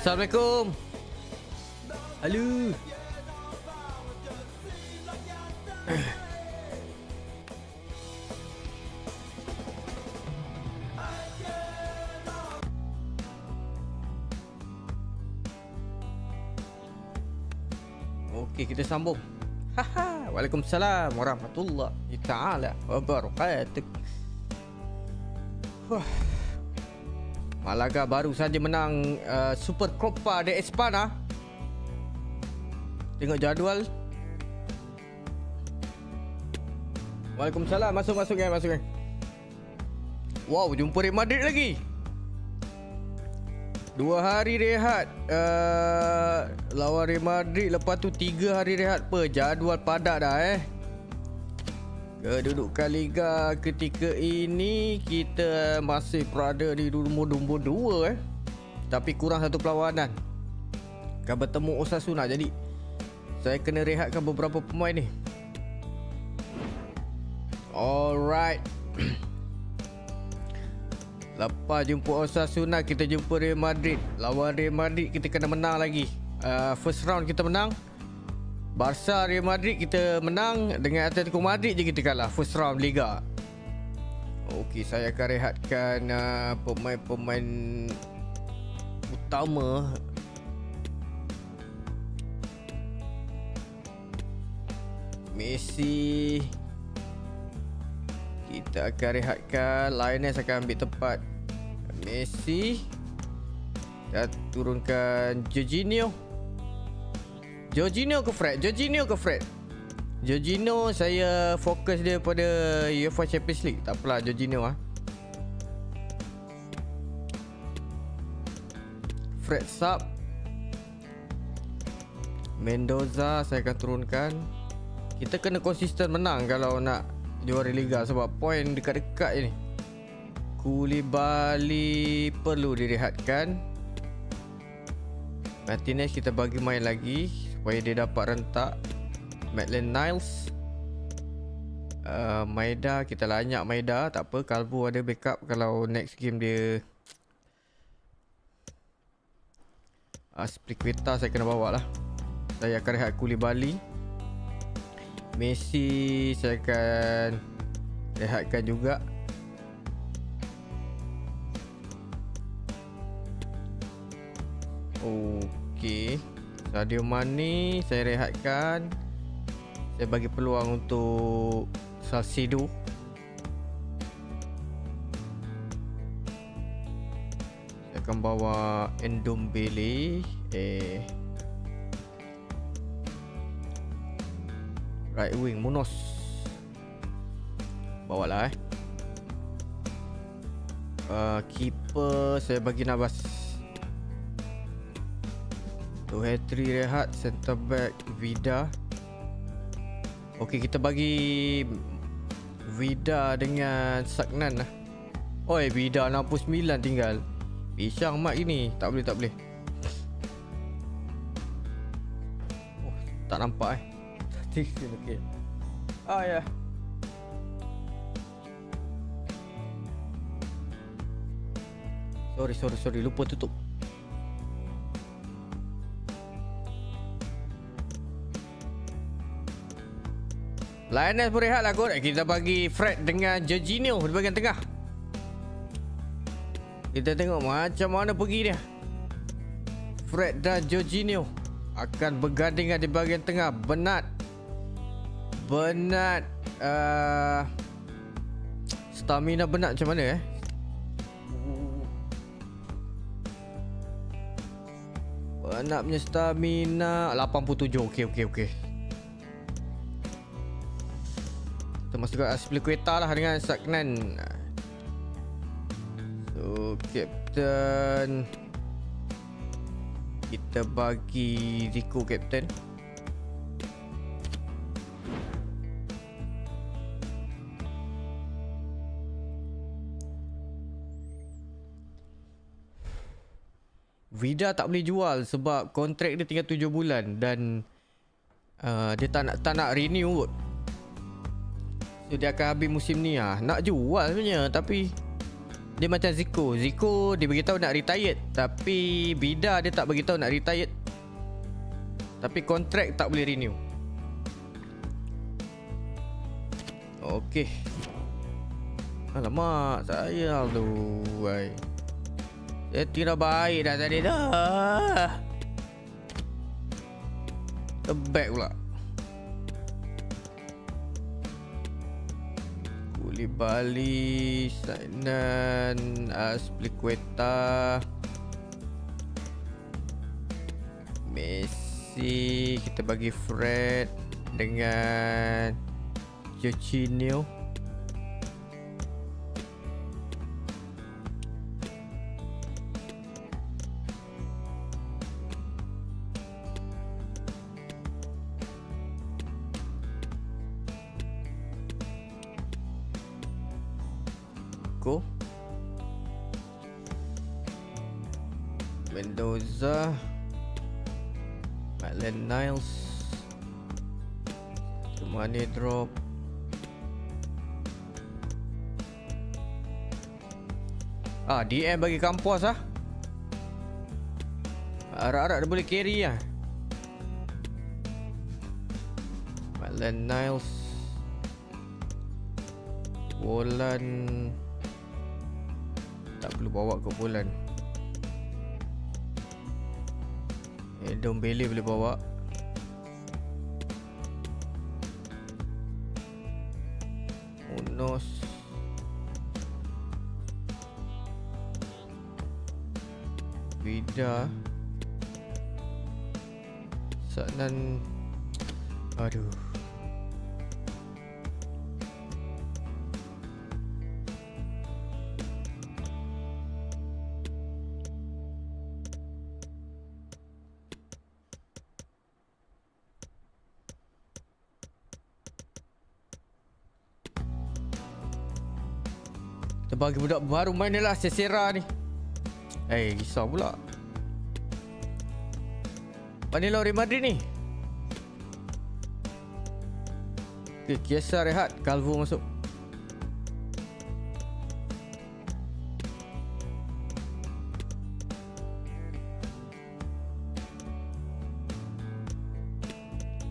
Assalamualaikum. Halo. Okey, kita sambung. Haha, Waalaikumsalam warahmatullahi taala wabarakatuh. Malaga baru saja menang uh, Super Copa de Espana. Tengok jadual. Waalaikumsalam. Masuk masuk kan, masuk kan. Wow, jumpa Real Madrid lagi. Dua hari rehat uh, Lawan Real Madrid Lepas tu tiga hari rehat apa Jadual padat dah eh Kedudukan Liga ketika ini Kita masih berada di nombor-nombor dua eh. Tapi kurang satu perlawanan. Akan bertemu Osasuna Jadi. Saya kena rehatkan beberapa pemain ni. Alright. Lepas jumpa Osasuna Kita jumpa Real Madrid. Lawan Real Madrid kita kena menang lagi. Uh, First round kita menang Barca Real Madrid kita menang. Dengan Atletico Madrid je kita kalah. First round Liga. Okey saya akan rehatkan uh, Pemain-pemain Utama. Messi. Kita akan rehatkan. Lioness akan ambil tempat. Messi. Kita turunkan Jorginho Jorginho ke Fred? Jorginho ke Fred? Jorginho saya fokus dia pada UEFA Champions League Tak apalah Jorginho ah. Fred sub Mendoza saya akan turunkan Kita kena konsisten menang kalau nak juara Liga Sebab poin dekat-dekat je ni Koulibaly perlu direhatkan Martinez kita bagi main lagi Supaya dia dapat rentak Madeline Niles. Uh, Maida kita lanyak Maida Tak apa Kalbu ada backup Kalau next game dia. Uh, Spliqueta saya kena bawa lah. Saya akan rehat Koulibaly Messi saya akan rehatkan juga. Okey. Sadio Mane saya rehatkan. Saya bagi peluang untuk Salcido. Saya akan bawa Endombele. Eh. Right wing Munos. Bawa lah eh. Uh, keeper saya bagi Navas. Tu Hetri rehat Center back Vida. Okey kita bagi Vida dengan Saknan lah. Oi Vida 69 tinggal. Pisang mak ini. Tak boleh tak boleh. Oh tak nampak eh. Tadi okey Ah ya. Yeah. Sorry sorry sorry. Lupa tutup Lioness berehat lah kot. Kita bagi Fred dengan Jorginho Di bahagian tengah. Kita tengok macam mana pergi dia. Fred dan Jorginho Akan bergandingan di bahagian tengah. Benat. Benat uh, Stamina benat macam mana eh? Benat punya stamina 87 Okey okey okey Termasuk juga Aspilicueta lah dengan Saknan So Captain. Kita bagi Rico Captain. Vida tak boleh jual sebab kontrak dia tinggal 7 bulan dan uh, dia tak nak tak nak renew. kot. So dia akan habis musim ni ah. Nak jual sebenarnya tapi Dia macam Zico. Zico dia beritahu nak retired tapi Bida dia tak beritahu nak retired. Tapi kontrak tak boleh renew. Okey. Alamak, saya tu. Saya tidak baik dah tadi dah. Terbaik pula. Kuli Bali, Sainan, Aspliqueta. Messi, kita bagi Fred dengan Jorginho. Mendoza Maitland Niles Money drop. Ah DM bagi kampus ah. Harap-harap dia boleh carry lah Maitland Niles. Bolan Tak perlu bawa ke Bolan daun bele boleh bawa. Unos. Vida Saknan. Aduh bagi budak baru main lah Sesera ni. Eh hey, risau pula. Lah Real Madrid ni? Okay Kiesa rehat Calvo masuk.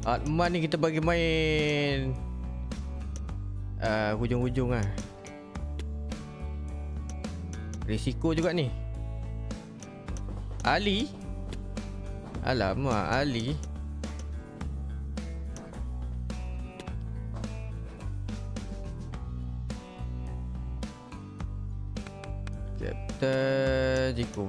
Atman ni kita bagi main uh, Hujung-hujung lah Risiko juga ni. Ali. Alamak Ali. Captain Jiko.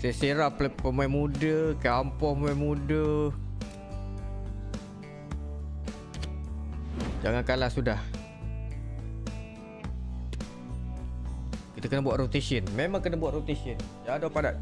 Sesera pemain muda Kampung pemain muda. Jangan kalah sudah Kita kena buat rotation Memang kena buat rotation Jangan ada padat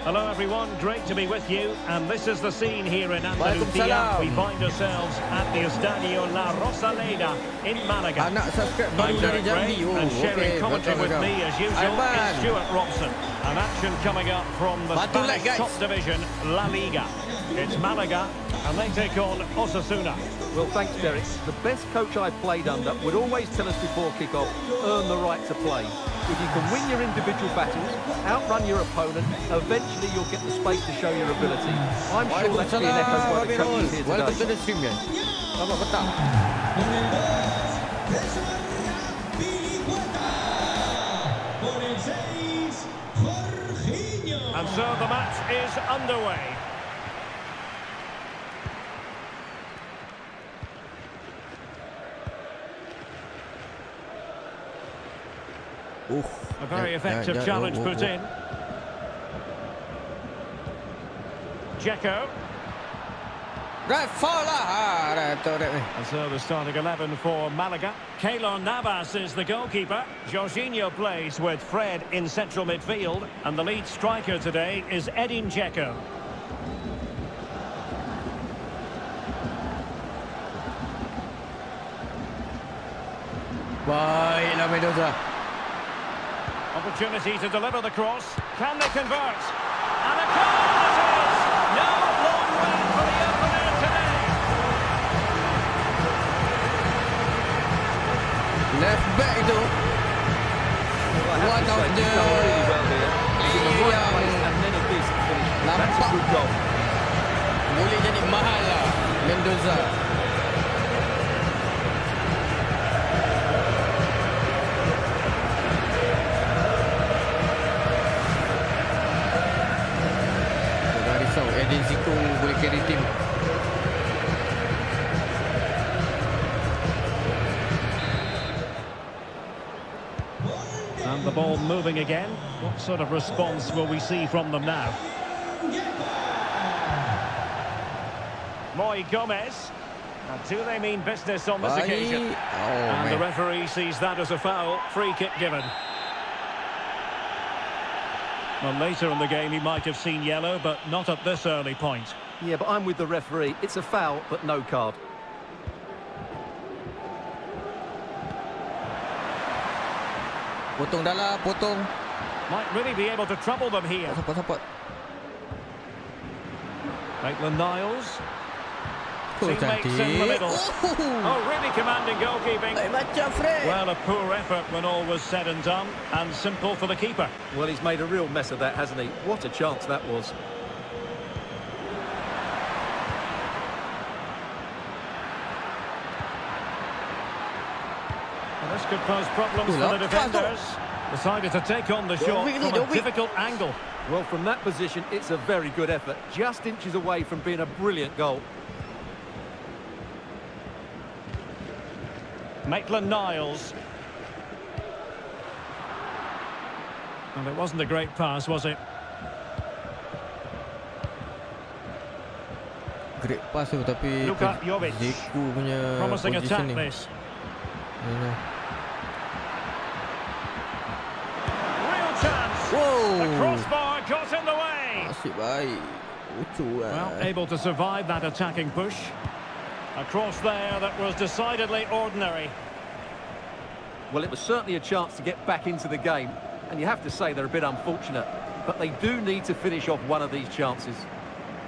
Hello everyone, great to be with you and this is the scene here in Andalusia. We find ourselves at the Estadio La Rosaleda in Malaga. Anak subscribe baru dari Jambi. Oh, and sharing okay, commentary with me as usual is Stuart Robson. An action coming up from the Spanish top division, La Liga. It's Malaga and they take on Osasuna. Well, thanks, Derek. The best coach I've played under would always tell us before kick-off, earn the right to play. If you can win your individual battles, outrun your opponent, eventually you'll get the space to show your ability. I'm sure that's being echoed by the coaches here today. Welcome to the stream, Selamat petang. And so the match is underway. Oof. A very effective yeah, yeah, challenge oh, oh, put oh. in. Dzeko. Right, ah, And so the starting 11 for Malaga. Keylor Navas is the goalkeeper. Jorginho plays with Fred in central midfield. And the lead striker today is Edin Dzeko. Baiklah Mendoza. Opportunity to deliver the cross. Can they convert? And a goal it is! No long run for the opener today. Left back though. One Boleh jadi mahal lah Mendoza Zico boleh. And the ball moving again. What sort of response will we see from them now? Moy Gomez. And do they mean business on this occasion? Oh, And the referee sees that as a foul. Free kick given. Well, later in the game he might have seen yellow, but not at this early point. Yeah, but I'm with the referee. It's a foul, but no card. Potong dalam, potong. Might really be able to trouble them here. Support, support. Maitland Niles. Oh, Teammates in the middle. Oh. Oh, really commanding goalkeeping. Macam Fred. Well, a poor effort when all was said and done, and simple for the keeper. Well, he's made a real mess of that, hasn't he? What a chance that was. This could pose problems for the defenders. Decided to take on the shot really, from don't a we- difficult angle. Well, from that position, it's a very good effort. Just inches away from being a brilliant goal. Maitland Niles. And it wasn't a great pass, was it? Great pass tu tapi Luka Jovic. Zico punya Promising attack positioning. this. Ini. Real chance. The crossbar got in the way. Asyik baik. Lucu lah. Well, able to survive that attacking push. A cross there that was decidedly ordinary. Well, it was certainly a chance to get back into the game. And you have to say they're a bit unfortunate. But they do need to finish off one of these chances.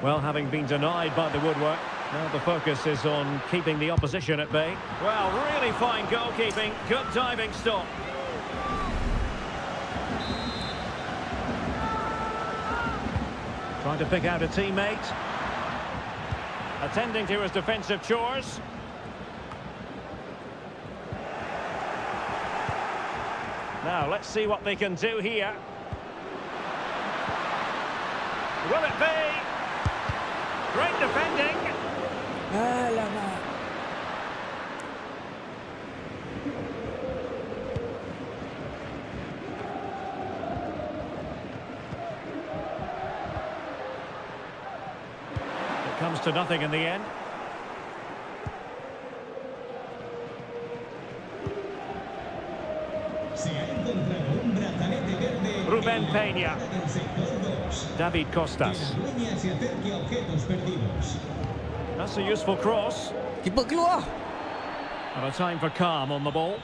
Well, having been denied by the woodwork, now the focus is on keeping the opposition at bay. Well, really fine goalkeeping, good diving stop. Trying to pick out a teammate. Attending to his defensive chores. Now, let's see what they can do here. Will it be? Great defending. Ah, to nothing in the end. Ruben Peña. David Costas. That's a useful cross. And a time for calm on the ball.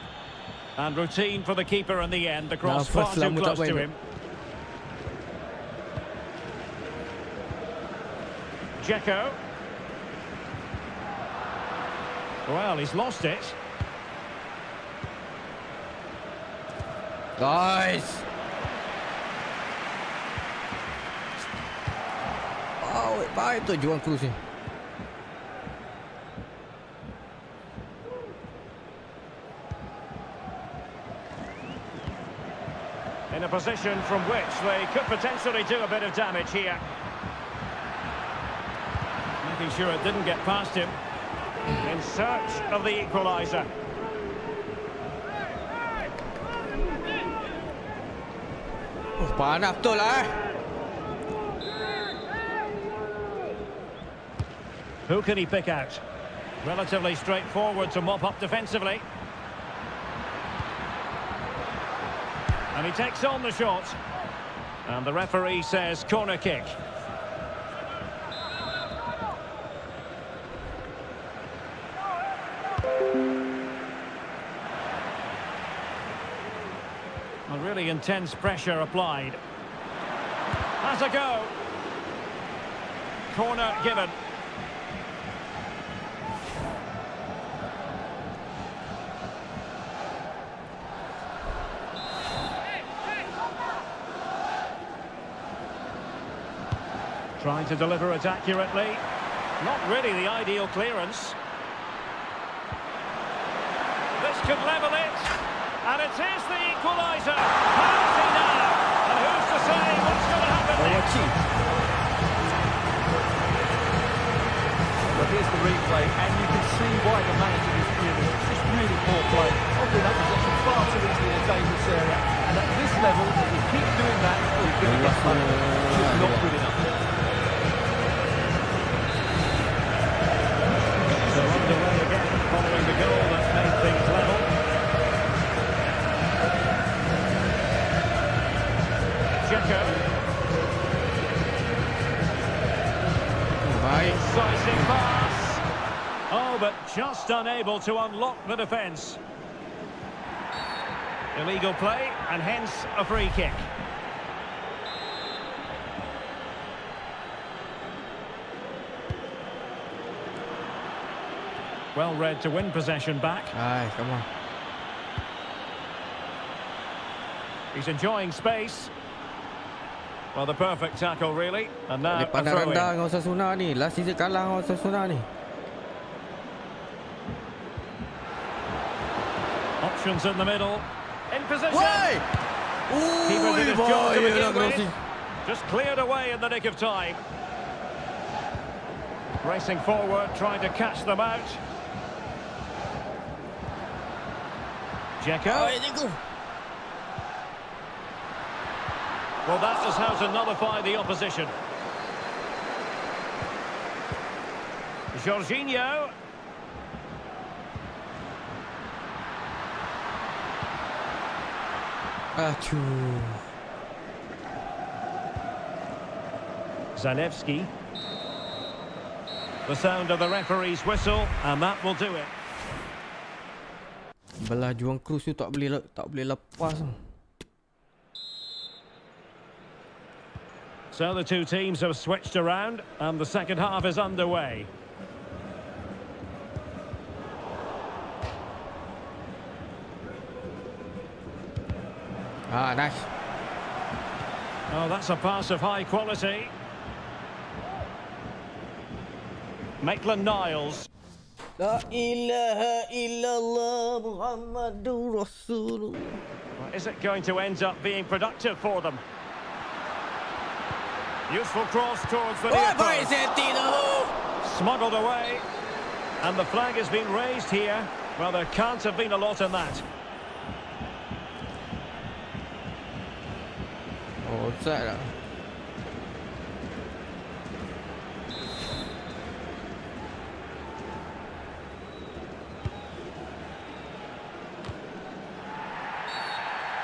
And routine for the keeper in the end. The cross Nafas far too close to him. Dzeko. Well, he's lost it. Guys. Oh, baik tu Juan Cruz ni. in a position from which they could potentially do a bit of damage here. Making sure it didn't get past him. In search of the equaliser. Oh, panas betul lah eh. Who can he pick out? Relatively straightforward to mop up defensively. And he takes on the shot. And the referee says corner kick. intense pressure applied. Has a go. Corner given. Trying to deliver it accurately. Not really the ideal clearance. This could level it. And it is the equaliser. Penalty now. And who's to say what's going to happen next? But here's the replay, and you can see why the manager is furious. It's just really poor play. Offering that possession far too easily in a dangerous area. And at this level, if you keep doing that, you're going to get punished. It's just not uh, good enough. So underway again, following the goal that made things level. Dzeko, pass. Oh, but just unable to unlock the defence. Illegal play, and hence a free kick. Well read to win possession back. Aye, come on. He's enjoying space. Well, the perfect tackle, really. And now Dia a throw rendah dengan Osasuna ni. Last season kalah dengan Osasuna ni. Options in the middle. In position. Woi! Keeper did his job to begin with. Just cleared away in the nick of time. Racing forward, trying to catch them out. Dzeko. Baik, Well, that is how to nullify the opposition. Jorginho. Aduh. Zalewski. The sound of the referee's whistle, and that will do it. Belah juang tu tak boleh tak boleh lepas. So the two teams have switched around, and the second half is underway. Ah, nice. Oh, that's a pass of high quality. Maitland-Niles. La ilaha illallah Muhammadur Rasulullah. Is it going to end up being productive for them? Useful cross towards the near post. Smuggled away. And the flag has been raised here. Well, there can't have been a lot in that. Oh, offside lah.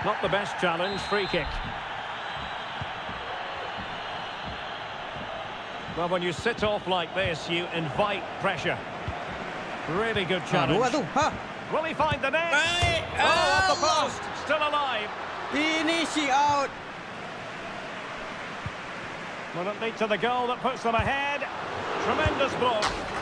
Not the best challenge, free kick. Well, when you sit off like this, you invite pressure. Really good ah, ah, Ha, challenge. Will he find the net? Baik. Oh, off oh, the post. Still alive. Finish it out. Will it lead to the goal that puts them ahead? Tremendous blow.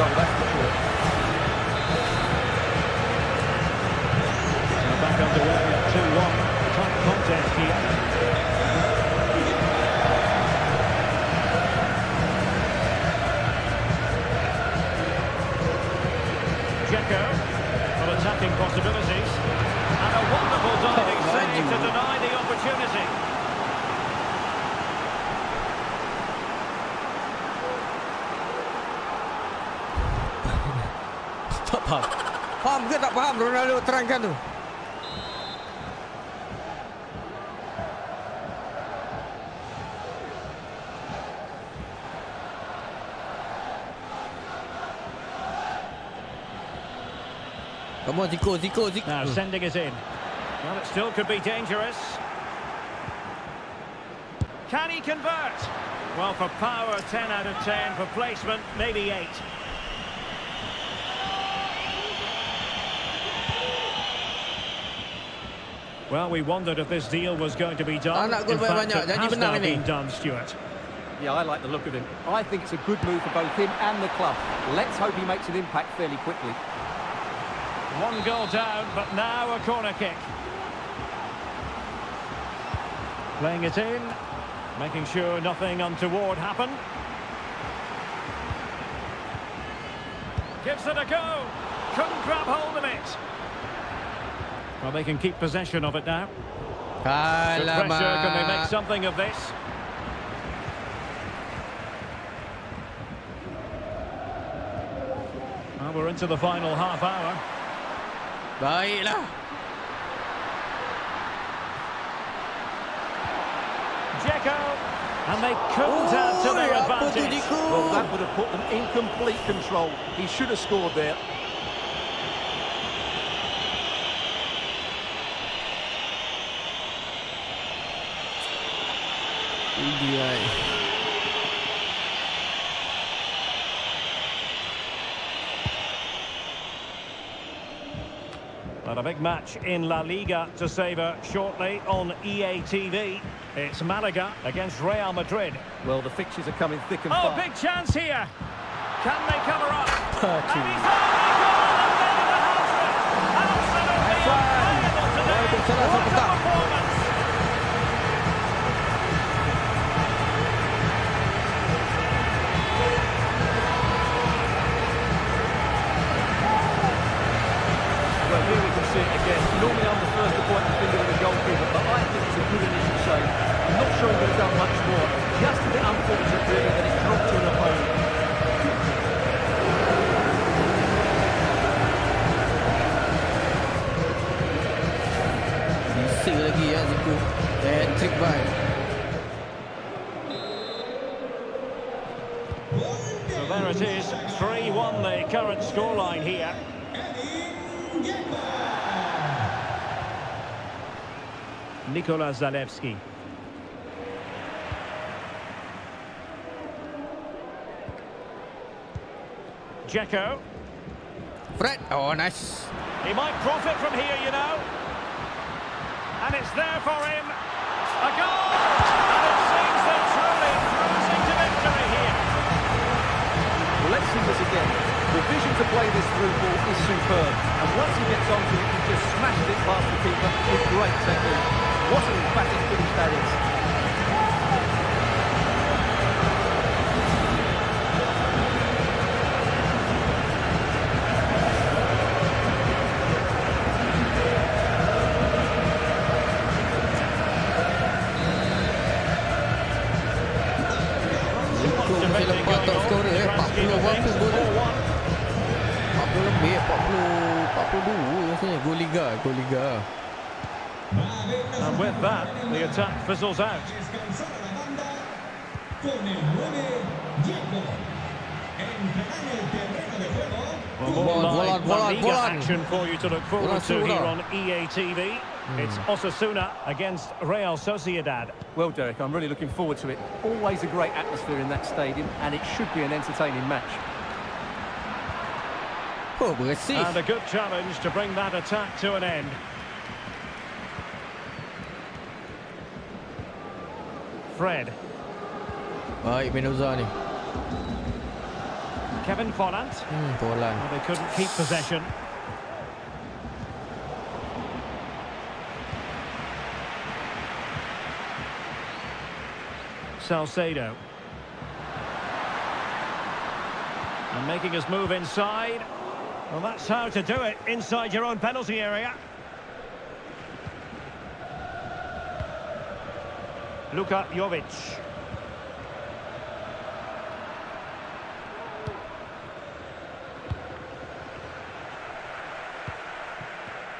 Goal, that's for sure. Now back underway Ke tak faham Ronaldo terangkan tu? Come on, Zico, Zico, Zico. Now sending it in. Well, it still could be dangerous. Can he convert? Well, for power, 10 out of 10. For placement, maybe 8. Well, we wondered if this deal was going to be done. Anak gol In fact, banyak-banyak. it Janji has menang now ini. been done, Stuart. Yeah, I like the look of him. I think it's a good move for both him and the club. Let's hope he makes an impact fairly quickly. One goal down, but now a corner kick. Playing it in, making sure nothing untoward happened. Gives it a go. Couldn't grab hold of it. Well, they can keep possession of it now. The pressure, can they make something of this? Well, we're into the final half hour. Baiklah. Dzeko, and they couldn't add to their Oi, apa tu advantage. Well, that would have put them in complete control. He should have scored there. Dia. But a big match in La Liga to savour shortly on EA TV. It's Malaga against Real Madrid. Well, the fixtures are coming thick and Oh, fast. big chance here. Can they cover up? Touching. And he's only got a bit of a hat-trick. Absolutely unbelievable today. Good. I'm not sure he could have done much more. Just a bit unfortunate, really, that it dropped to an opponent. Bisa lagi ya Zico. Hat-trick bye. So there it is, 3-1 the current scoreline here. Nikola Zalewski. Dzeko. Fred. Oh, nice. He might profit from here, you know. And it's there for him. A goal! And it seems they're truly cruising to victory here. Well, let's see this again. The vision to play this through ball is superb. And once he gets onto it, he just smashes it past the keeper with great technique. gozan de partes militares. Attack fizzles out. Well, more Volan, live volan, La Liga action for you to look forward Volan to sudah. here on EA TV. Hmm. It's Osasuna against Real Sociedad. Well, Derek, I'm really looking forward to it. Always a great atmosphere in that stadium, and it should be an entertaining match. Oh bersih And a good challenge to bring that attack to an end. Fred, Baik Mendoza ni Kevin Volland. Hmm Well, they couldn't keep possession. Salcedo. And making his move inside. Well, that's how to do it inside your own penalty area. Luka Jovic.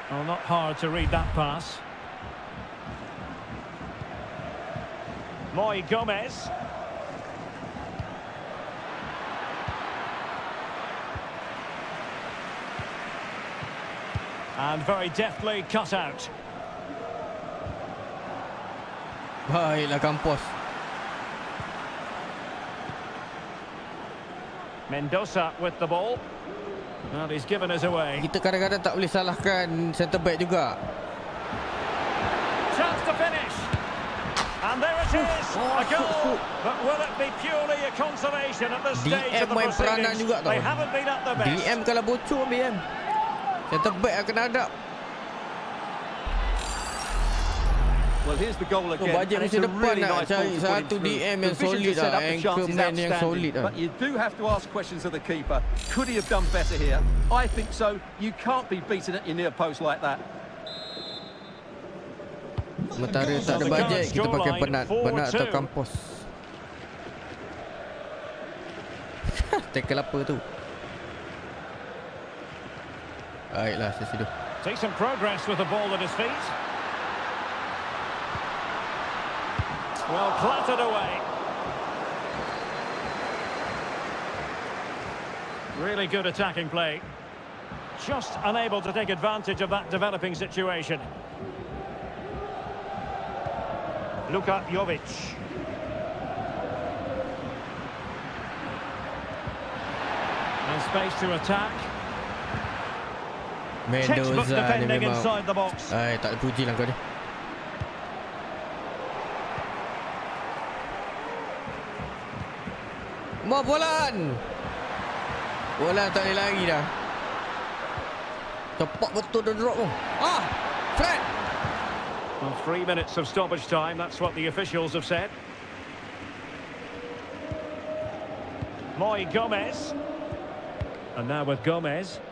Well, not hard to read that pass. Moy Gomez. And very deftly cut out. Baiklah Campos. Mendoza with the ball. Now he's given us away. Kita kadang-kadang tak boleh salahkan center back juga. Chance to finish. And there it is. Oh, a goal. Oh, oh. But will it be purely a consolation at this stage DM of the proceedings? DM main peranan juga tau. DM kalau bocor BM. Center back akan hadap. Well, here's the goal again. bajet musim a depan really nak nice ball cari satu. DM yang The vision solid lah, up the anchor chance is man yang outstanding. solid lah. But you do have to ask questions of the keeper. Could he have done better here? I think so. You can't be beaten at your near post like that. Sementara tak ada bajet, kita pakai penat. Penat atau kampus. Tackle apa tu? Baiklah, saya setuju. Decent progress with the ball at his feet. Well, clattered away. Really good attacking play. Just unable to take advantage of that developing situation. Luka Jovic. And space to attack. Textbook Mendoza ni defending inside the box. Ay, tak puji lah kau ni. Mau Bolan. Bolan tak boleh lari dah. Tepat betul dia drop tu. Ah! Fred! Well, three minutes of stoppage time, that's what the officials have said. Moy Gomez. And now with Gomez.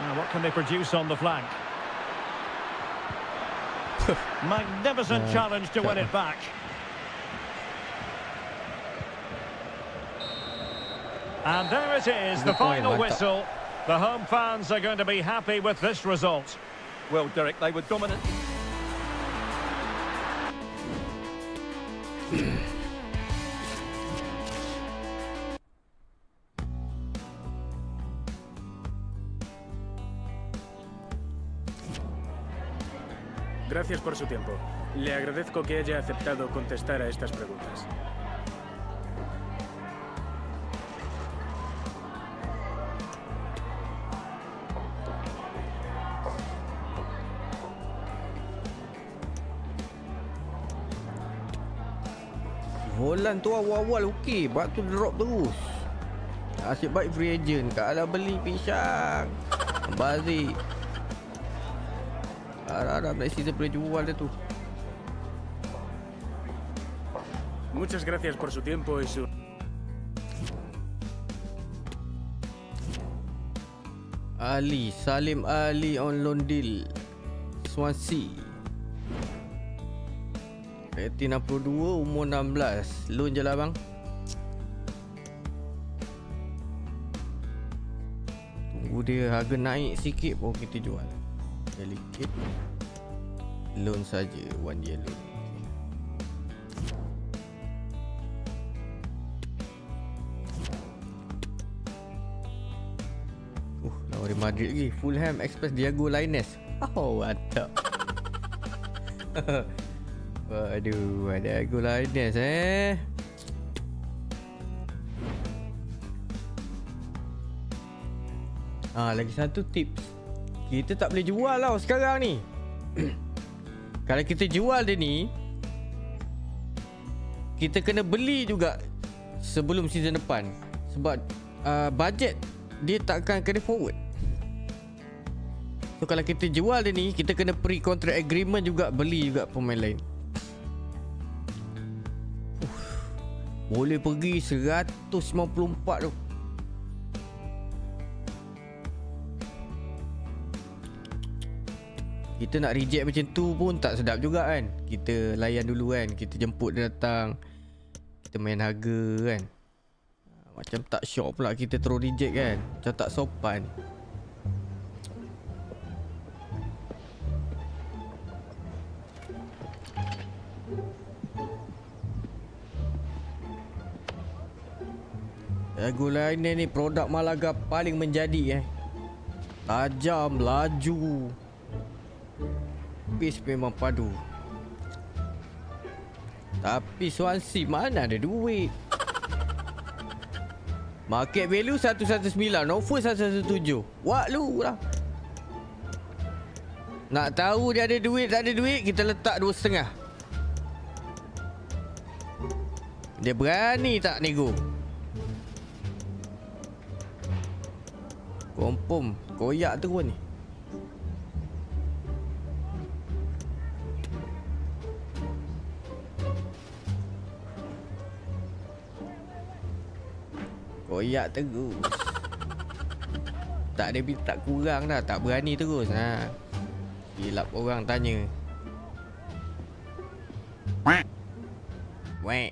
Now, what can they produce on the flank? Magnificent Uh, challenge to win it back. And there it is, the final mantap. whistle. The home fans are going to be happy with this result. Well, Derek, they were dominant. Gracias por su tiempo. Le agradezco que haya aceptado contestar a estas preguntas. Volan tu awal-awal okey, Lepas tu drop terus. Asyik baik free agent. Kalau beli pisang. Bazik. Harap-harap next season boleh jual dia tu. Muchas gracias por su tiempo y su... Ali, Salim Ali on loan deal. Swansea. Rating 62, umur 16. Loan je lah bang. Tunggu dia harga naik sikit baru kita jual. Delicate. Loan saja, one year loan. Uh, lawan Real Madrid lagi. Fulham Express Diago Lainez. Oh, mantap. Waduh, ada Diago Lainez eh. Ah, lagi satu tips. Kita tak boleh jual tau sekarang ni. Kalau kita jual dia ni, kita kena beli juga sebelum season depan. Sebab uh, bajet dia takkan carry forward. So kalau kita jual dia ni, kita kena pre-contract agreement juga beli juga pemain lain. Boleh pergi 194 tu. Kita nak reject macam tu pun tak sedap juga kan. Kita layan dulu kan. Kita jemput dia datang. Kita main harga kan. Macam tak syok pula kita terus reject kan. Macam tak sopan Lagu lainnya ni produk Malaga paling menjadi eh. Tajam, laju. Pace memang padu. Tapi Swansea mana ada duit? Market value 119 Offer 117 Wak lu lah. Nak tahu dia ada duit tak ada duit Kita letak dua setengah. Dia berani tak nego Kompom Koyak terus ni. Koyak terus. Tak ada tak kurang dah Tak berani terus. Ha. Hilap orang tanya. Wek.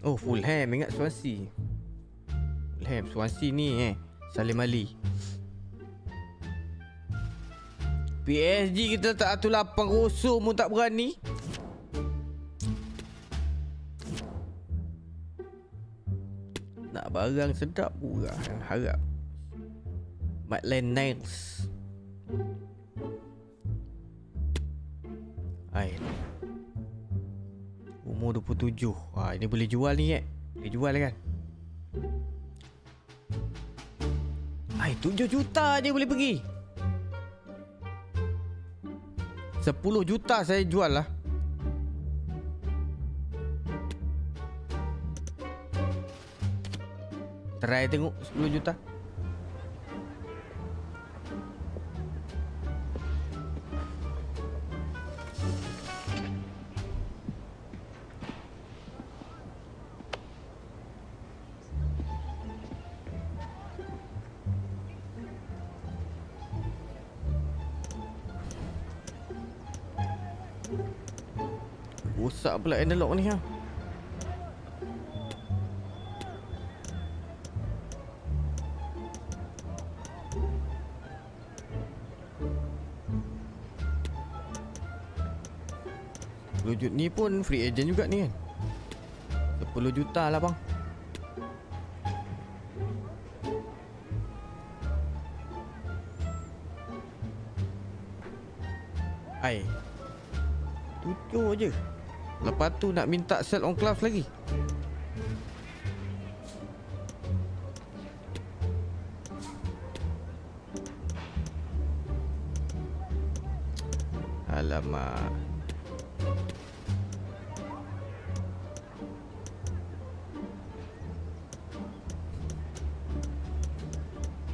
Oh Fulham ingat Swansea Fulham Swansea ni eh. Salim Ali. PSG kita tak atu lapang kosong pun tak berani. Barang sedap pula harap. Madeleine Nails Hai. Umur 27 Wah ini boleh jual ni eh. Boleh jual kan Hai 7 juta je boleh pergi. 10 juta saya jual lah. Try tengok 10 juta Pula analog ni ha. 10 juta ni pun free agent juga ni kan? 10 juta lah bang. Hai. Tujuh je Lepas tu nak minta sell on class lagi. Alamak.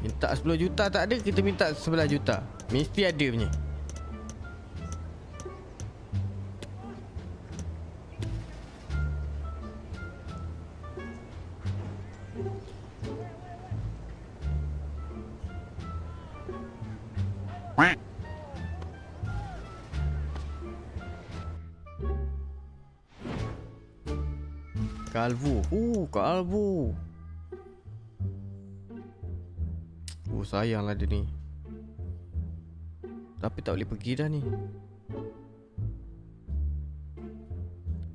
Minta 10 juta tak ada Kita minta 11 juta. Mesti ada punya Uh, Calvo. sayanglah dia ni. Tapi tak boleh pergi dah ni.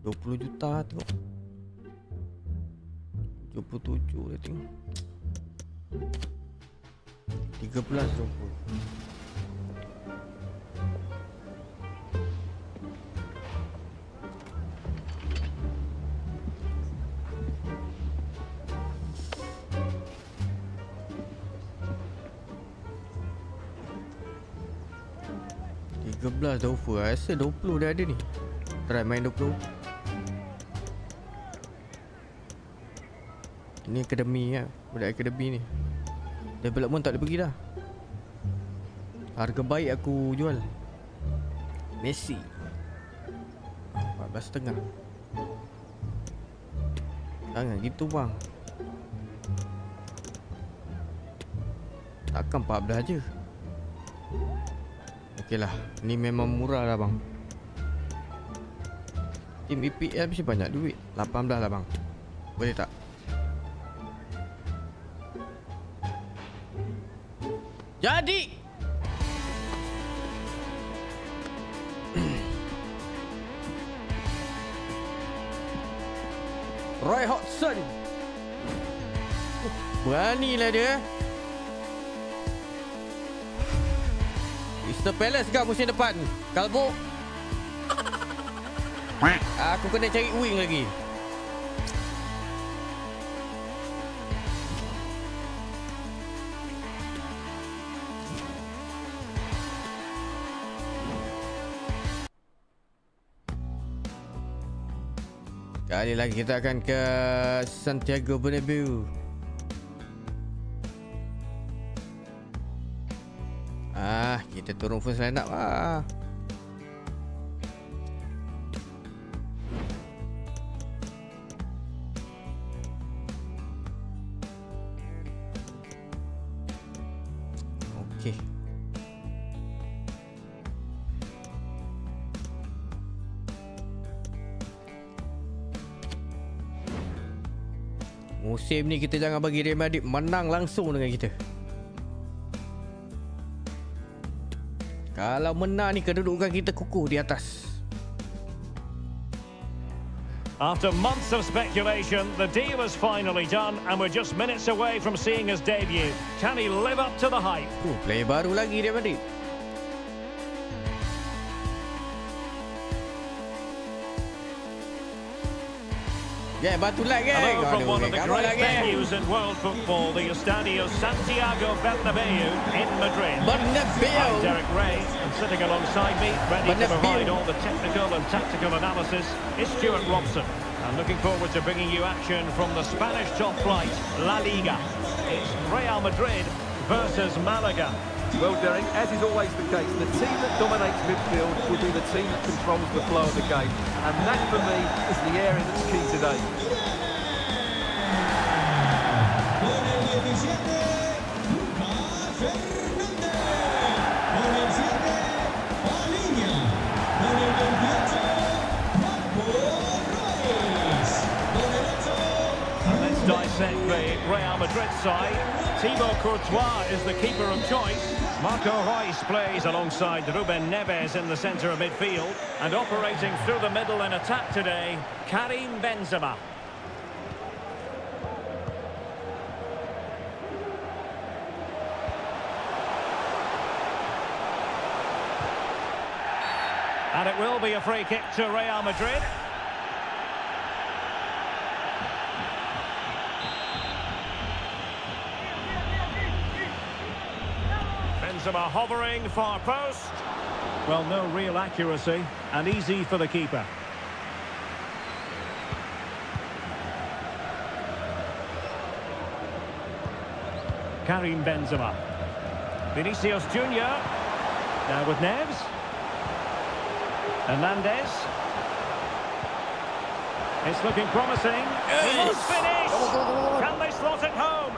20 juta tengok. 77 dia tengok. 13 20 13 dah offer Rasa 20 dah ada ni. Try main 20 Ini akademi lah Budak akademi ni. Development tak boleh pergi dah. Harga baik aku jual. Messi. 14.5 Jangan gitu bang. Takkan 14 je Okey lah. Ni memang murah lah bang. Tim EPL mesti banyak duit. 18 lah bang. Boleh tak? Palace juga musim depan. Kalbo. Aku kena cari wing lagi. Kali lagi kita akan ke Santiago Bernabeu. Kita turun first line up lah. Musim ni kita jangan bagi Real Madrid menang langsung dengan kita. Kalau menang ni kedudukan kita kukuh di atas. After months of speculation, the deal is finally done and we're just minutes away from seeing his debut. Can he live up to the hype? Uh, player baru lagi Real Madrid. Yeah, batu lah geng. Hello from one of the great venues in world football, the Estadio Santiago Bernabeu in Madrid. I'm Bernabeu. Derek Ray, and sitting alongside me, ready to provide all the technical and tactical analysis, is Stuart Robson. I'm looking forward to bringing you action from the Spanish top flight, La Liga. It's Real Madrid versus Malaga. Well, Derek, as is always the case, the team that dominates midfield will be the team that controls the flow of the game. And that, for me, is the area that's key today. And let's dissect the Real Madrid side. Thibaut Courtois is the keeper of choice. Marco Reus plays alongside Ruben Neves in the centre of midfield. And operating through the middle in attack today, Karim Benzema. And it will be a free kick to Real Madrid. Benzema hovering, far post. Well, no real accuracy, and easy for the keeper. Karim Benzema. Vinicius Junior. Now with Neves. Hernandez. It's looking promising. He must finish. Can they slot it home?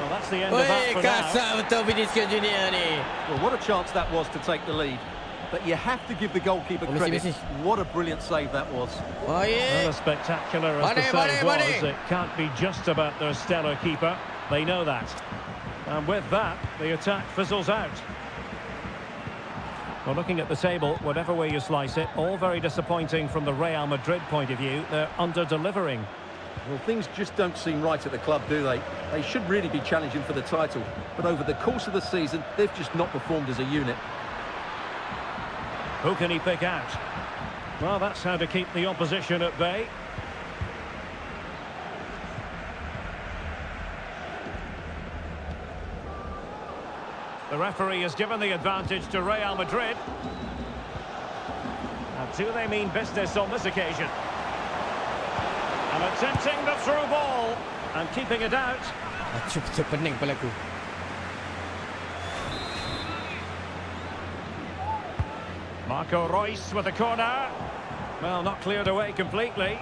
Well, that's the end of that for now. kasar betul Vinicius Junior ni. Well, what a chance that was to take the lead. But you have to give the goalkeeper Messi, credit. What a brilliant save that was. Oh, Well, yeah. as spectacular as the save money, was, money. it can't be just about their stellar keeper. They know that. And with that, the attack fizzles out. Well, looking at the table, whatever way you slice it, all very disappointing from the Real Madrid point of view. They're under-delivering. Well, things just don't seem right at the club, do they? They should really be challenging for the title. But over the course of the season, they've just not performed as a unit. Who can he pick out? Well, that's how to keep the opposition at bay. The referee has given the advantage to Real Madrid. And do they mean business on this occasion? Attempting the through ball and keeping it out. Pening. Marco Reus with a corner. Well, not cleared away completely.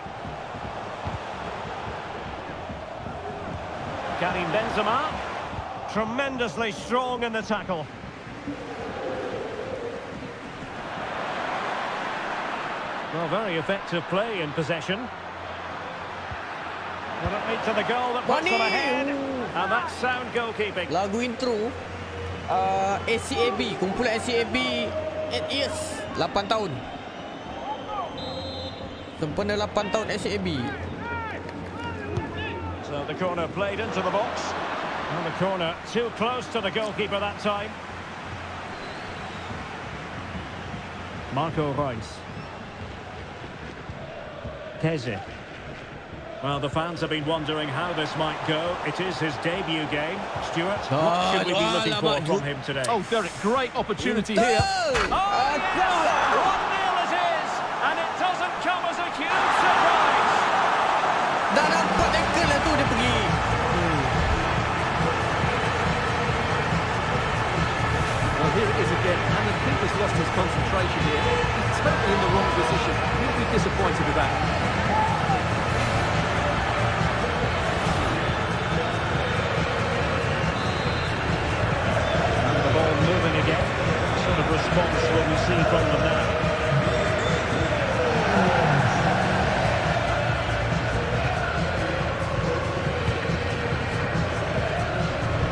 Karim Benzema. Tremendously strong in the tackle. Well, very effective play in possession. Will it lead to the goal that puts them ahead? And that's sound goalkeeping. Lagu intro uh, ACAB, kumpulan ACAB 8 years, 8 tahun. Sempena 8 tahun ACAB. So the corner played into the box. And the corner too close to the goalkeeper that time. Marco Reus. Keze. Well, the fans have been wondering how this might go. It is his debut game. Stuart, what should we be looking for from him today? Oh, Derek, great opportunity here. Oh, yes! 1-0 it is, and it doesn't come as a huge surprise. Well, here it is again, and the keeper's lost his concentration here. He's totally in the wrong position. He'll be disappointed with that. Response will we see from them now?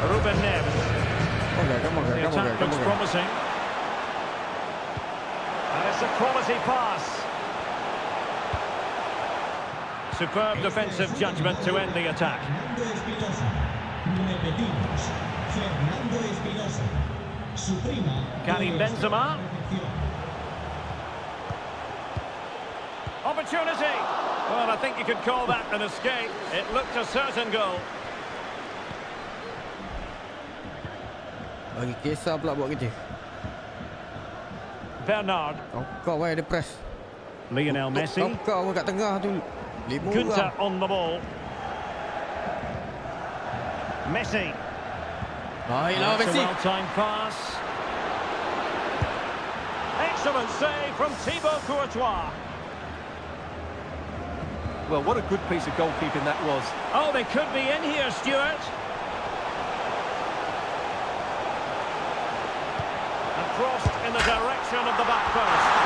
Ruben Neves. Come on, come on, The come attack looks on. promising. And it's a quality pass. Superb defensive judgment to end the attack. Fernando Espinosa. Repetimos. Fernando Espinosa. Su prima. Karim Benzema. Opportunity. Well, I think you could call that an escape. It looked a certain goal. Bagi kisah pula buat kerja. Bernard. Kau kau eh dia press. Lionel Messi. Kau kau pun kat tengah tu. Lima Gunter orang. on the ball. Messi. Baiklah That's a Messi. well-timed pass. Excellent save from Thibaut Courtois. Well, what a good piece of goalkeeping that was. Oh, they could be in here, Stuart. And crossed in the direction of the back post.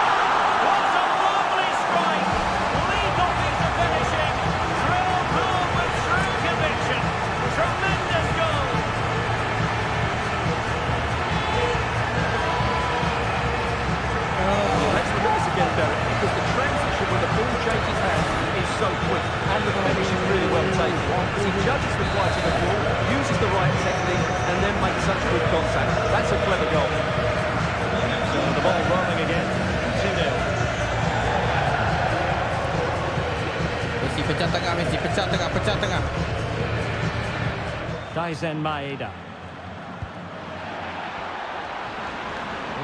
So quick, and the finish is really well taken. He judges the flight of the ball, uses the right technique, and then makes such good contact. That's a clever goal. So the ball rolling again. 2-0. Messi pecah tengah Messi pecah tengah pecah tengah. Daizen Maeda.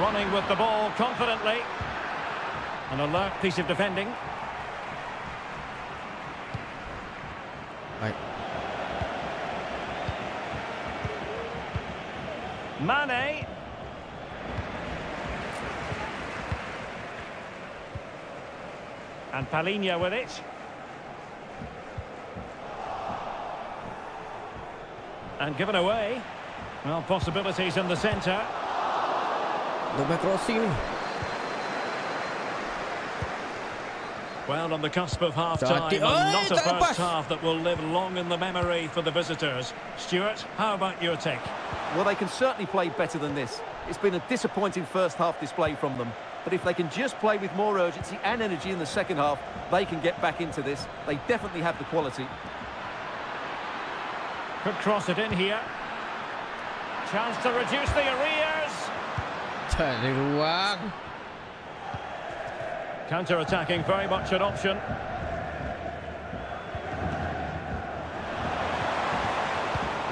Running with the ball confidently. An alert piece of defending. Baik. Mane. And Palhinha with it. And given away. Well, possibilities in the centre. Dia main crossing ni. Well, on the cusp of half-time, Cantik. and not a tak lepas. first half that will live long in the memory for the visitors. Stuart, how about your take? Well, they can certainly play better than this. It's been a disappointing first half display from them. But if they can just play with more urgency and energy in the second half, they can get back into this. They definitely have the quality. Could cross it in here. Chance to reduce the arrears. Tak ada ruang. Counter-attacking, very much an option.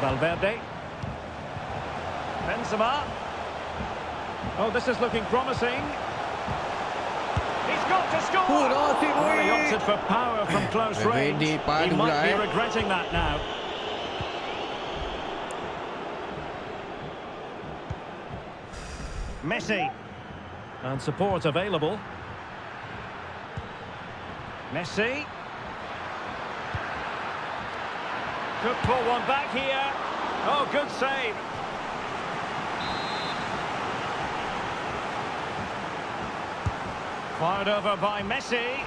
Valverde. Benzema. Oh, this is looking promising. He's got to score! Well, he opted for power from close range. He might be regretting that now. Messi. And support available. Messi. Could pull one back here. Oh, good save. Fired over by Messi.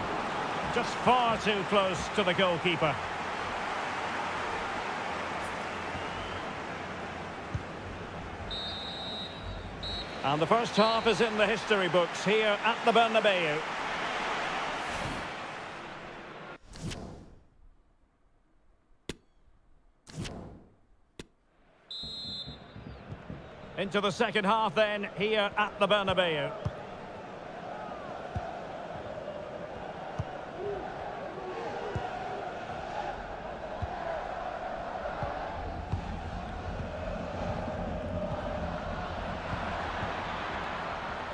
Just far too close to the goalkeeper. And the first half is in the history books here at the Bernabeu. Into the second half then, here at the Bernabeu.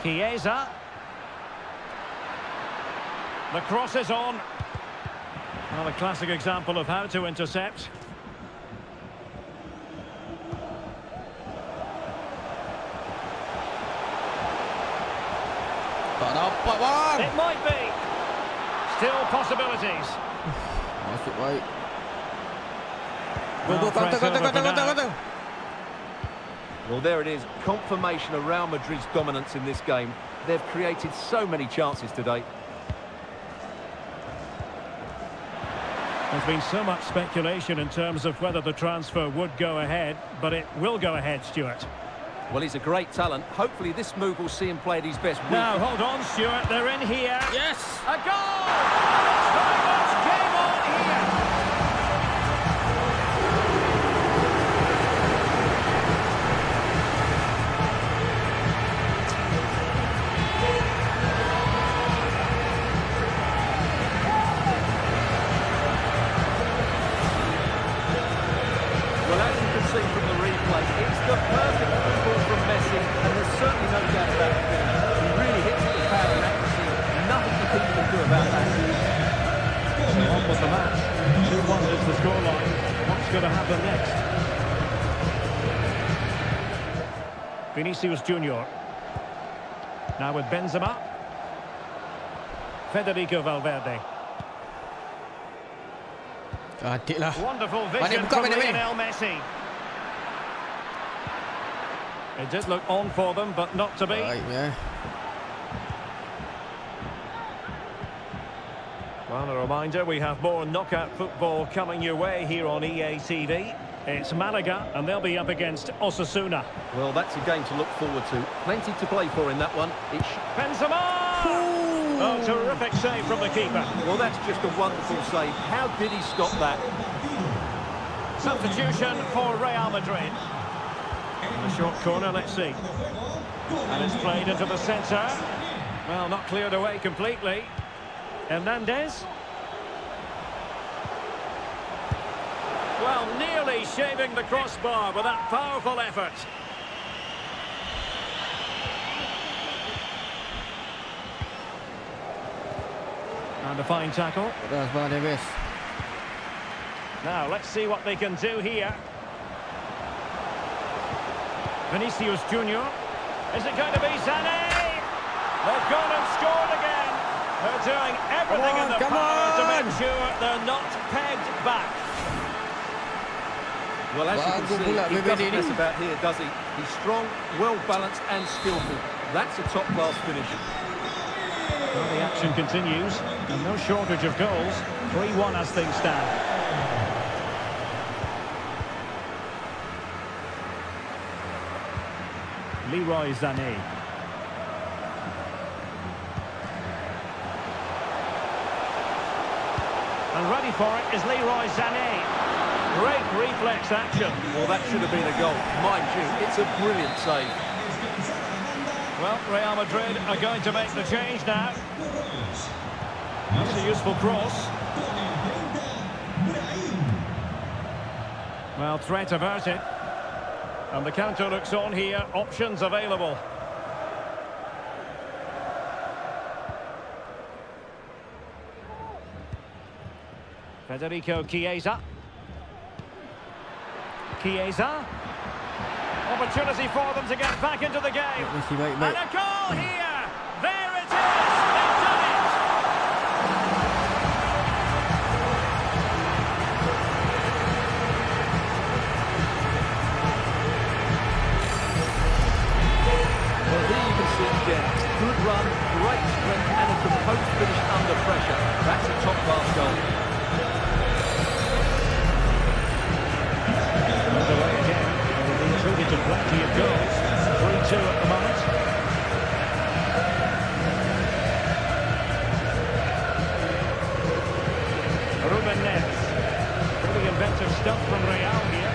Chiesa. The cross is on. Well, a classic example of how to intercept. Tak Tak dapat bang. It might be. Still possibilities. Masuk baik. Go Well, go counter press counter over counter for counter now. counter. Well, there it is. Confirmation of Real Madrid's dominance in this game. They've created so many chances today. There's been so much speculation in terms of whether the transfer would go ahead, but it will go ahead, Stuart. Well, he's a great talent. Hopefully this move will see him play at his best. Now, hold on, Stuart. They're in here. Yes. A goal! Vinicius Junior. Now with Benzema. Federico Valverde. Cantik lah. Wonderful Mana vision buka, from mana? Lionel Messi. It did look on for them, but not to be. Baik ya. Well, a reminder, we have more knockout football coming your way here on EA TV. It's Malaga, and they'll be up against Osasuna. Well, that's a game to look forward to. Plenty to play for in that one. It sh- Benzema! Oh, terrific save from the keeper. well, that's just a wonderful save. How did he stop that? Substitution for Real Madrid. A short corner, let's see. And it's played into the centre. Well, not cleared away completely. Hernandez. Well, nearly shaving the crossbar with that powerful effort. And a fine tackle. Ras bang Neves. Now, let's see what they can do here. Vinicius Junior. Is it going to be Sané? They've gone and scored again. They're doing everything Come in on, the come power to make sure they're not pegged back. Well, as you can see, he VVD doesn't mess about here, does he? He's strong, well-balanced and skillful. That's a top-class finish. Well, the action continues, and no shortage of goals. 3-1 as things stand. Leroy Sané. And ready for it is Leroy Sané. Great reflex action. Well, that should have been a goal. Mind you, it's a brilliant save. Well, Real Madrid are going to make the change now. That's a useful cross. Well, threat averted. And the counter looks on here. Options available. Federico Chiesa. Chiesa. Opportunity for them to get back into the game. Messi baik baik. And a goal here! There it is! They've done it! Well, here you can see again, good run, great strength and a composed finish under pressure. That's a top-class goal. Underway again. They've been treated to plenty of goals. 3-2 at the moment. Ruben Neves. Pretty inventive stuff from Real here.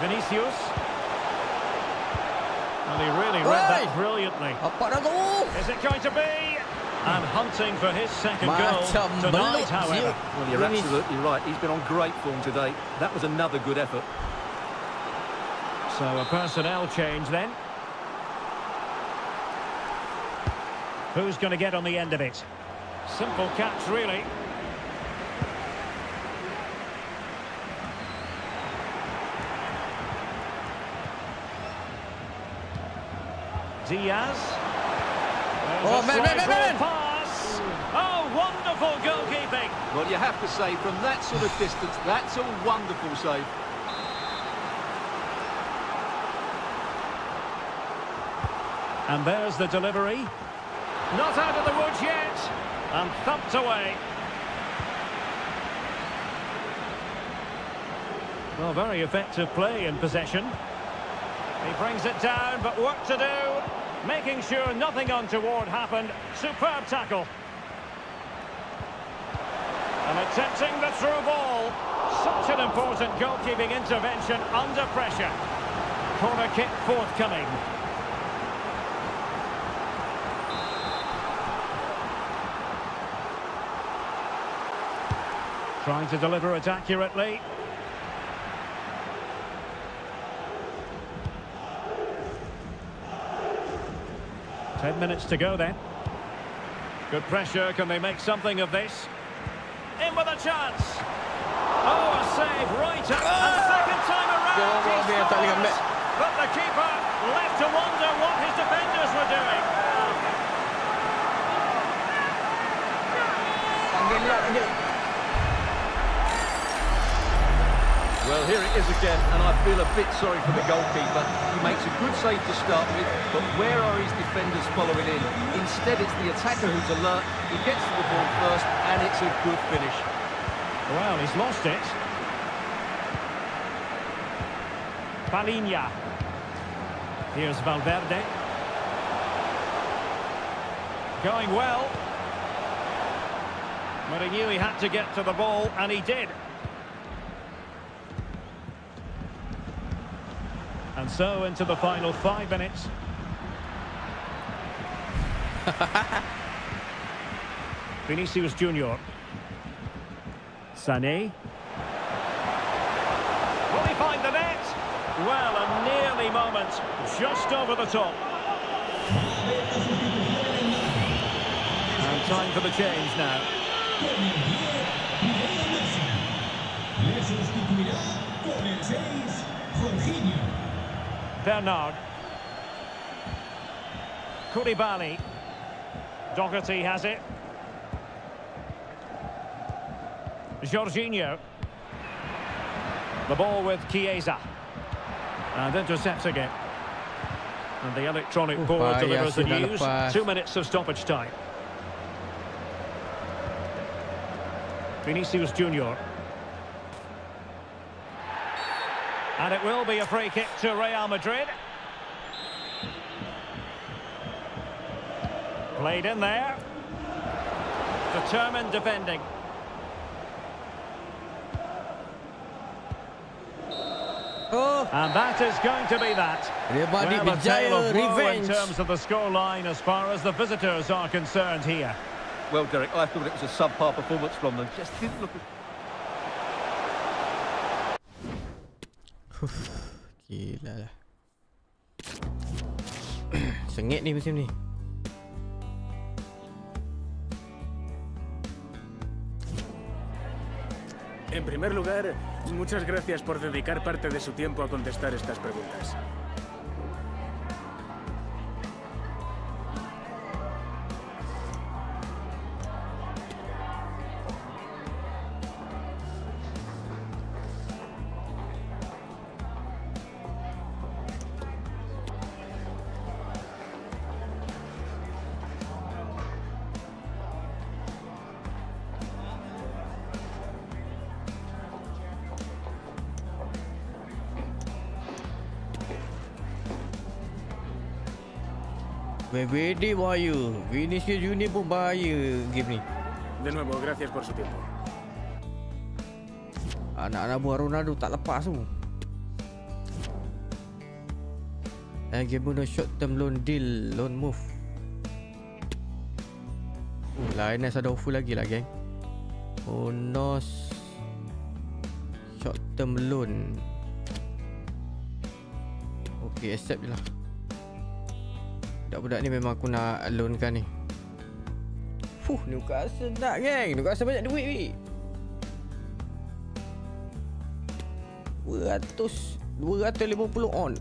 Vinicius. And he really read Hey! that brilliantly. Apa dah tu? Is it going to be? And hunting for his second goal tonight, however. Well, you're absolutely right. He's been on great form today. That was another good effort. So a personnel change then. Who's going to get on the end of it? Simple catch, really. Diaz. There's Oh, man, man, man, man. pass. Oh, wonderful goalkeeping. Well, you have to say, from that sort of distance, that's a wonderful save. And there's the delivery. Not out of the woods yet. And thumped away. Well, very effective play in possession. He brings it down, but work to do. Making sure nothing untoward happened. Superb tackle. And attempting the through ball. Such an important goalkeeping intervention under pressure. Corner kick forthcoming. Trying to deliver it accurately. Ten minutes to go then. Good pressure. Can they make something of this? In with a chance. Oh, a save right up. And second time around. He Robbie, I thought you got scores. But the keeper left to wonder what his defenders were doing. Panggil Well, here it is again, and I feel a bit sorry for the goalkeeper. He makes a good save to start with, but where are his defenders following in? Instead, it's the attacker who's alert. He gets to the ball first, and it's a good finish. Well, he's lost it. Palhinha. Here's Valverde. Going well. But he knew he had to get to the ball, and he did. And so into the final five minutes. Vinicius Junior. Sané. Will he find the net? Well, a nearly moment, just over the top. And time for the change now. Le sustituirá con el 6, Jorginho. Bernard. Koulibaly. Doherty has it. Jorginho. The ball with Chiesa. And intercepts again. And the electronic Oh, board delivers the news. Two minutes of stoppage time. Vinicius Junior. And it will be a free kick to Real Madrid. Played in there. Determined defending. Oh, And that is going to be that. Real well, a tale of woe in terms of the scoreline as far as the visitors are concerned here. Well, Derek, I thought it was a subpar performance from them. Just didn't look... En primer lugar, muchas gracias por dedicar parte de su tiempo a contestar estas preguntas. VVD bahaya. Vinicius Junior pun bahaya game ni. De nuevo, gracias por su tiempo. Anak-anak buah Ronaldo tak lepas tu. And game pun short term loan deal, loan move. Oh, Lioness ada offer lagi lah geng. Bonus short term loan. Okay, accept je lah. Budak-budak ni memang aku nak loan kan ni. Fuh, Newcastle nak geng. Newcastle banyak duit ni. 200 250 on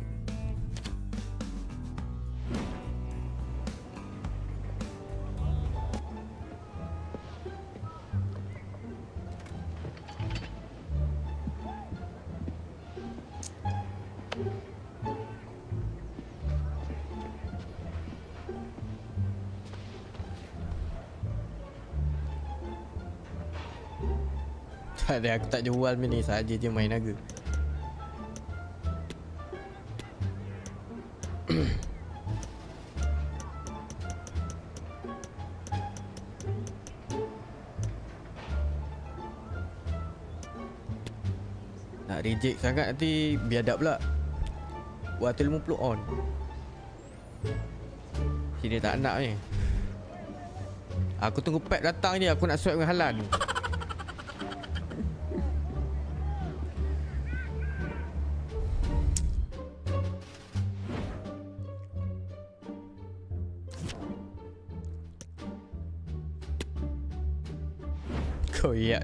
Pada aku tak jual ni saja je main naga. Nak reject sangat nanti biadab pula. Buat 50 on. Si dia tak nak ni. Aku tunggu pack datang je aku nak swipe dengan halan.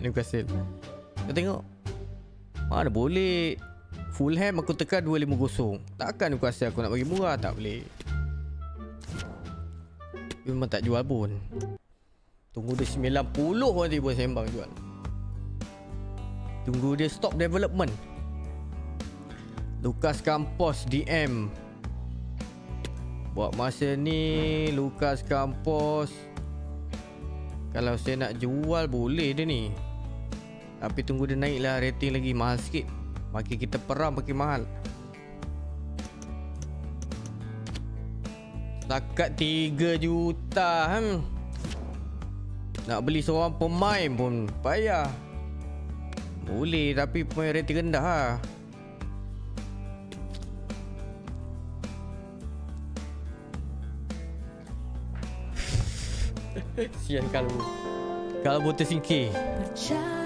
Newcastle. Kau tengok. Mana boleh. Fulham aku tekan 250 Takkan rasa aku nak bagi murah? Tak boleh. Memang tak jual pun. Tunggu dia 90 nanti boleh sembang jual. Tunggu dia stop development. Lucas Campos DM Buat masa ni Lucas Campos. Kalau saya nak jual boleh dia ni tapi tunggu dia naik lah rating lagi mahal sikit. Makin kita perang makin mahal. Takat 3 juta hmm. Nak beli seorang pemain pun payah. Boleh tapi pemain rating rendah lah. Sian kalau Kalau tersingkir. Percaya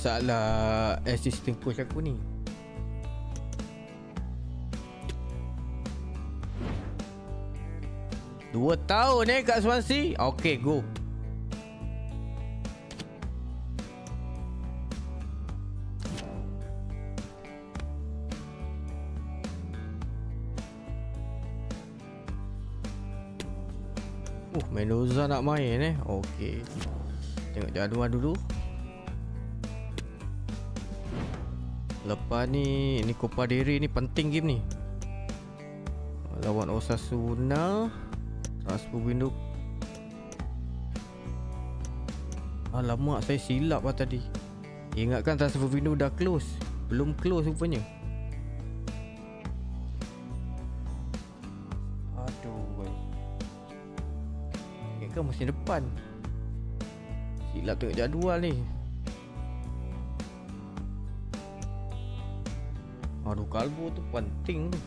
masalah assistant coach aku ni? Dua tahun eh kat Swansea? Okay, go. Uh, Mendoza nak main eh. Okay. Tengok jadual dulu. Lepas ni Ni Copa del Rey ni penting game ni. Lawan Osasuna Transfer window Alamak saya silap lah tadi. Ingatkan transfer window dah close. Belum close rupanya. Aduh Ingatkan musim depan. Silap tengok jadual ni Aduh kalbu tu penting tu.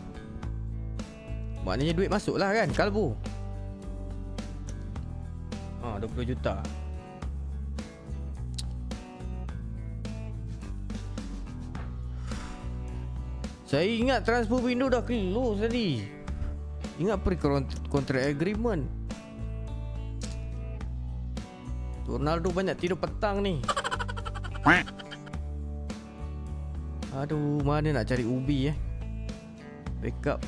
Maknanya duit masuk lah kan kalbu. Ha 20 juta. Saya ingat transfer window dah close tadi. Ingat pre contract agreement? Ronaldo banyak tidur petang ni Aduh, mana nak cari ubi eh? Backup.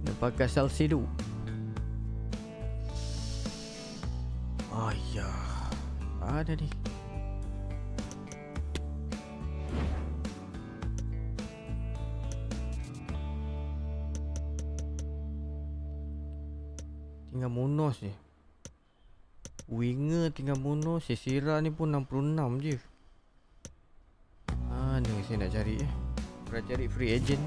Kena pakai Salcedo. Ayah. Ada ni. Tinggal Munos je. Winger tinggal bunuh Sesira ni pun 66 je. Mana saya nak cari eh? Nak cari free agent?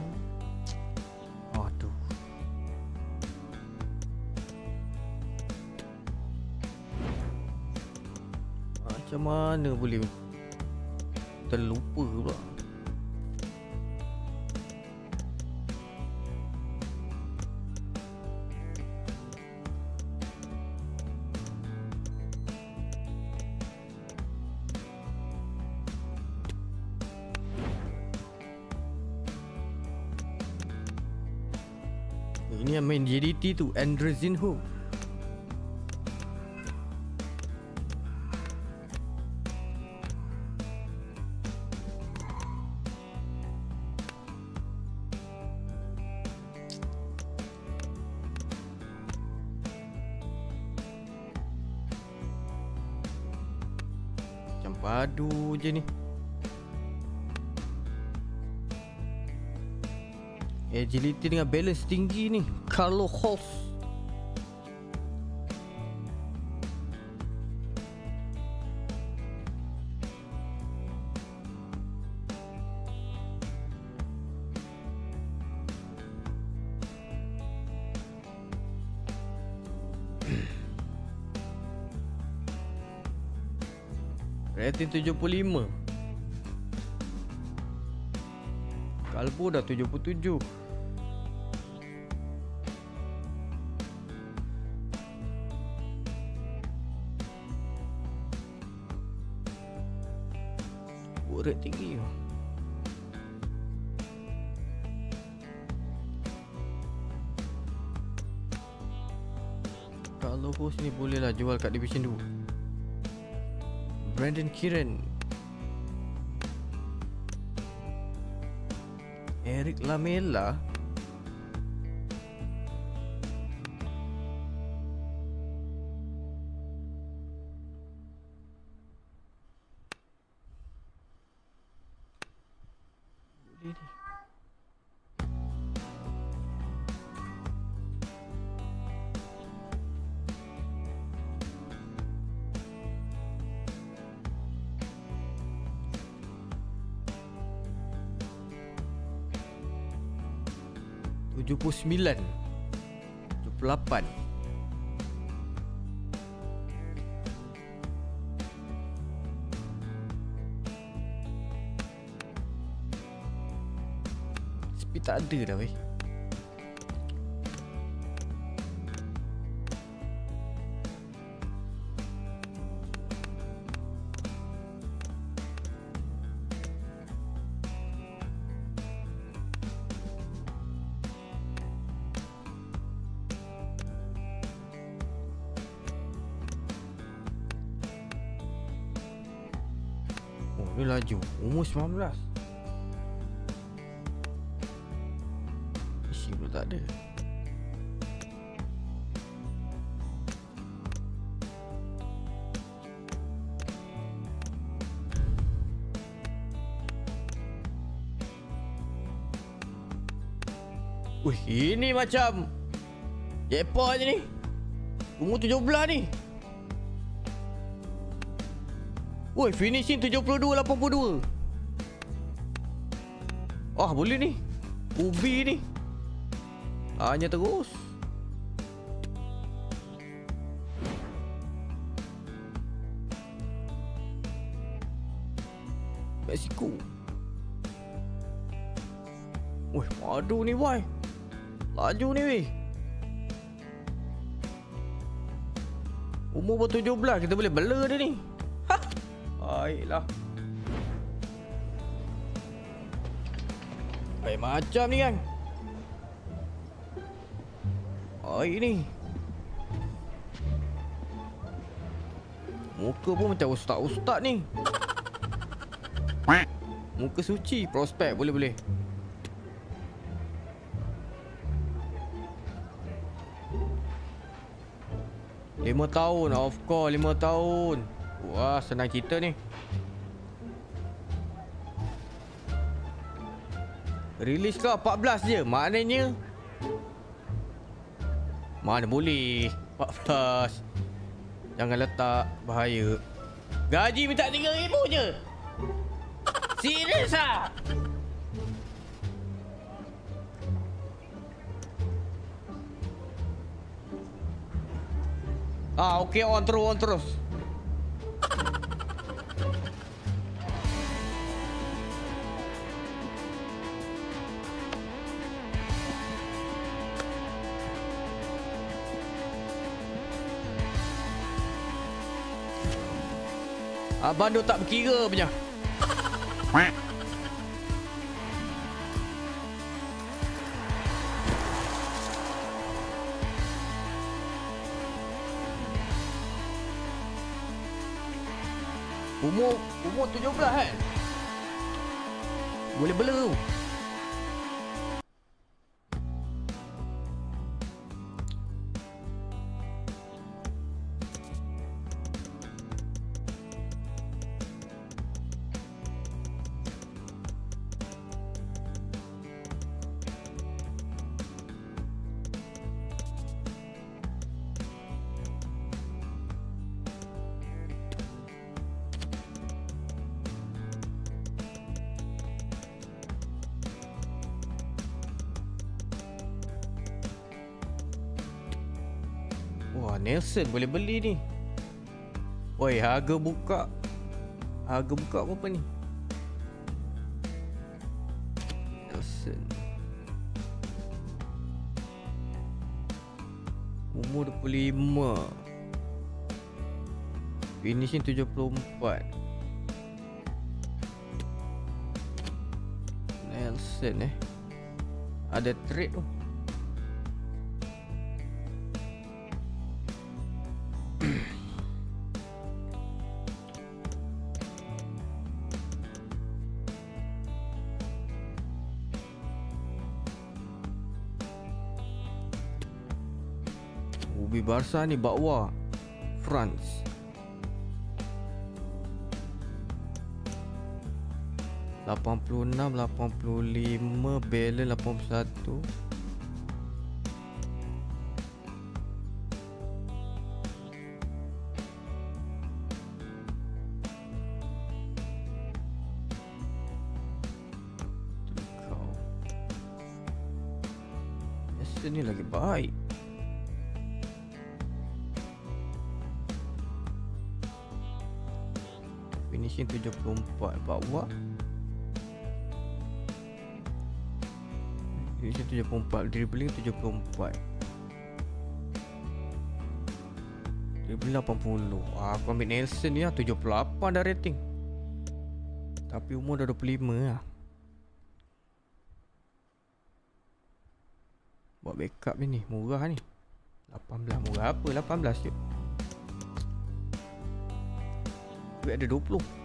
Macam mana boleh Terlupa pula Deputy to Andrew Zinhu Agility dengan balance tinggi ni. Carlo Holst Rating 75 Kalbu dah 77 Host ni boleh lah jual kat Division 2 Brandon Kieran. Eric Lamela 2009 19 Isi pula tak ada. Wih, ini macam Jackpot je ni. Umur 17 ni. Woi, finishing 72-82 Wah, boleh ni. Ubi ni. Hanya terus. Mexico Wih, madu ni boy Laju ni weh. Umur baru 17 kita boleh bela dia ni. Hah? Baiklah Baik macam ni kan? Baik ni. Muka pun macam ustaz-ustaz ni. Muka suci Prospek boleh-boleh Lima tahun Of course lima tahun. Wah senang cerita ni Release kau 14 je. Maknanya Mana boleh? 14 Jangan letak Bahaya. Gaji minta 3,000 je. Serius ah? Ah okey on terus on terus Abang tu tak berkira punya. Umur, umur 17 kan? Eh? Boleh bela tu. Wah, Nelson boleh beli ni. Oi, harga buka. Harga buka berapa ni? Nelson. Umur 25. Finishing 74. Nelson eh. Ada trade tu. Barca ni bakwa France. Lapan puluh enam, lapan puluh lima, balance lapan puluh satu 74 Dribbling 74 Dribbling 80 ah, Aku ambil Nelson ni lah 78 dah rating. Tapi umur dah 25 lah. Buat backup ni ni Murah ni. 18 Murah apa? 18 je. Duit ada 20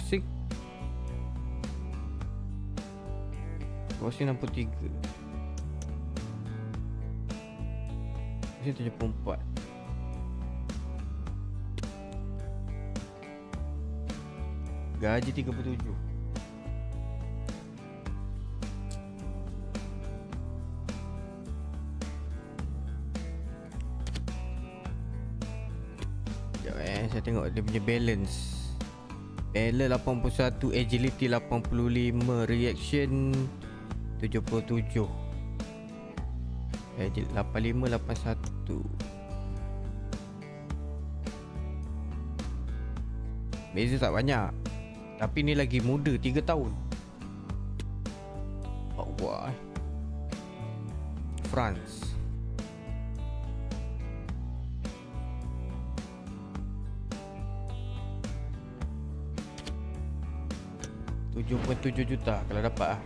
Crossing Crossing 63 Crossing 74 Gaji 37 Sekejap eh Saya tengok dia punya balance Balance 81 Agility 85 Reaction 77 Agil 85 81 Beza tak banyak. Tapi ni lagi muda 3 tahun. Allah eh. France 77 juta kalau dapat lah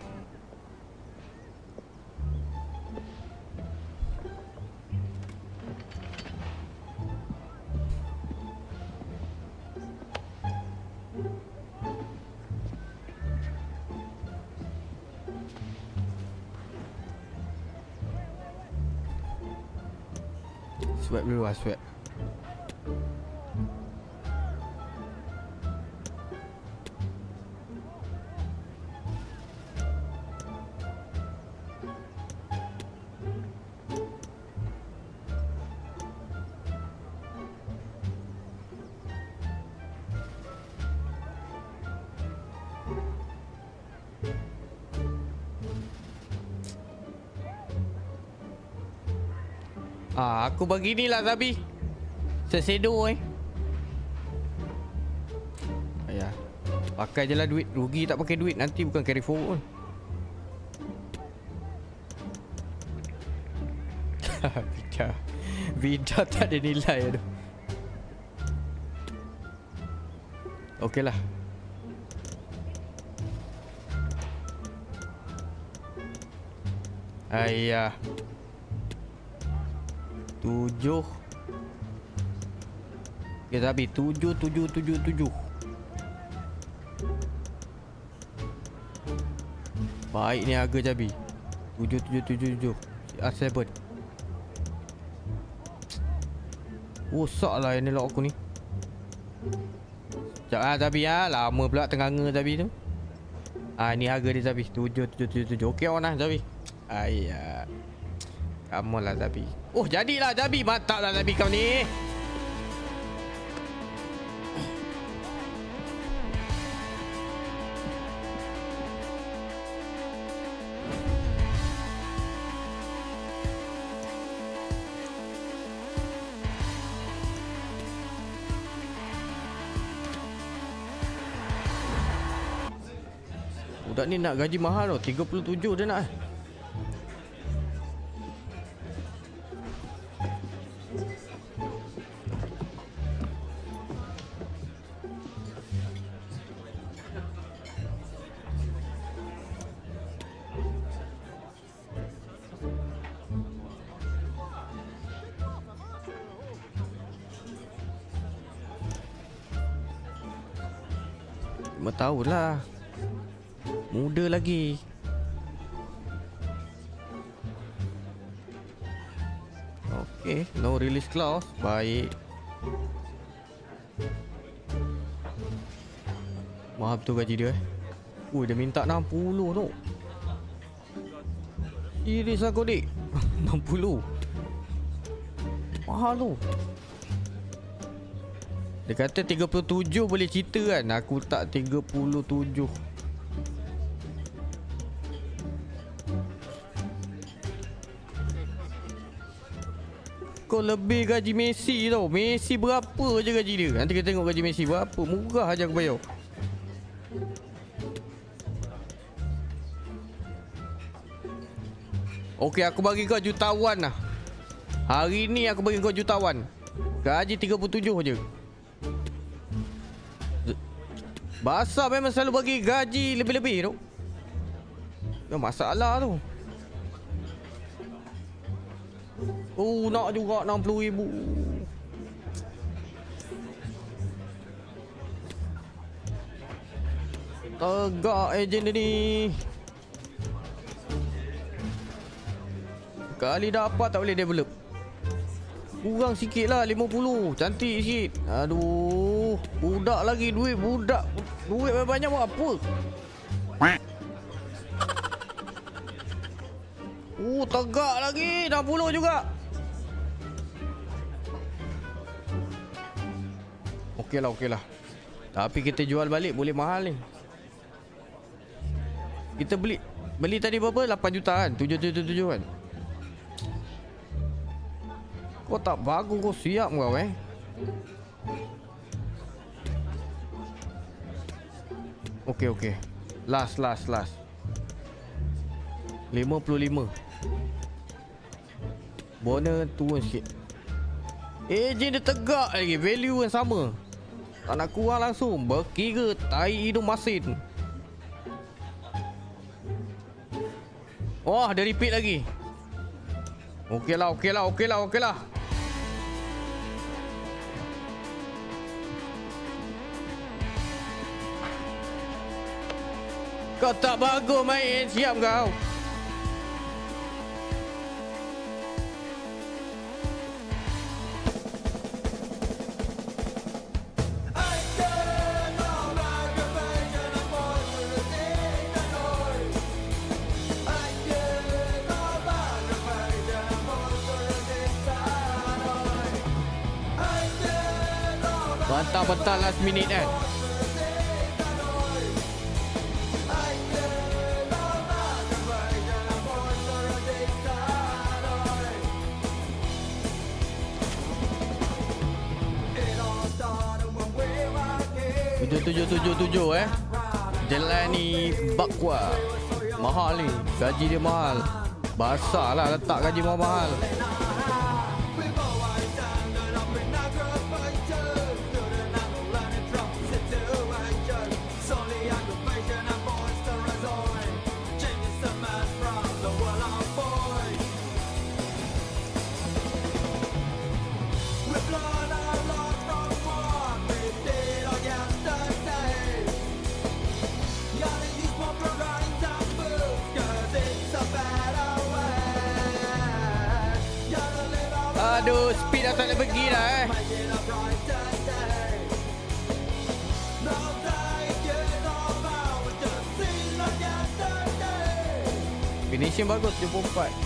aku bagi ni lah Zabi. Sesedo eh. Ayah Pakai je lah duit. Rugi tak pakai duit Nanti bukan carry forward. Pun Vida Vida tak ada nilai tu Okey lah. Ayah. Tujuh. Okay, tapi tujuh, tujuh, tujuh, tujuh. Baik ni harga Jabi. Tujuh, tujuh, tujuh, tujuh. R7. Rosak lah yang lock aku ni. Sekejap lah Zabi lah. Lama pula tenganga Zabi tu. Ah ni harga dia Zabi. Tujuh, tujuh, tujuh, tujuh. Okey on lah Zabi. Ayah. On lah Zabi. Oh jadilah Zabi. Mantap lah Zabi kau ni. Budak ni nak gaji mahal tau 37 dia nak eh. Tahun lah. Muda lagi. Okay No release clause. Baik. Mahal betul gaji dia eh. Ui dia minta 60 tu. Serius lah kau dik 60 Mahal tu Dia kata 37 boleh cerita kan? Aku tak 37 Kau lebih gaji Messi tau. Messi berapa je gaji dia? Nanti kita tengok gaji Messi berapa. Murah aja aku bayar. Okey aku bagi kau jutawan lah. Hari ni aku bagi kau jutawan. Gaji 37 je Basah memang selalu bagi gaji lebih-lebih tu. Ya masalah tu. Oh nak juga 60 ribu. Tegak ejen dia ni. Kali dapat tak boleh develop. Kurang sikit lah 50 Cantik sikit. Aduh Budak lagi duit Budak Duit banyak-banyak buat apa? Uh tegak lagi. 60 juga. Okey lah okey lah. Tapi kita jual balik boleh mahal ni. Kita beli Beli tadi berapa? 8 juta kan? 777 kan? Kau tak bagus kau siap kau eh Okey okey. Last last last. 55 Bonus turun sikit. Ejen dia tegak lagi. Value yang sama. Tak nak kurang langsung. Berkira Tai hidung masin. Wah dia repeat lagi. Okey lah okey lah Kau tak bagus main. Siap kau. Bantah-bantah last minute kan 27 eh. Jelani Bakwa. Mahal ni. Gaji dia mahal. Basah lah letak gaji mahal-mahal. Dah tak boleh pergi dah eh. Finishing bagus 74.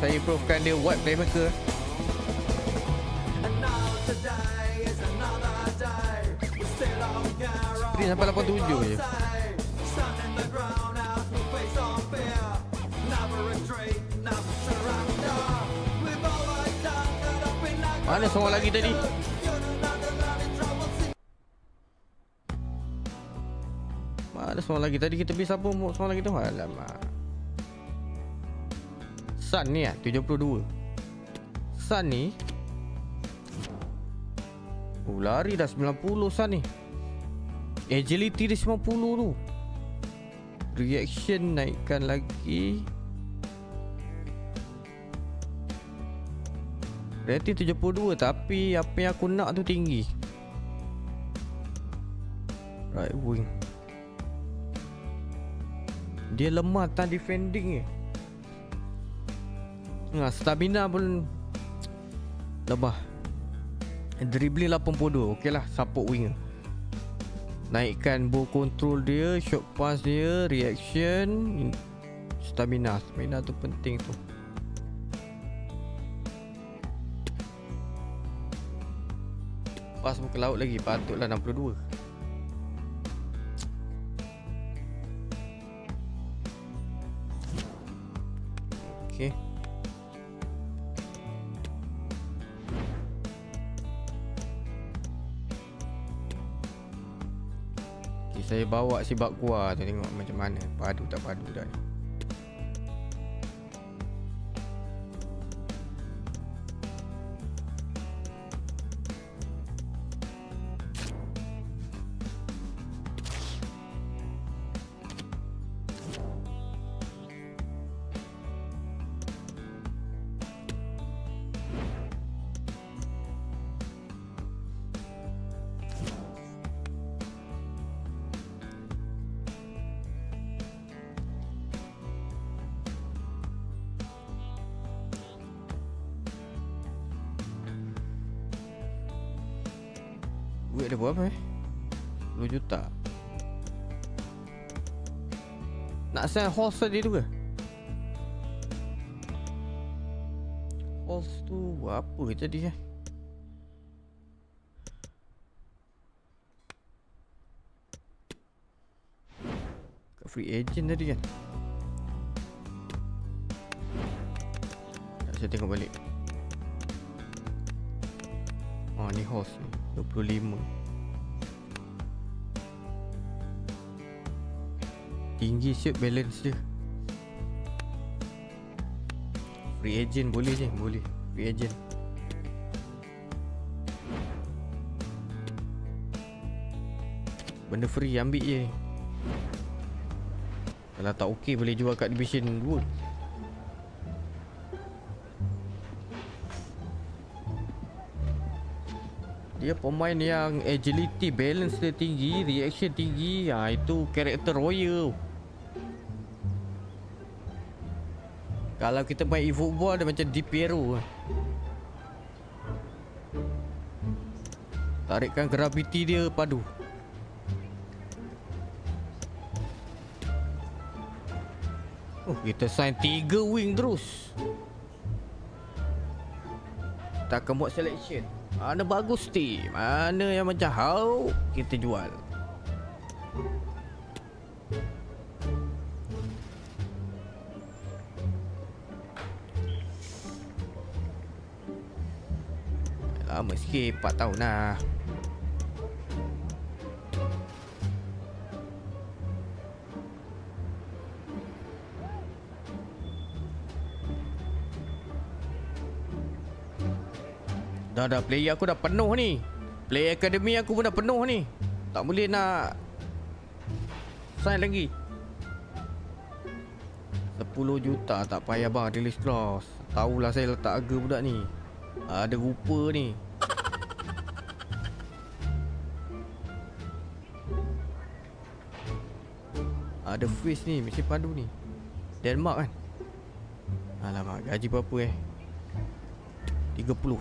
Saya improvekan dia wipe playmaker. Sprint sampai 87 je. Mana seorang lagi tadi? Mana seorang lagi tadi kita bisa pun seorang lagi tu? Alamak. Sun ni ah 72. Sun ni Oh lari dah 90 Sun ni. Agility dia 90 tu. Reaction naikkan lagi. Rating 72 tapi apa yang aku nak tu tinggi. Right wing. Dia lemah tan defending ni. Ha, stamina pun lemah. Dribbling 82. Okey lah support winger. Naikkan ball control dia, shot pass dia, reaction, stamina. Stamina tu penting tu. Pas muka laut lagi Patutlah 62 Okay saya bawa si Bakwa tu tengok macam mana. Padu tak padu dah ni Sell horse tadi tu ke Horse tu apa jadi eh? Kat free agent tadi kan? Tak saya tengok balik. Oh ni horse ni. 25 Tinggi siap balance dia. Free agent boleh je Boleh. Free agent. Benda free ambil je. Kalau tak okey boleh jual kat division 2 Dia pemain yang agility, balance dia tinggi, reaction tinggi. Ha, itu karakter royal. Kalau kita main e-football dia macam Di Piero. Tarikkan gravity dia padu. Oh, kita sign 3 wing terus. Tak akan buat selection. Mana bagus ti? Mana yang macam how kita jual. Sikit 4 tahun lah Dah dah player aku dah penuh ni Play Academy aku pun dah penuh ni. Tak boleh nak sign lagi. 10 juta tak payah bang release clause. Tahulah saya letak harga budak ni. Ada rupa ni. Ada face ni mesti padu ni. Denmark kan. Alamak gaji berapa eh? 30.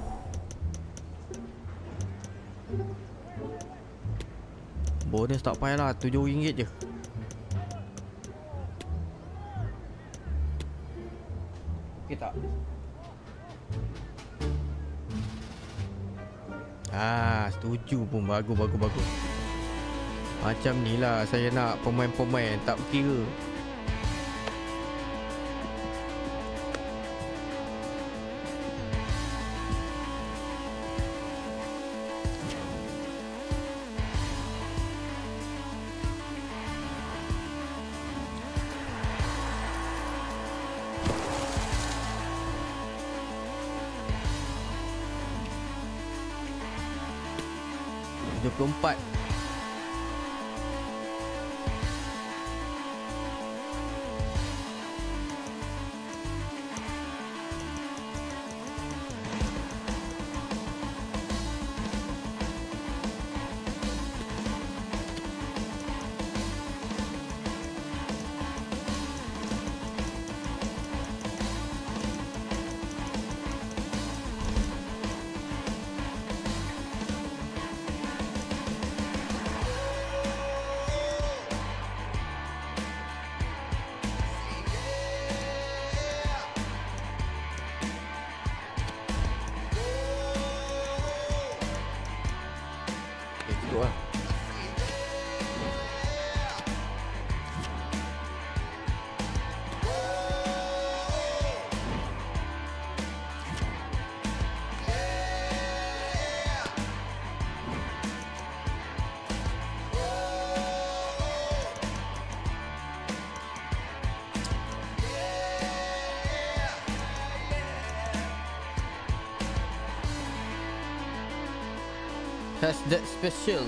Bonus tak payah lah RM7 je tak? Ah, setuju pun bagus bagus bagus. Macam ni lah saya nak pemain-pemain tak kira. Special.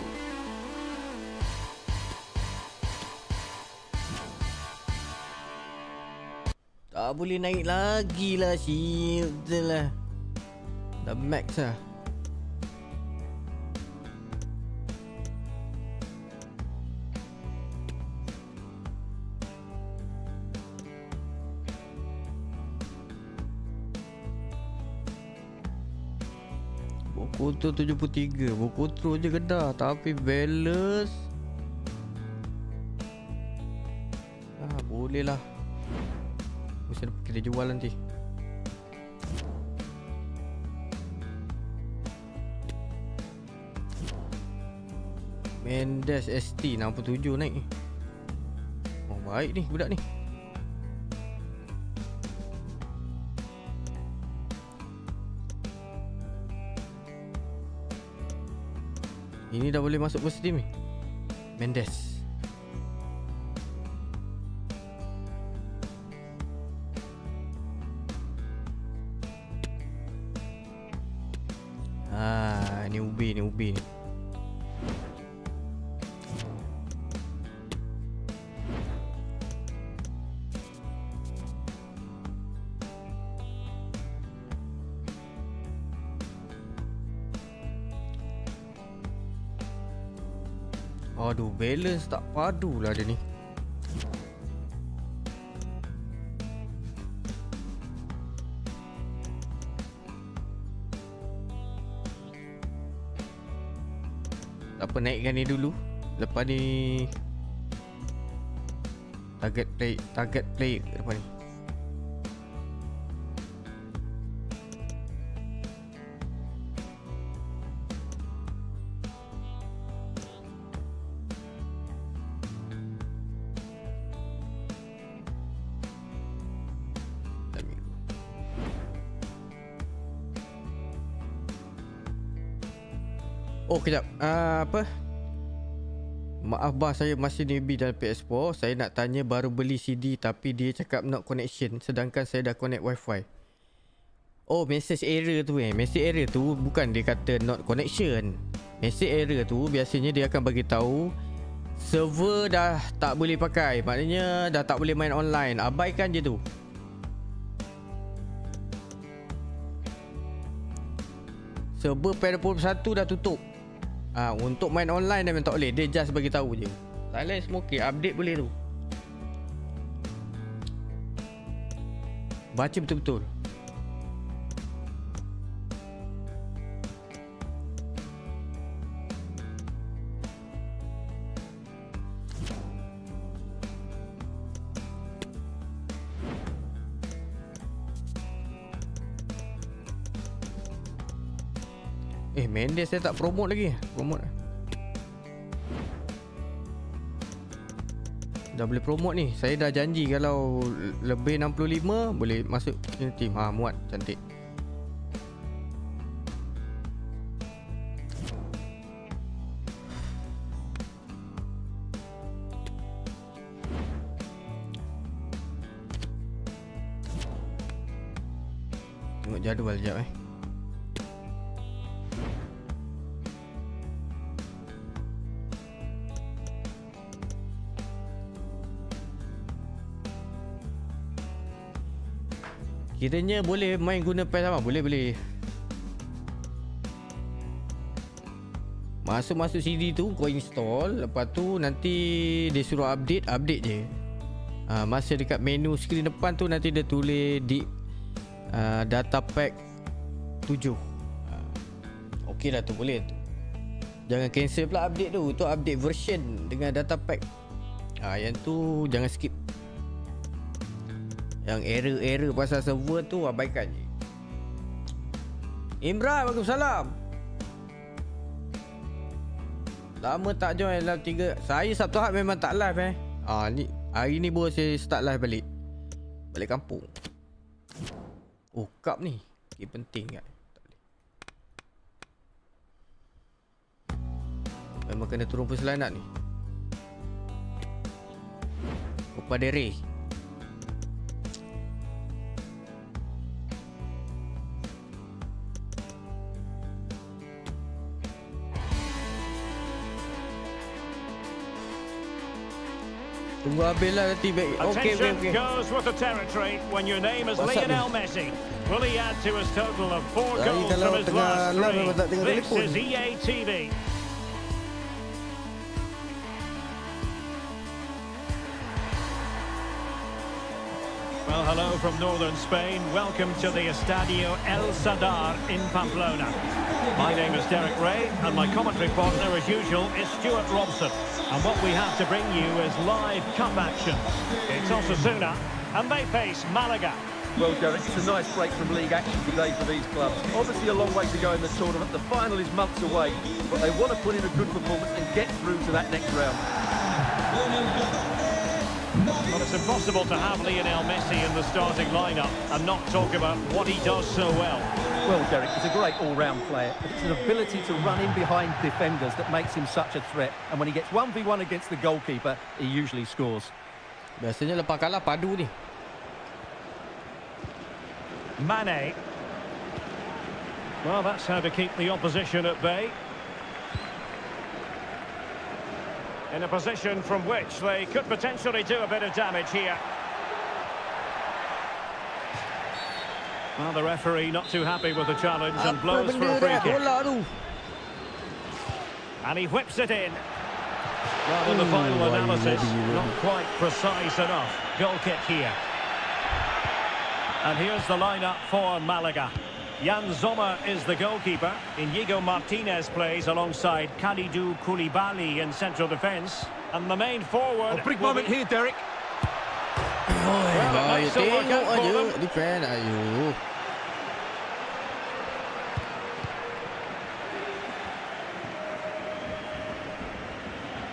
Tak boleh naik lagi lah Shield lah Dah max lah Bokoto 73 Bokoto je kedah Tapi balance. Ah boleh lah. Mesti kita jual nanti. Mendes ST 67 naik. Oh baik ni budak ni Dah boleh masuk team ni? Mendes tak padu lah dia ni. Tak apa, naikkan ni dulu. Lepas ni... Target play, target play lepas ni. Oh kejap uh, Apa Maaf bah saya masih newbie dalam PS4 Saya nak tanya baru beli CD Tapi dia cakap not connection Sedangkan saya dah connect wifi Oh message error tu eh Message error tu bukan dia kata not connection Message error tu biasanya dia akan bagi tahu server dah tak boleh pakai. Maknanya dah tak boleh main online. Abaikan je tu. Server Parapool 1 dah tutup. Ah ha, untuk main online dia memang tak boleh. Dia just bagi tahu je. Silent smoking update boleh tu. Baca betul-betul. Mendes saya tak promote lagi. Promote. Dah boleh promote ni. Saya dah janji kalau Lebih 65 Boleh masuk team. Ha muat. Cantik Kiranya boleh main guna PES apa? Boleh boleh. Masuk-masuk CD tu kau install, lepas tu nanti dia suruh update, update je. Ha, masa dekat menu skrin depan tu nanti dia tulis di uh, data pack 7. Ha, Okey lah tu boleh tu. Jangan cancel pula update tu. Tu update version dengan data pack. Ha, yang tu jangan skip. Yang error-error pasal server tu abaikan je. Imran, Waalaikumsalam. Lama tak join live 3. Saya Sabtu Ahad memang tak live eh. Ah ni hari ni baru saya start live balik. Balik kampung. Oh, cup ni. Okay, penting kan. Memang kena turun perselanat ni. Kepada Ray. Attention okey. goes with the territory when your name is What's up, Lionel Messi. Will he add to his total of four goals from his last three? memang tak tengok This is EA TV. Well, hello from northern Spain. Welcome to the Estadio El Sadar in Pamplona. My name is Derek Ray, and my commentary partner, as usual, is Stuart Robson. And what we have to bring you is live cup action. It's Osasuna, and they face Malaga. Well, Derek, it's a nice break from league action today for these clubs. Obviously a long way to go in the tournament. The final is months away, but they want to put in a good performance and get through to that next round. Well, it's impossible to have Lionel Messi in the starting lineup and not talk about what he does so well. Well, Derek, he's a great all-round player, but it's an ability to run in behind defenders that makes him such a threat. And when he gets 1v1 against the goalkeeper, he usually scores. Biasanya lepas kalah padu ni. Mane. Well, that's how to keep the opposition at bay. In a position from which they could potentially do a bit of damage here. Well, the referee not too happy with the challenge and blows for benda a free kick. And he whips it in. Well, in the final analysis, not quite precise enough. Goal kick here. And here's the lineup for Malaga. Yann Sommer is the goalkeeper. Inigo Martinez plays alongside Kalidou Koulibaly in central defence. And the main forward... A big moment be- here, Derek. Well, it Ayo might still work tengok out for aja them. defend ayo.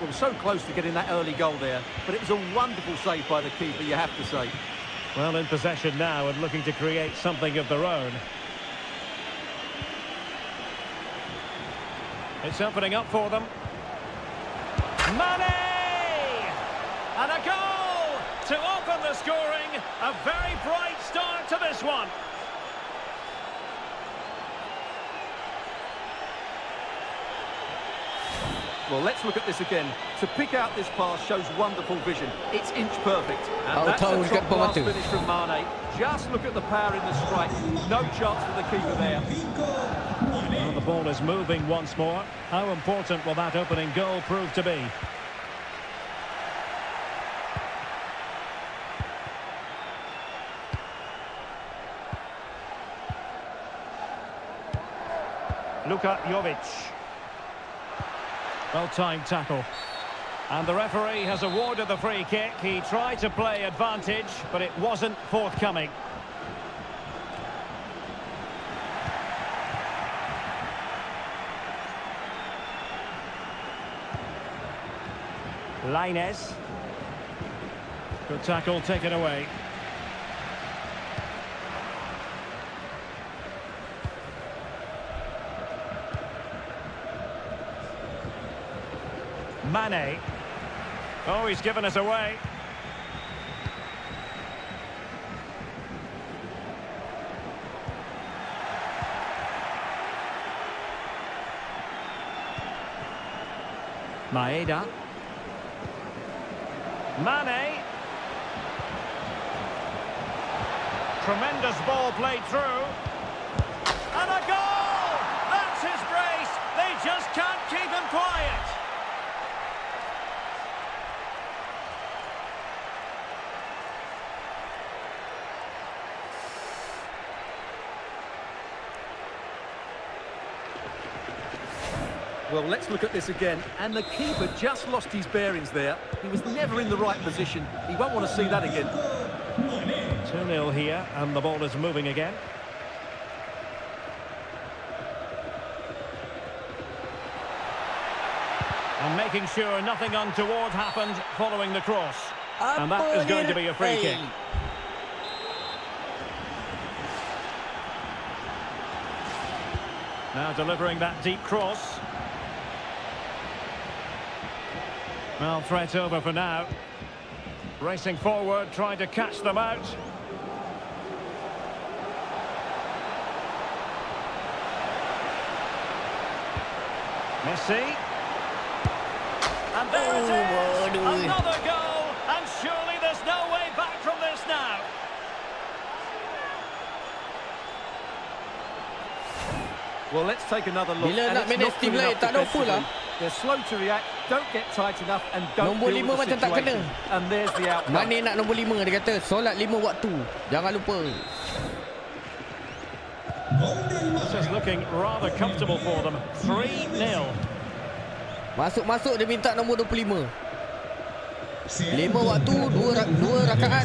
Well, so close to getting that early goal there, but it was a wonderful save by the keeper, you have to say. Well, in possession now and looking to create something of their own. It's opening up for them. Mane! And a goal to open the scoring. A very bright start to this one. Well, let's look at this again. To pick out this pass shows wonderful vision. It's inch perfect. And that's a dekat top-class finish from Mane. Just look at the power in the strike. No chance for the keeper there. Well, the ball is moving once more. How important will that opening goal prove to be? Luka Jovic. Well-timed tackle. And the referee has awarded the free kick. He tried to play advantage, but it wasn't forthcoming. Lainez. Good tackle taken away. Mane. Oh, he's given us away. Maeda. Mane. Tremendous ball played through. And a goal! That's his brace. They just can't keep him quiet. Well, let's look at this again. And the keeper just lost his bearings there. He was never in the right position. He won't want to see that again. 2-0 here, and the ball is moving again. And making sure nothing untoward happened following the cross. And that is going to be a free kick. Now delivering that deep cross. Well, threat over for now. Racing forward, trying to catch them out. Messi. And there it is! Another goal! And surely there's no way back from this now. Well, let's take another look. Bila And nak it's manage not team good lain, enough tak ada full lah. defensively. They're slow to react, don't get tight enough, and don't Nombor lima macam tak kena. And there's the outcome. Mane nak nombor lima dia kata solat lima waktu. Jangan lupa. This is looking rather comfortable for them. 3-0. Masuk-masuk dia minta nombor 25. Lima waktu, dua, ra- dua rakaat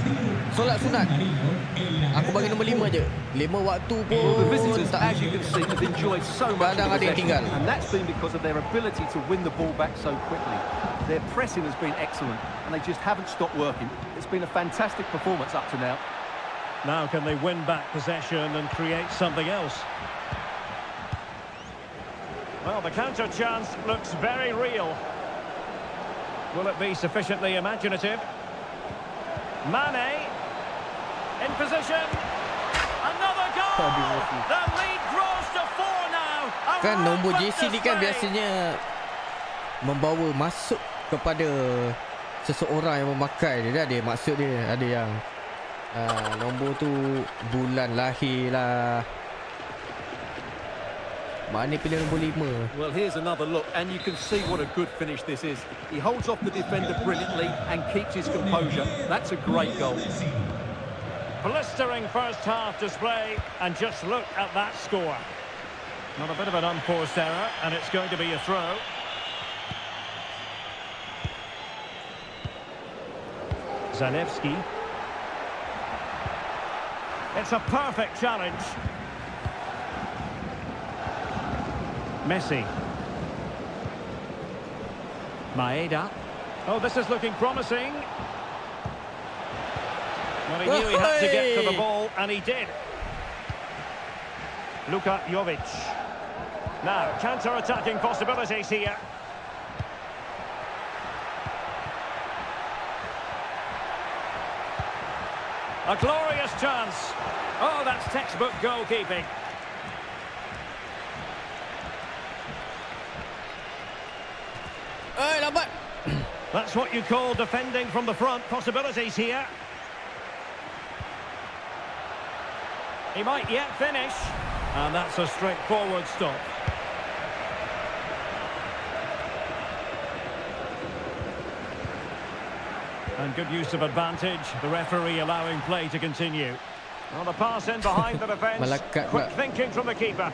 solat sunat. Aku bagi nombor lima je. Lima waktu Well, the visitors, pun tak. as you can see, have enjoyed so much Kadang ada yang tinggal. and that's been because of their ability to win the ball back so quickly. Their pressing has been excellent, and they just haven't stopped working. It's been a fantastic performance up to now. Now can they win back possession and create something else? Well, the counter chance looks very real. Will it be sufficiently imaginative? Mane in position. Another goal. The lead grows to four now. A Kan nombor JC ni kan biasanya membawa masuk kepada seseorang yang memakai dia. Dia ada maksud dia. Ada yang uh, nombor tu bulan lahir lah. Mana pilih nombor lima? Well, here's another look, and you can see what a good finish this is. He holds off the defender brilliantly and keeps his composure. That's a great goal. Blistering first half display, and just look at that score. Not a bit of an unforced error, and it's going to be a throw. Zalewski. It's a perfect challenge. Messi. Maeda. Oh, this is looking promising. Well, he knew he had to get to the ball, and he did. Luka Jovic. Now, counter-attacking possibilities here. A glorious chance. Oh, that's textbook goalkeeping. Lambat. That's what you call defending from the front. Possibilities here. He might yet finish. And that's a straightforward stop. And good use of advantage. The referee allowing play to continue. Well, the pass in behind the defence. Quick thinking from the keeper.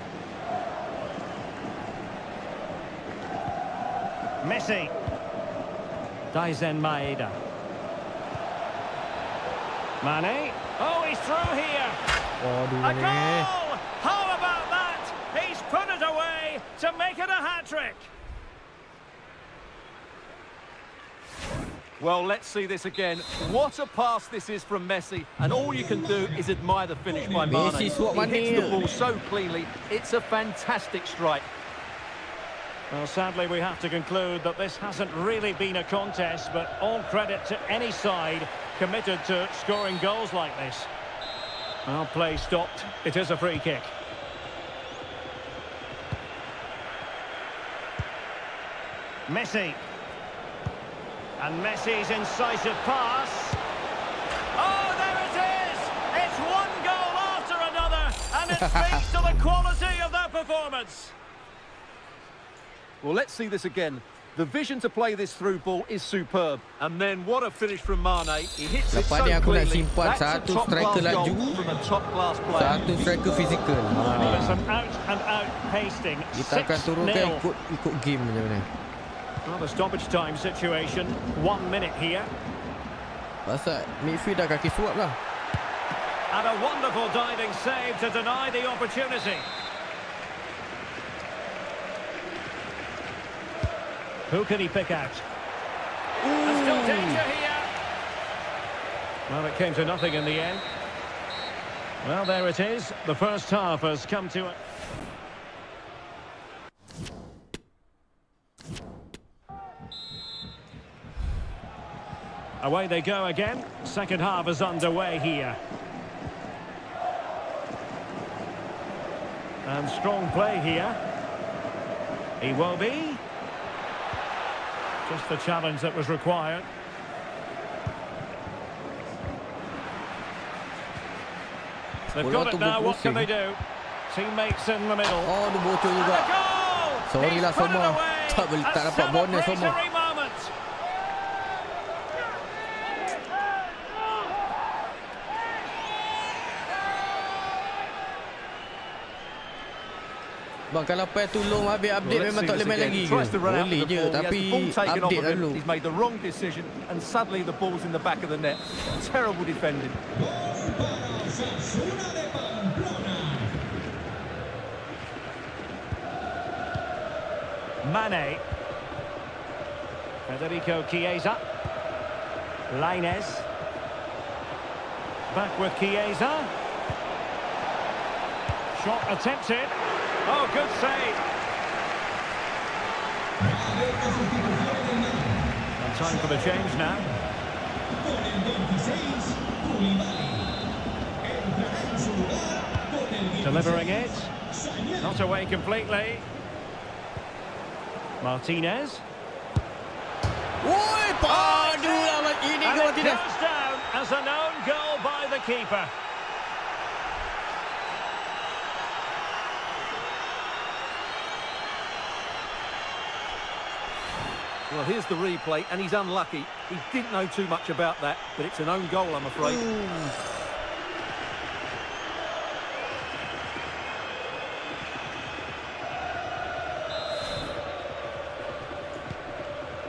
Messi. Daizen Maeda. Mane. Oh, he's through here. Waduh, A goal! How about that? He's put it away to make it a hat-trick. Well, let's see this again. What a pass this is from Messi, and all you can do is admire the finish by Mane. Messi swap he hits Mane. the ball so cleanly. It's a fantastic strike. Well, sadly, we have to conclude that this hasn't really been a contest, but all credit to any side committed to scoring goals like this. Well, play stopped. It is a free kick. Messi. And Messi's incisive pass. Oh, there it is! It's one goal after another, and it speaks to the quality of their performance. Well, let's see this again. The vision to play this through ball is superb. And then what a finish from Mane. He hits it so ni cleanly. simpan That's a satu top-class striker goal laju. from a top-class player. Satu striker fizikal. Well, it's Ha. an out-and-out pasting. Kita akan turunkan 6-0. ikut ikut game macam mana. Well, the stoppage time situation. One minute here. Pasal midfield dah kaki suap lah. And a wonderful diving save to deny the opportunity. Who can he pick out? And still danger here. Well, it came to nothing in the end. Well, there it is. The first half has come to... a- Away they go again. Second half is underway here. And strong play here. He will be. Just the challenge that was required. They've got it now, what can they do? Teammates in the middle. Oh, dia bocor juga. Sorry lah semua. Tak boleh- tak dapat bonus semua. celebratory moment. Bang kalau pay tolong habis update Well, memang tak boleh main lagi He ke? to run out Boleh the je ball. He has tapi the ball taken off update dulu. He's made the wrong decision, and suddenly the ball's in the back of the net. Terrible defending. Osasuna de Pamplona. Mane. Federico Chiesa. Lainez. Back with Chiesa. Shot attempted. Oh, good save. And time for the change now. Con el 26, Koulibaly. Entrará en su lugar con el 16, Delivering it. Not away completely. Martinez. Woi, padu amat ini And it goes down as an own goal by the keeper. Well, here's the replay, and he's unlucky. He didn't know too much about that, but it's an own goal, I'm afraid.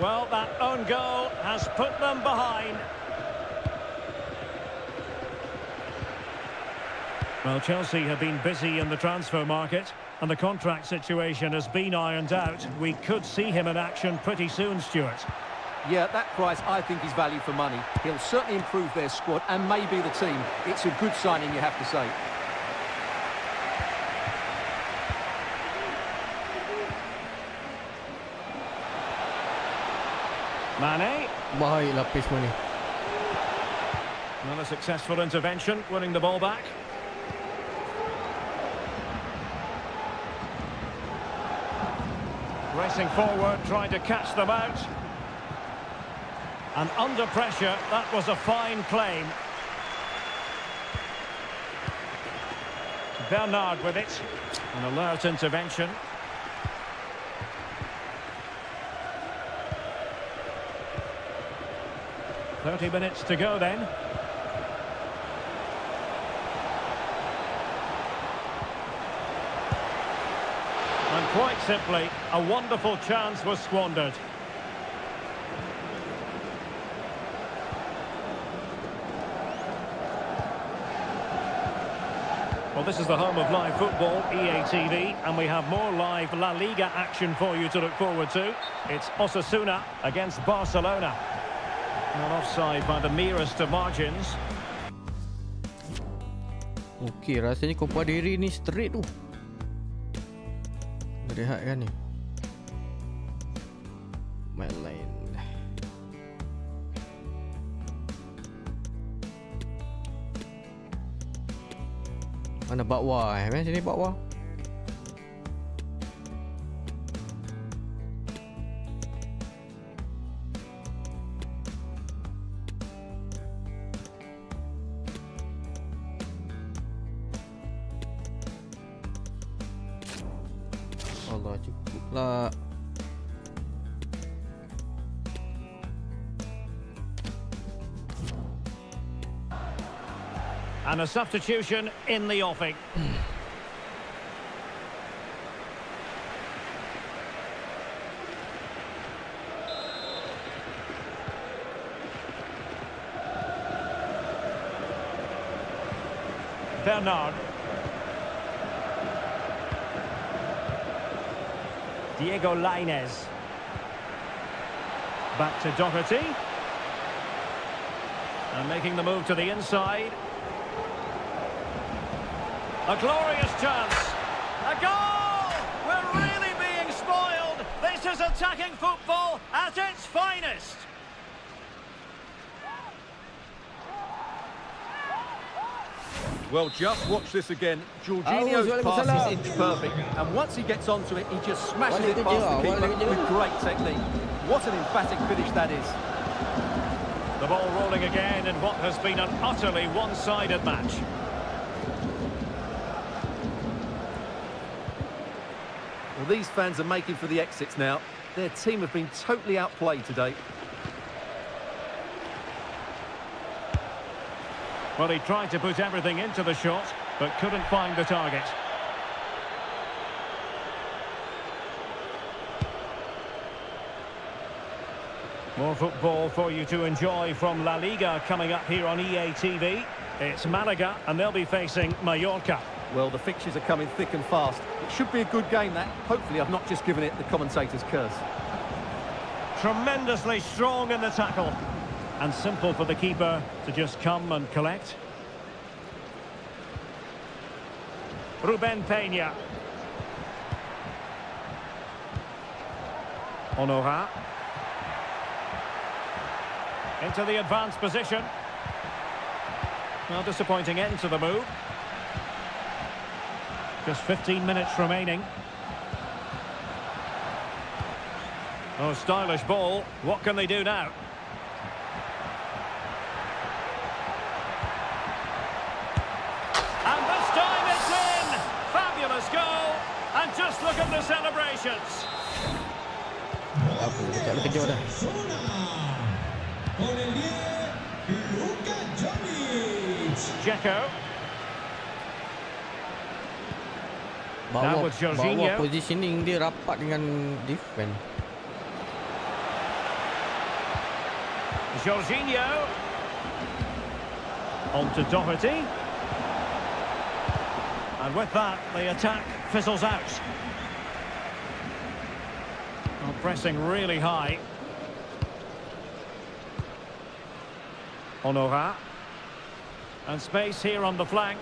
Well, that own goal has put them behind. Well, Chelsea have been busy in the transfer market, and the contract situation has been ironed out. We could see him in action pretty soon, Stuart. Yeah, that price, I think, is value for money. He'll certainly improve their squad and maybe the team. It's a good signing, you have to say. Mane. Baik lapis mana. Not a successful intervention, winning the ball back. Racing forward, trying to catch them out. And under pressure, that was a fine claim. Bernard with it. An alert intervention. Thirty minutes to go then. Quite simply, a wonderful chance was squandered. Well, this is the home of live football, EA TV, and we have more live La Liga action for you to look forward to. It's Osasuna against Barcelona. Not offside by the merest of margins. Okey, rasanya Copa Diri ni straight tu. Rehat kan ni. Main lain. Mana bakwa eh? Mana sini bakwa? And a substitution in the offing. Bernard. Diego Lainez. Back to Doherty. And making the move to the inside. A glorious chance. A goal! We're really being spoiled. This is attacking football at its finest. Well, just watch this again. Jorginho's pass is inch perfect, and once he gets onto it, he just smashes it past the keeper with great technique. What an emphatic finish that is. The ball rolling again in what has been an utterly one-sided match. These fans are making for the exits now. Their team have been totally outplayed today. Well, he tried to put everything into the shot, but couldn't find the target. More football for you to enjoy from La Liga coming up here on EA TV. It's Malaga, and they'll be facing Mallorca. Well, the fixtures are coming thick and fast. It should be a good game, that. Hopefully, I've not just given it the commentator's curse. Tremendously strong in the tackle. And simple for the keeper to just come and collect. Ruben Peña. Honora. Into the advanced position. Well, disappointing end to the move. Just 15 minutes remaining. Oh, stylish ball. What can they do now? And this time it's in! Fabulous goal! And just look at the celebrations. Apa? Dekat lu kejut dah. Zona. Con el 10, Luka Jovic. Dzeko. Now Bawah, with Jorginho. bawah positioning dia rapat dengan defend. Jorginho. On to Doherty. And with that, the attack fizzles out. Well, pressing really high. Honora. And space here on the flank.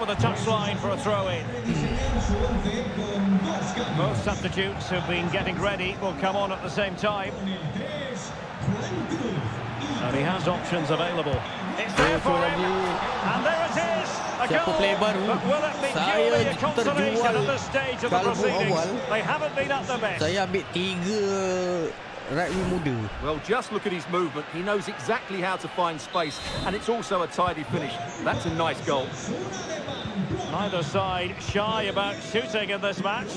Over the touchline for a throw-in. Rediseñar su once con. Both substitutes who've been getting ready will come on at the same time. Con el 3, Juan Cruz. Y And he has options available. It's there for him. And there it is. A goal. But will it be Saya purely a consolation at this stage of the proceedings? They haven't been at their best. Saya ambil tiga right wing muda. Well, just look at his movement. He knows exactly how to find space, and it's also a tidy finish. That's a nice goal. Neither side shy about shooting in this match.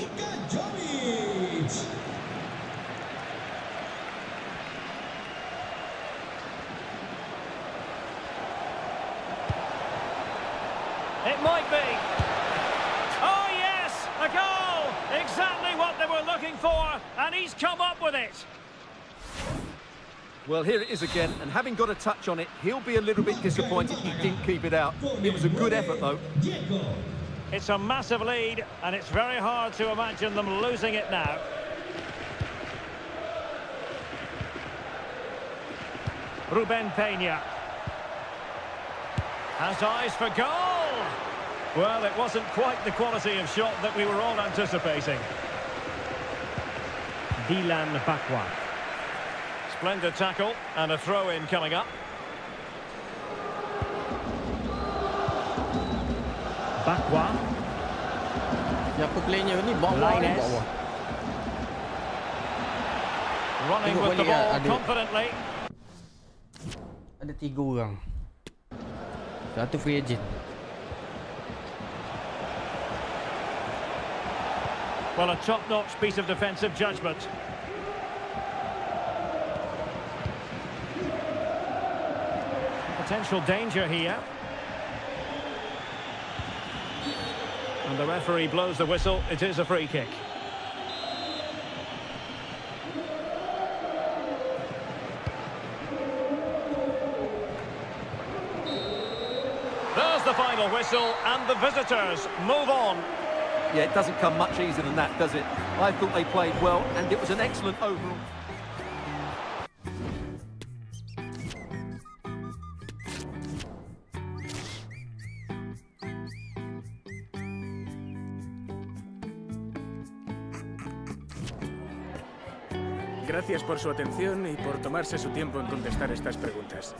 It might be. Oh, yes, a goal. Exactly what they were looking for, and he's come up with it. Well, here it is again, and having got a touch on it, he'll be a little bit disappointed he didn't keep it out. It was a good effort, though. It's a massive lead, and it's very hard to imagine them losing it now. Ruben Peña. Has eyes for goal. Well, it wasn't quite the quality of shot that we were all anticipating. Dilane Bakwa. Splendid tackle, and a throw-in coming up. Bakwa. Siapa playernya ni? Bawah ni, Lainez. bawah. Running with the ball confidently. Ada tiga orang. Satu free agent. Well, a top-notch piece of defensive judgment. Potential danger here. And the referee blows the whistle. It is a free kick. There's the final whistle, and the visitors move on. Yeah, it doesn't come much easier than that, does it? I thought they played well, and it was an excellent overall. Por su atención y por tomarse su tiempo en contestar estas preguntas.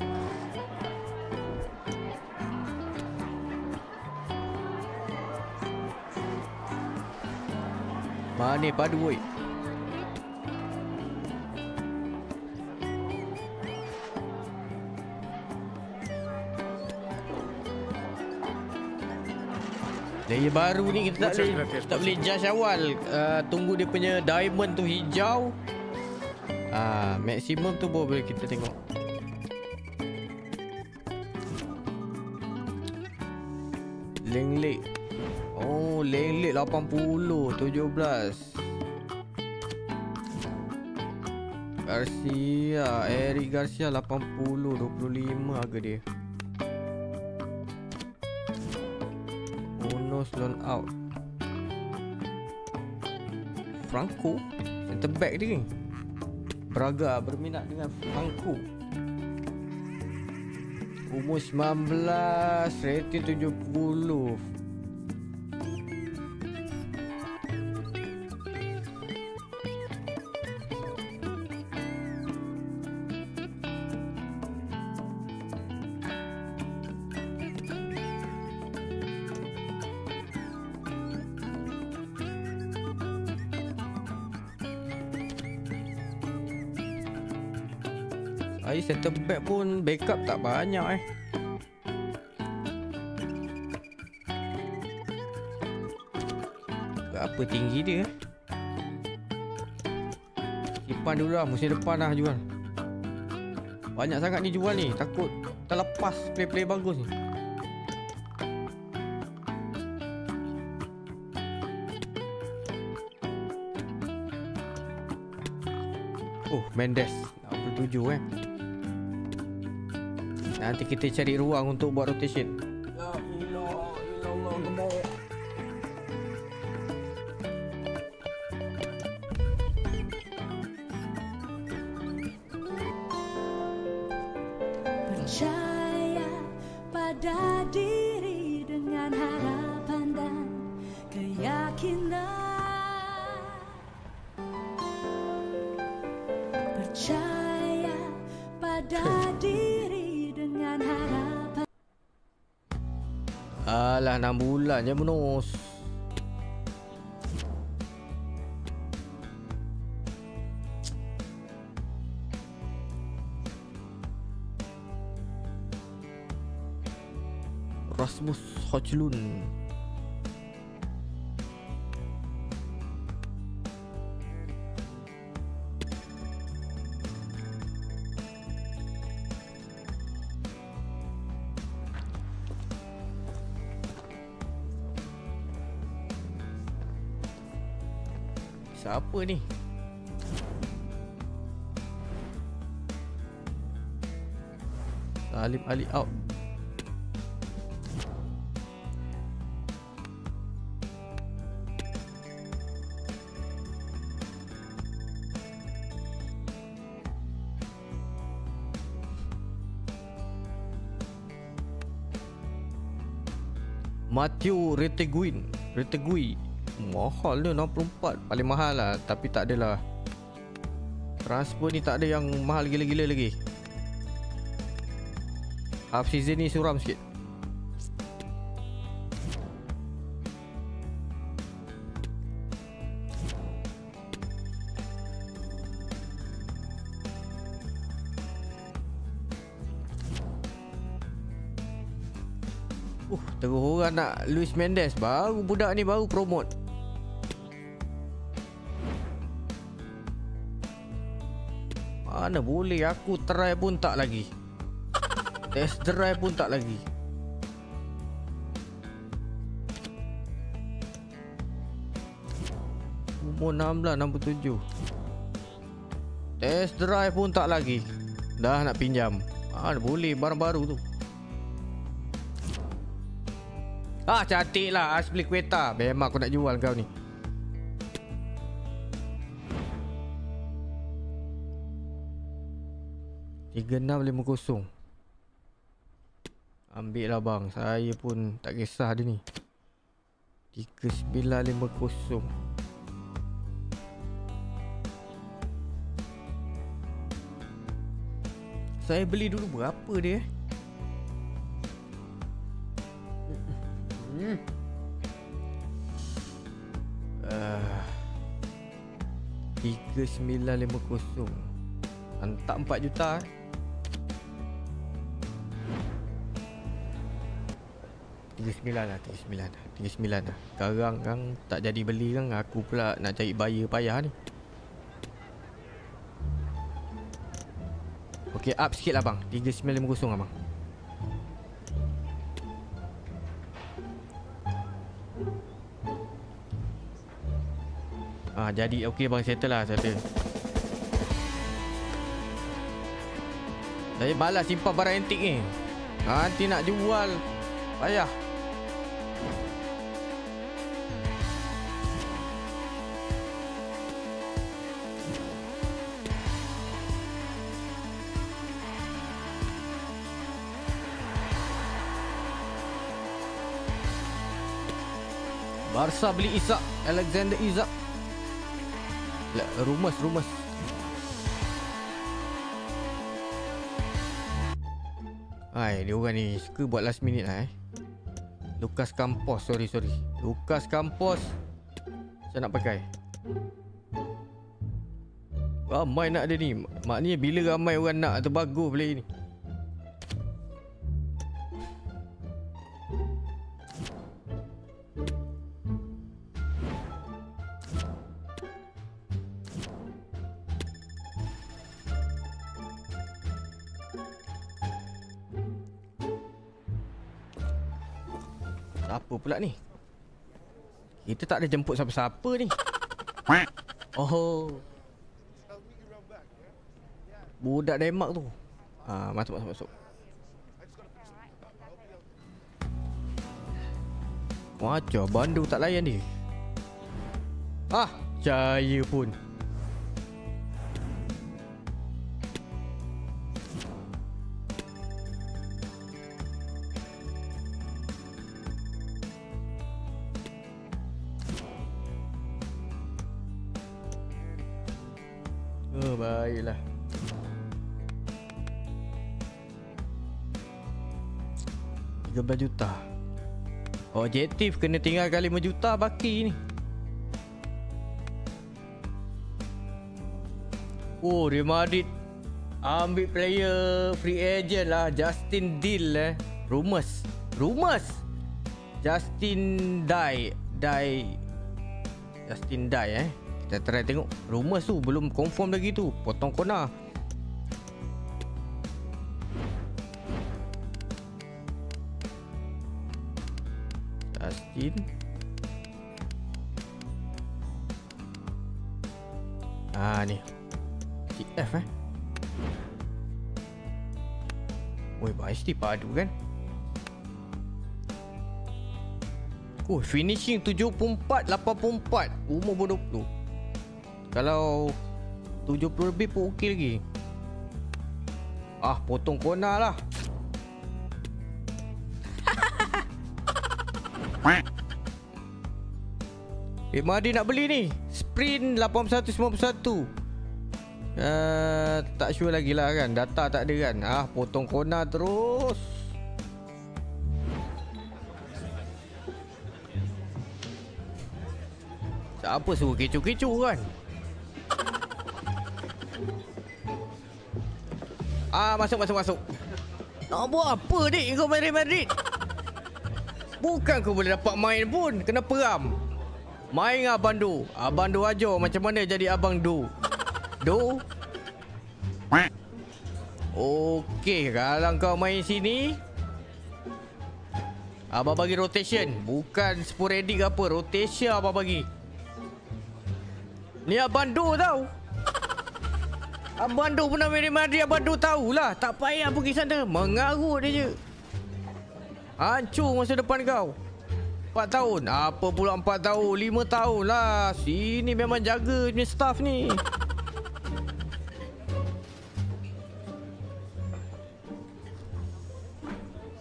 Mana padu woi? Player baru ni kita tak Muchas boleh tak boleh judge awal. Uh, tunggu dia punya diamond tu hijau. Ah, maksimum tu boleh kita tengok. Lenglet. Oh, Lenglet 80, 17. Garcia, Eric Garcia 80, 25 harga dia. Bonus loan out. Franco, center back dia ni. Braga berminat dengan Franco. Umur 19, rating 70. Backup tak banyak eh. Berapa tinggi dia eh? Simpan dulu lah musim depan lah jual. Banyak sangat ni jual ni. Takut terlepas play-play bagus ni. Oh, Mendes 67 eh. Nanti kita cari ruang untuk buat rotation. lah Jemunus Rasmus Hochlund Siapa ni? Salim Ali out Matthew Reteguin Retegui Mahal dia 64 Paling mahal lah Tapi tak adalah. Transfer ni tak ada yang mahal gila-gila lagi. Half season ni suram sikit. Uh, terus orang nak Luis Mendes. Baru budak ni baru promote Mana boleh aku try pun tak lagi. Test drive pun tak lagi. Umur 16, 67 Test drive pun tak lagi. Dah nak pinjam. Mana boleh barang baru tu. Ah cantik lah Aspilicueta Memang aku nak jual kau ni Tiga enam lima kosong Ambil lah bang Saya pun tak kisah dia ni Tiga sembilan lima kosong Saya beli dulu berapa dia eh? Hmm. Uh, 3950 Hantar 4 juta eh? Tiga sembilan lah, tiga sembilan lah, tiga sembilan lah. Sekarang kan tak jadi beli kan, aku pula nak cari buyer payah ni. Okey, up sikit lah bang. 3950 abang. Ah, jadi okey bang, settle lah, settle. Saya balas simpan barang antik ni. Nanti nak jual. Payah. Barca beli Isak Alexander Isak Le- Rumus Rumus Hai, dia orang ni suka buat last minute lah eh. Lucas Campos, sorry sorry. Lucas Campos. Saya nak pakai. Ramai nak dia ni. Maknanya bila ramai orang nak terbagus play ni. Kita tak ada jemput siapa-siapa ni. Oh. Budak Denmark tu. Ah, masuk masuk masuk. Macam bandu tak layan dia. Ah, jaya pun. 13 juta. Objektif kena tinggalkan 5 juta baki ni. Oh Real Madrid Ambil player free agent lah Justin Deal eh. Rumus, rumus. Justin Dai Dai Justin Dai eh. Kita try tengok rumus tu belum confirm lagi tu. Potong kona. Justin. Ah ni. TF eh. Oi, pasti padu kan? Oh, finishing 74 84. Umur pun 20. Kalau 70 lebih pun okey lagi. Ah, potong kona lah. Eh, Madi nak beli ni. Sprint 8191. Uh, tak sure lagi lah kan. Data tak ada kan. Ah potong kona terus. Siapa suruh kecoh-kecoh kan. Ah masuk masuk masuk. Nak buat apa dik? Kau Real Madrid Bukan kau boleh dapat main pun. Kena peram Main Abang Do Abang Do ajar macam mana jadi Abang Do Do Okey Kalau kau main sini Abang bagi rotation. Bukan sporadic apa Rotation abang bagi. Ni Abang Do tau. Abang Do pernah main Madrid Abang Do tahulah. Tak payah pergi sana. Mengarut dia je. Hancur masa depan kau 4 tahun. Apa pula 4 tahun? 5 tahun lah. Sini memang jaga ni staff ni.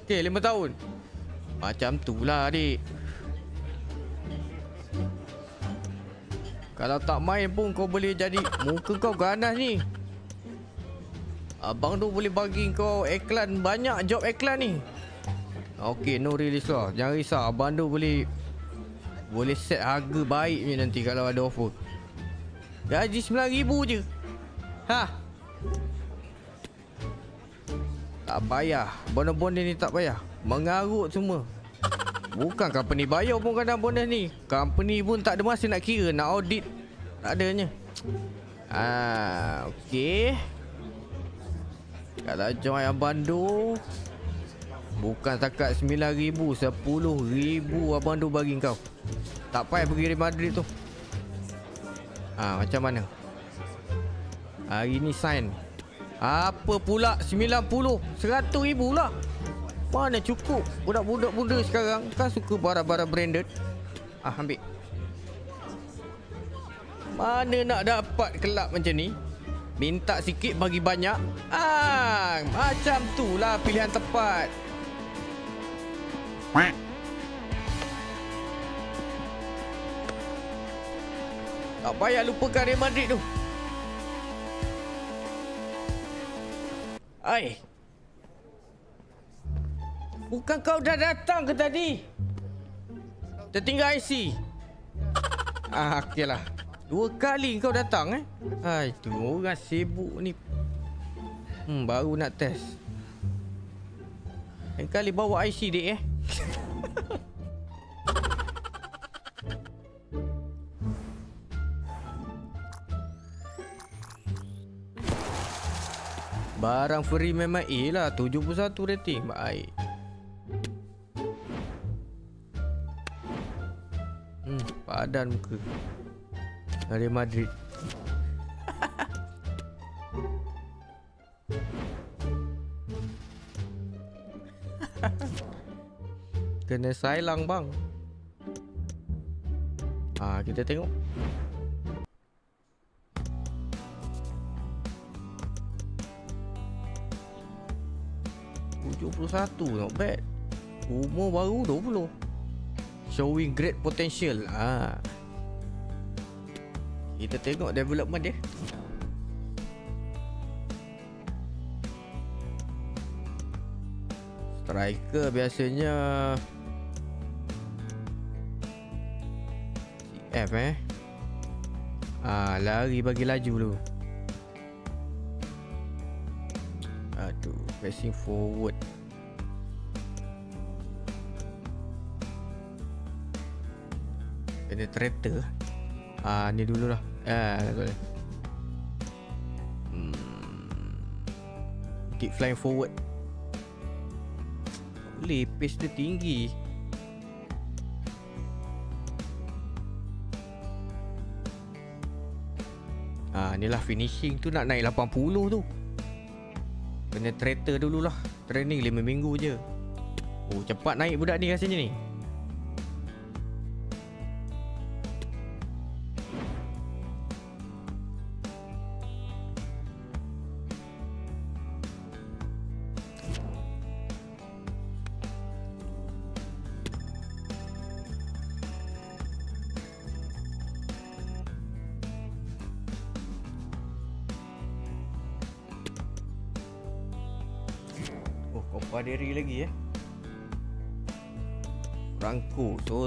Okay 5 tahun. Macam tu lah adik. Kalau tak main pun kau boleh jadi Muka kau ganas ni. Abang tu boleh bagi kau iklan Banyak job iklan ni Okay no release lah Jangan risau. Abang tu boleh Boleh set harga baik ni nanti Kalau ada offer. Gaji RM9,000 je. Ha? Tak payah. Bonus-bonus ni tak payah. Mengarut semua. Bukan company bayar pun kadang bonus ni. Company pun tak ada masa nak kira Nak audit. Tak adanya. Ah, okay Kalau join Abang Do Bukan takat RM9,000 RM10,000 Abang Do bagi kau. Tak payah pergi Real Madrid tu. Ah, macam mana? Hari ni sign. Apa pula? 90 100,000 lah Mana cukup? Budak-budak muda sekarang Kan suka barang-barang branded. Ah ambil. Mana nak dapat kelab macam ni? Minta sikit bagi banyak. Ah Macam tu lah pilihan tepat Tak payah lupakan Real Madrid tu Ai Bukan kau dah datang ke tadi? Tertinggal IC. ah, okeylah. Dua kali kau datang eh. Hai, tu orang sibuk ni. Hmm, baru nak test. Lain kali bawa IC dek eh. Barang free memang A lah 71 rating Baik. Hmm, padan muka. Dari Madrid Kena sailang bang. Ah, kita tengok. satu Not bad. Umur baru 20 Showing great potential. Ah. Kita tengok development dia. Striker biasanya F eh. Ah, lari bagi laju dulu. Aduh, pressing forward. Penetrator. Ah, ni dulu lah. Ah, boleh. Hmm. Keep flying forward. Boleh, pace dia tinggi. Ah, ni lah finishing tu nak naik 80 tu. Penetrator dululah. Training 5 minggu je. Oh, cepat naik budak ni rasanya ni.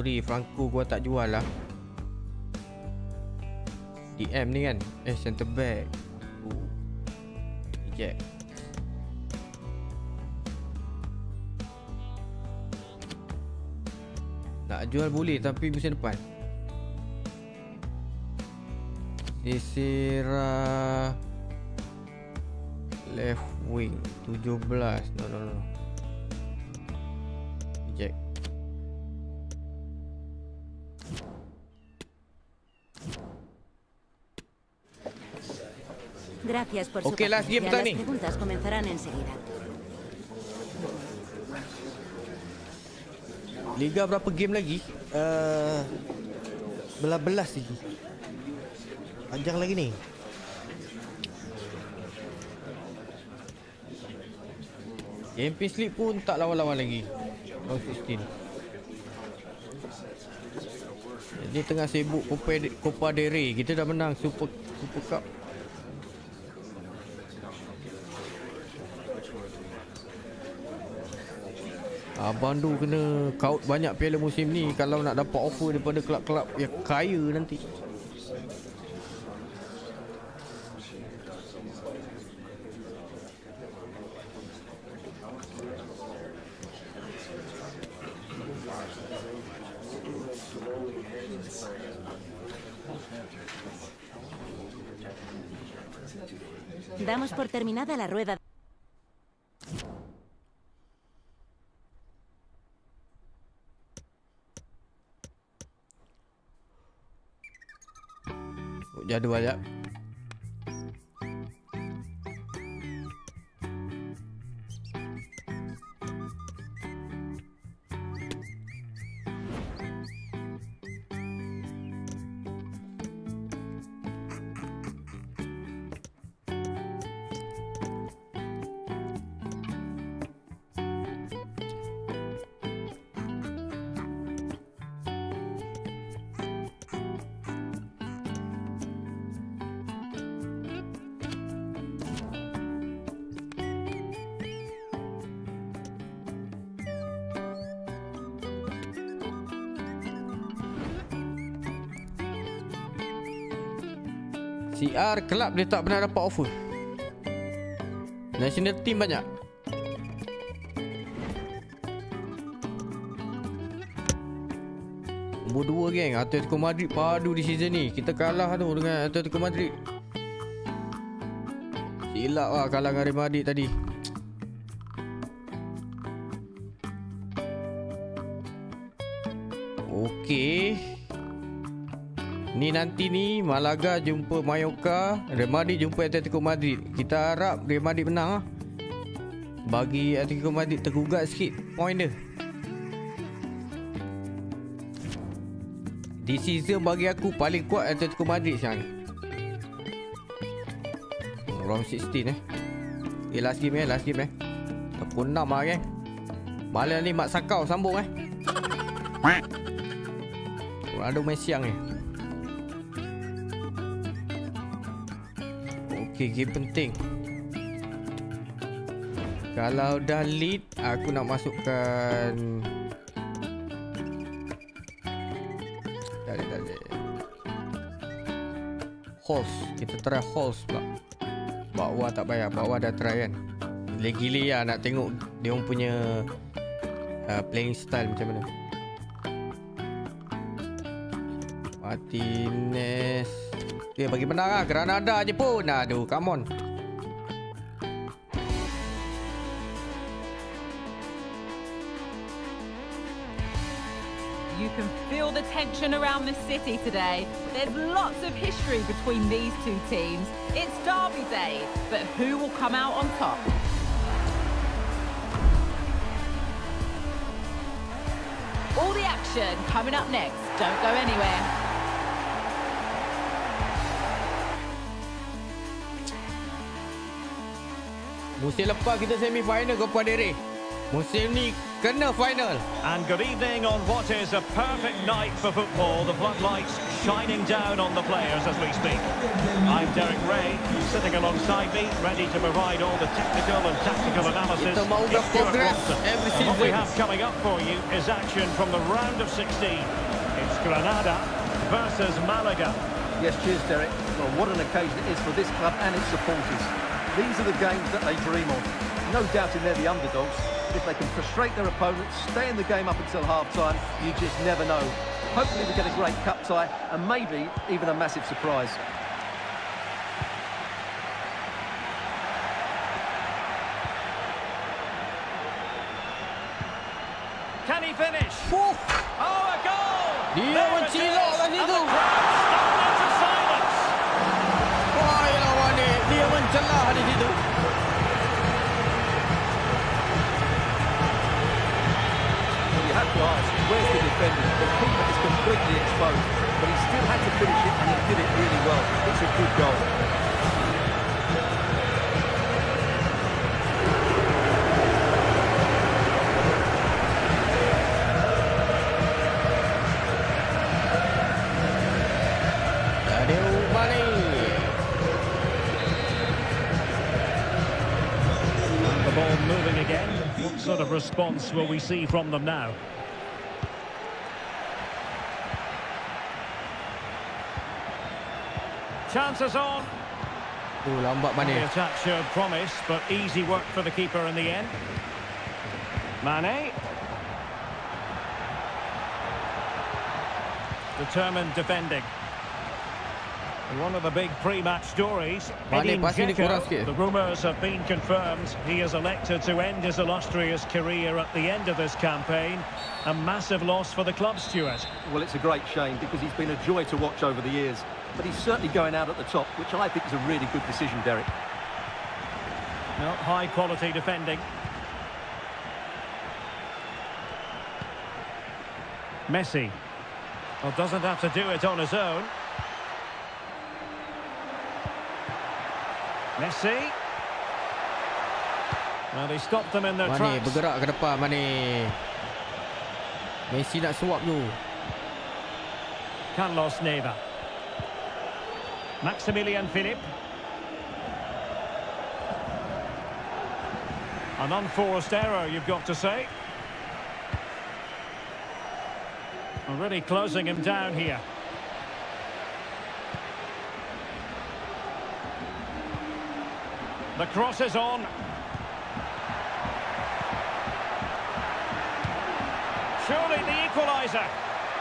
Sorry Franco gua tak jual lah. DM ni kan. Eh, center back. Oh. Eject. Nak jual boleh tapi musim depan. Sisira left wing 17 no no no Gracias por su Ok, las Las preguntas comenzarán enseguida. Liga berapa game lagi? Uh, belas-belas lagi Panjang lagi ni. Champions League pun tak lawan-lawan lagi. Round 16 Jadi tengah sibuk Copa, Copa del Rey. Kita dah menang Super Super Cup Abang tu kena kaut banyak piala musim ni Kalau nak dapat offer daripada kelab-kelab yang kaya nanti Damos por terminada la rueda. ada banyak. CR kelab dia tak pernah dapat offer. National team banyak. Nombor 2 geng. Atletico Madrid padu di season ni. Kita kalah tu dengan Atletico Madrid. Silap lah kalah dengan Real Madrid tadi nanti ni Malaga jumpa Mallorca Real Madrid jumpa Atletico Madrid. Kita harap Real Madrid menang lah. Bagi Atletico Madrid tergugat sikit Point dia. Di season bagi aku paling kuat Atletico Madrid sekarang ni. Round 16 eh. Eh last game eh Last game eh. Aku 6 lah kan Malam ni Mak Sakau sambung eh. Ronaldo main siang ni Okey, game penting. Kalau dah lead, aku nak masukkan... Ada, tak ada. Halls. Kita try Halls pula. Bakwa tak payah. Bakwa dah try kan. Gila-gila lah nak tengok dia punya uh, playing style macam mana. Martinez. Dia bagi menang lah. Granada je pun. Aduh, come on. You can feel the tension around the city today. There's lots of history between these two teams. It's Derby Day, but who will come out on top? All the action coming up next. Don't go anywhere. Musim lepas kita semi final Copa del Rey. Musim ni kena final. And good evening on what is a perfect night for football. The floodlights shining down on the players as we speak. I'm Derek Rae, sitting alongside me, ready to provide all the technical and tactical analysis. Kita mahu It's Stewart progress Robson. every And what we have coming up for you is action from the round of 16. It's Granada versus Malaga. Yes, cheers, Derek. Well, what an occasion it is for this club and its supporters. These are the games that they dream of. No doubting they're the underdogs. If they can frustrate their opponents, stay in the game up until half-time, you just never know. Hopefully we get a great cup tie and maybe even a massive surprise. Completely exposed, but he still had to finish it and he did it really well. It's a good goal. Sadio The ball moving again. What sort of response will we see from them now? Chances on. Oh, lambat The Mane. attack showed promise, but easy work for the keeper in the end. Mane. Determined defending. One of the big pre-match stories, Mane Edin passing ni kurang Dzeko, the rumours have been confirmed. He is elected to end his illustrious career at the end of this campaign. A massive loss for the club, Stewart. Well, it's a great shame because he's been a joy to watch over the years. But he's certainly going out at the top, which I think is a really good decision, Derek. No, high quality defending. Messi. Well, doesn't have to do it on his own. Messi. Well, he stopped them in their Mane tracks. bergerak ke depan Mane. Messi nak suap tu. Carlos Neva. Maximilian Philipp. An unforced error, you've got to say. Already closing him down here. The cross is on. Surely the equaliser.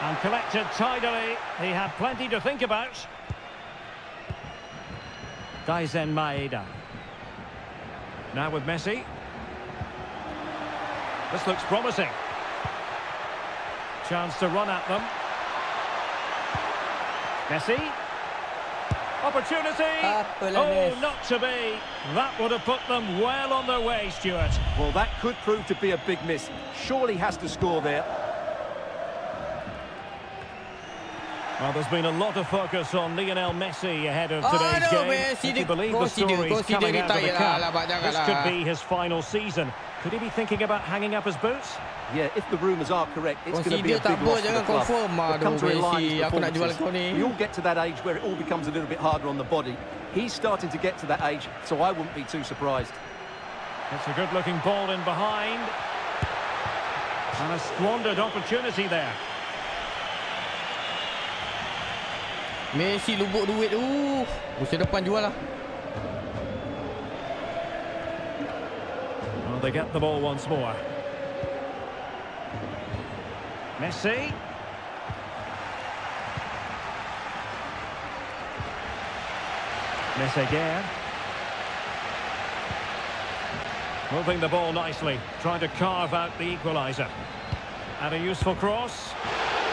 And collected tidily. He had plenty to think about. Daizen Maeda. Now with Messi. This looks promising. Chance to run at them. Messi. Opportunity. Oh, Mes? not to be. That would have put them well on their way, Stewart. Well, that could prove to be a big miss. Surely has to score there. Well, there's been a lot of focus on Lionel Messi ahead of Oh, today's no, game. Messi If you believe the stories coming out of the retire lah, camp, this could be his final season. Could he be thinking about hanging up his boots? Yeah, if the rumours are correct, it's going to be a big tak loss apa, for the club. confirm, But come to rely on Messi, aku nak jual kau ni. We all get to that age where it all becomes a little bit harder on the body. He's starting to get to that age, so I wouldn't be too surprised. It's a good-looking ball in behind. And a squandered opportunity there. Messi lubuk duit tu. Musim depan jual lah. Well, they get the ball once more. Messi. Messi again. Moving the ball nicely, trying to carve out the equaliser. And a useful cross.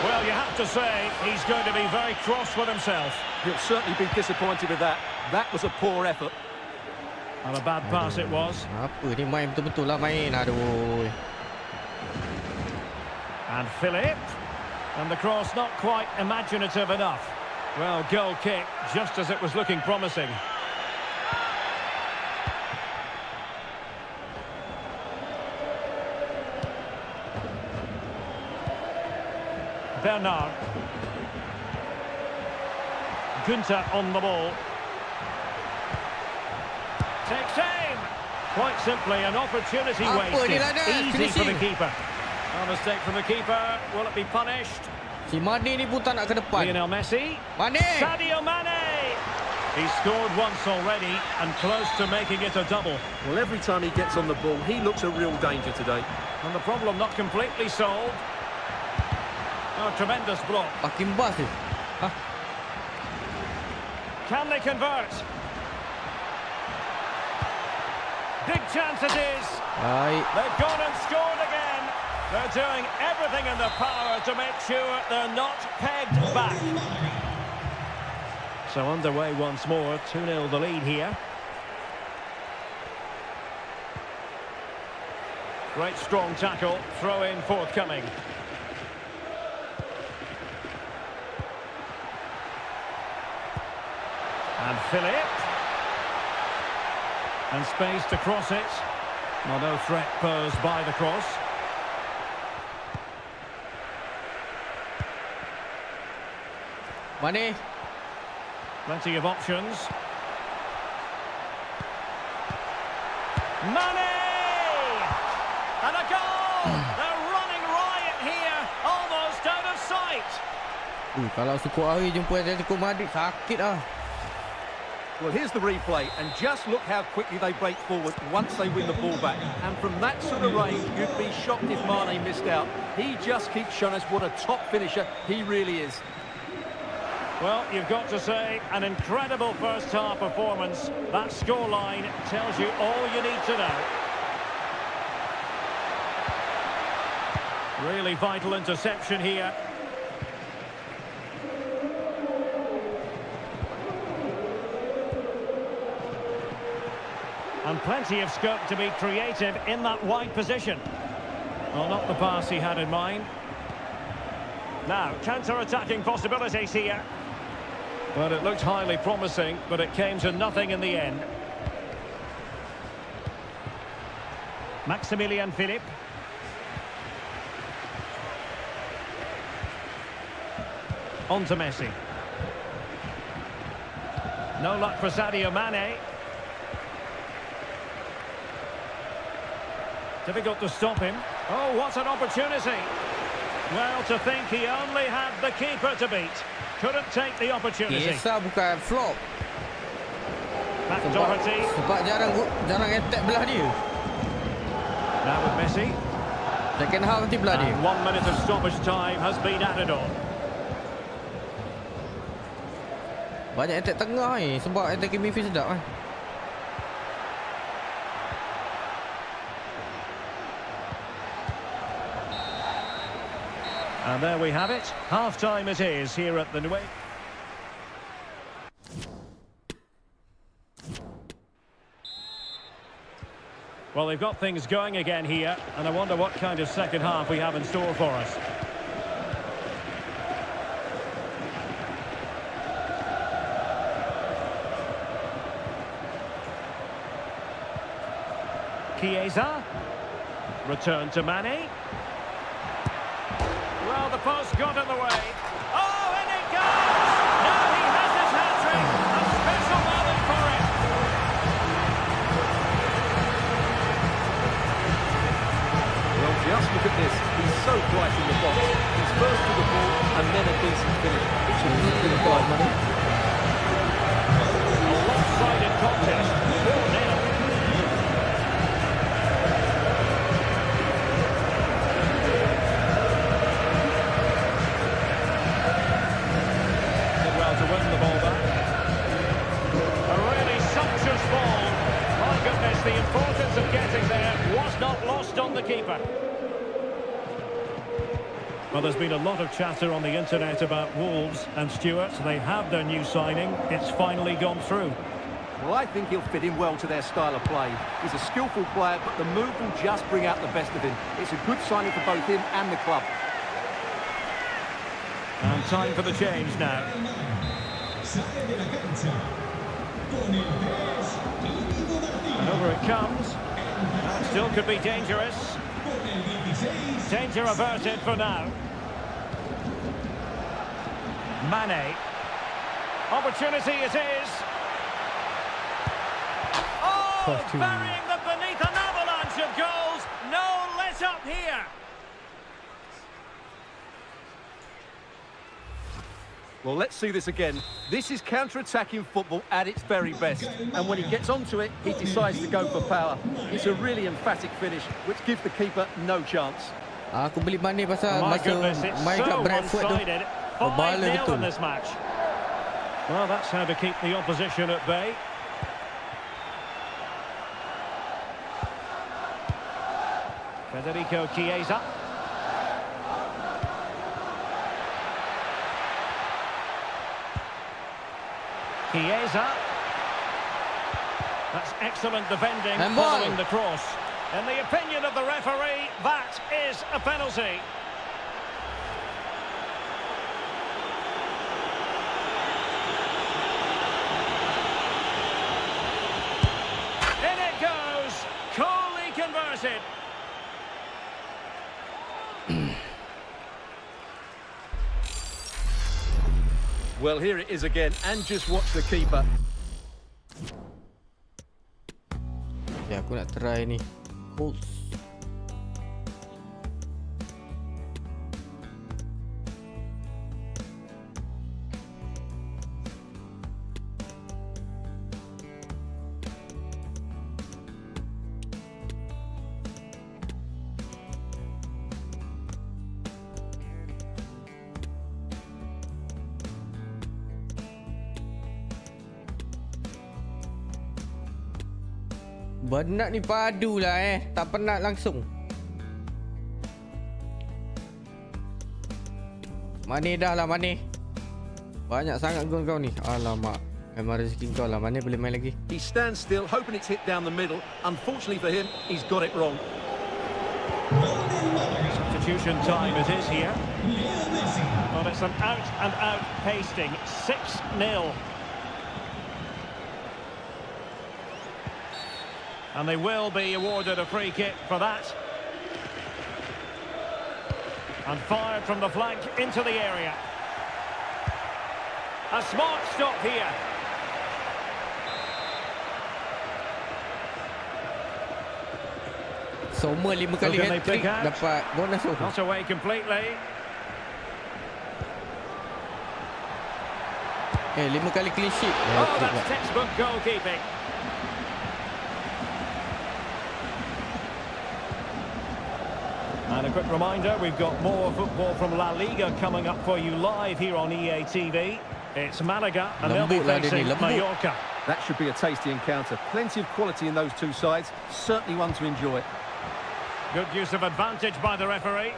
Well, you have to say, he's going to be very cross with himself. He'll certainly be disappointed with that. That was a poor effort. And a bad pass it was. Apa ni main betul-betul lah main. Aduh. And Philipp. And the cross not quite imaginative enough. Well, goal kick, just as it was looking promising. Bernard. Günther on the ball. Takes aim. Quite simply, an opportunity Apa wasted. ni lah, Nas? Easy for the keeper. A mistake from the keeper. Will it be punished? Si Mane ni pun tak nak ke depan. Lionel Messi. Mane! Sadio Mane. He's scored once already and close to making it a double. Well, every time he gets on the ball, he looks a real danger today. And the problem not completely solved. Oh, tremendous block. Pakin bas tu. Ha? Can they convert? Big chance it is. Baik. They've gone and scored again. They're doing everything in their power to make sure they're not pegged back. So underway once more, 2-0 the lead here. Great strong tackle, throw in forthcoming. Philipp. And space to cross it. Well, no threat posed by the cross. Mane. Plenty of options. Mane! And a goal! They're running riot here, almost out of sight. Uh, kalau suku hari jumpa Atletico Madrid sakit ah. Well, here's the replay, and just look how quickly they break forward once they win the ball back. And from that sort of range, you'd be shocked if Mane missed out. He just keeps showing us what a top finisher he really is. Well, you've got to say, an incredible first-half performance. That scoreline tells you all you need to know. Really vital interception here. Plenty of scope to be creative in that wide position. Well, not the pass he had in mind. Now, counter-attacking possibilities here. But it looked highly promising, but it came to nothing in the end. Maximilian Philipp. On to Messi. No luck for Sadio Mane. Difficult to stop him. Oh, what an opportunity. Well, to think he only had the keeper to beat. Couldn't take the opportunity. Chiesa bukan flop. Back Sebab, Doherty. sebab jarang jarang attack belah dia. Now with Messi. Second half nanti belah dia. One minute of stoppage time has been added on. Banyak attack tengah ni sebab attack midfield sedap kan. And there we have it. Half-time it is here at the Nue. Well, they've got things going again here, and I wonder what kind of second half we have in store for us. Chiesa. Return to Mane got in the way. Oh, and it goes! Now he has his hat-trick. A special moment for him. Well, just look at this. He's so bright in the box. He's first to the ball and then a decent finish. It's a have been a five money. A lopsided contest. The keeper. Well, there's been a lot of chatter on the internet about Wolves and Stewart. They have their new signing. It's finally gone through. Well, I think he'll fit in well to their style of play. He's a skillful player, but the move will just bring out the best of him. It's a good signing for both him and the club. And time for the change now. Sale de la cancha. Con el 3, Íñigo Martínez. And over it comes. Still could be dangerous. Con el 16, Danger averted for now. Mane. Opportunity it is. Oh, burying them beneath an avalanche of goals. No let up here. Well, let's see this again. This is counter-attacking football at its very best. And when he gets onto it, he decides to go for power. It's a really emphatic finish, which gives the keeper no chance. Ah, Aku beli Mane pasal My masa goodness, it's main kat so Brentford tu. one-sided. Oh, 5 bala 0 betul. this match. Well, that's how to keep the opposition at bay. Federico Chiesa. Chiesa. That's excellent defending And following the cross. In the opinion of the referee, that is a penalty. Well, here it is again, and just watch the keeper. Ya, aku nak try ni. Colts. Benak ni padu lah eh. Tak penat langsung. Mane dah lah Mane. Banyak sangat gol kau ni. Alamak. Memang rezeki kau lah. Mane boleh main lagi. He stands still, hoping it's hit down the middle. Unfortunately for him, he's got it wrong. Substitution time it is here. Well, it's an out-and-out pasting. 6-0. And they will be awarded a free kick for that. And fired from the flank into the area. A smart stop here. Sommer lima kali hat-trick dapat bonus tu. Not away completely. Eh, lima kali clean sheet. Oh, that's textbook goalkeeping. And a quick reminder, we've got more football from La Liga coming up for you live here on EA TV. It's Malaga, and they'll be Lembut facing ni. Mallorca. That should be a tasty encounter. Plenty of quality in those two sides. Certainly one to enjoy. Good use of advantage by the referee.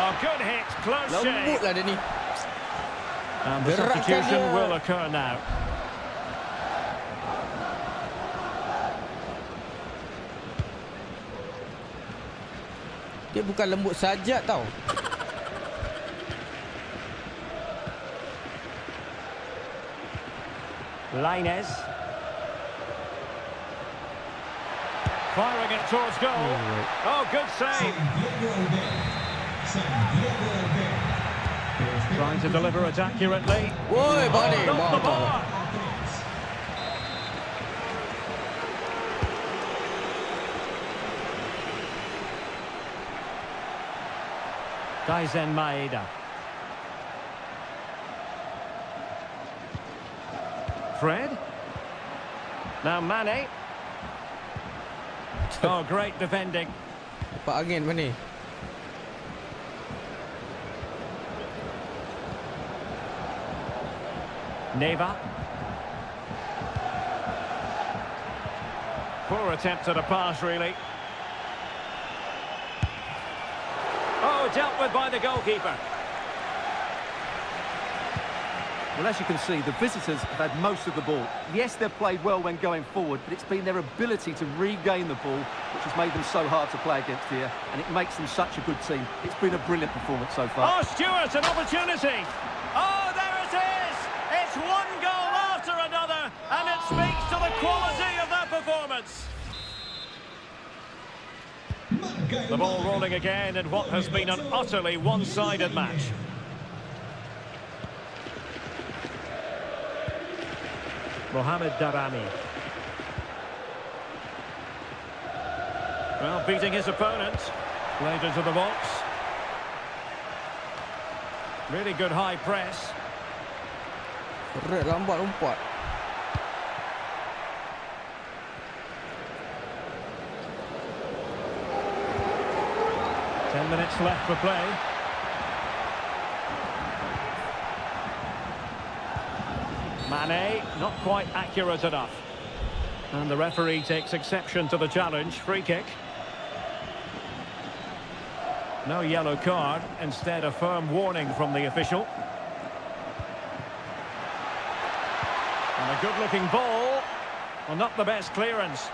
Oh, good hit, close Lembut shave. lah. And the Gerakkan substitution will occur now. Dia bukan lembut sajak tau. Lainez. Firing it towards goal. Oh, good save. Trying to deliver it accurately. Woi, balik. Not the bar. Daizen Maeda. Fred. Now Mane. oh, great defending. But again, mana? Neva. Poor attempt at a pass, really. Dealt with by the goalkeeper. Well, as you can see, the visitors have had most of the ball. Yes, they've played well when going forward, but it's been their ability to regain the ball which has made them so hard to play against here, and it makes them such a good team. It's been a brilliant performance so far. Oh, Stewart, an opportunity. Oh, there it is. It's one goal after another, and it speaks to the quality of that performance. The ball rolling again in what has been an utterly one-sided match. Mohamed Daramy. Well, beating his opponent. Played into the box. Really good high press. Red lambat lompat. Ten minutes left for play. Mane, not quite accurate enough. And the referee takes exception to the challenge. Free kick. No yellow card, instead a firm warning from the official. And a good-looking ball. Well, not the best clearance.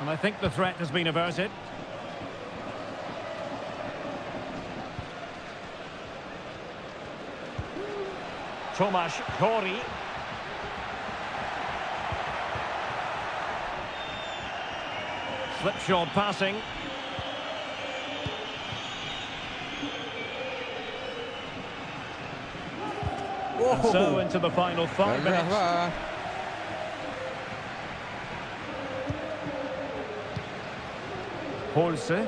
And I think the threat has been averted. Tomasz Gori. Slipshod passing. And so into the final five minutes. Holse.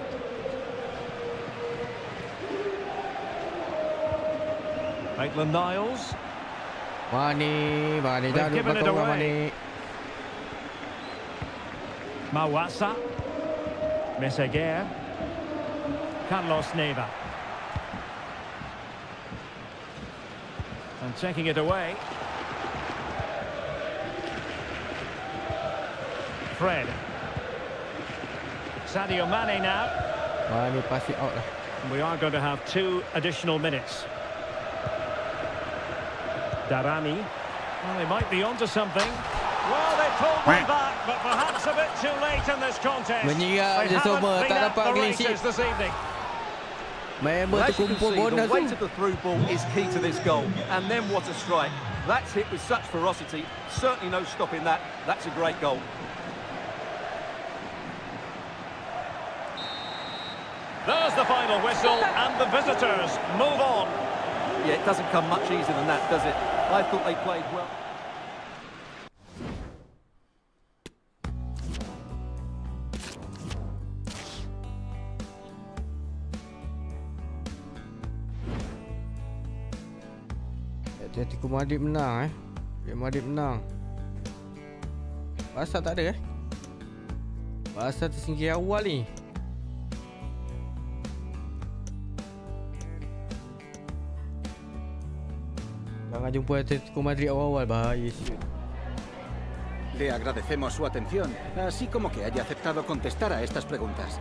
Maitland Niles. Mane, Mane They've given it away. Mawasa. Meseguer. Carlos Neva. And taking it away. Fred. Sadio Mane now. Mane pass it out we are going to have two additional minutes. Daramy. Well, they might be onto something. Well, they pulled me back, but perhaps a bit too late in this contest. Menyerap they je haven't semua, been tak at dapat the clean sheet. races this evening. Member Well, tu as you can see, the weight of the through ball is key to this goal. And then what a strike. That's hit with such ferocity. Certainly no stopping that. That's a great goal. There's the final whistle, and the visitors move on. Yeah, it doesn't come much easier than that, does it? I thought they played well. Atletico Madrid menang eh. Real Madrid menang. Barca tak ada eh. Barca tersingkir awal ni. Jangan jumpa Atletico Madrid awal-awal bahaya siut. Le agradecemos su atención, así como que haya aceptado contestar a estas preguntas.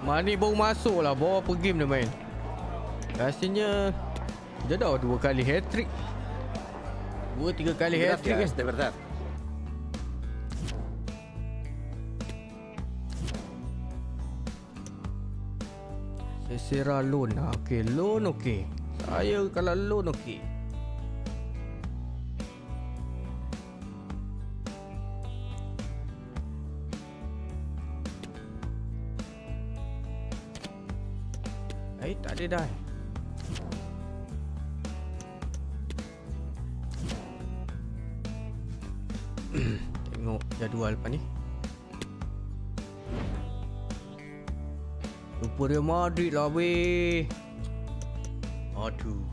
Mane baru masuk lah Bawa apa game dia main Rasanya Dia dah dua kali hat-trick Dua tiga kali hat-trick Gracias, kan? De verdad. Sesera loan. Ah, Okey loan okey. Saya kalau loan okey. Eh tak ada dah jadual lepas ni? Lupa Real Madrid lah weh. Aduh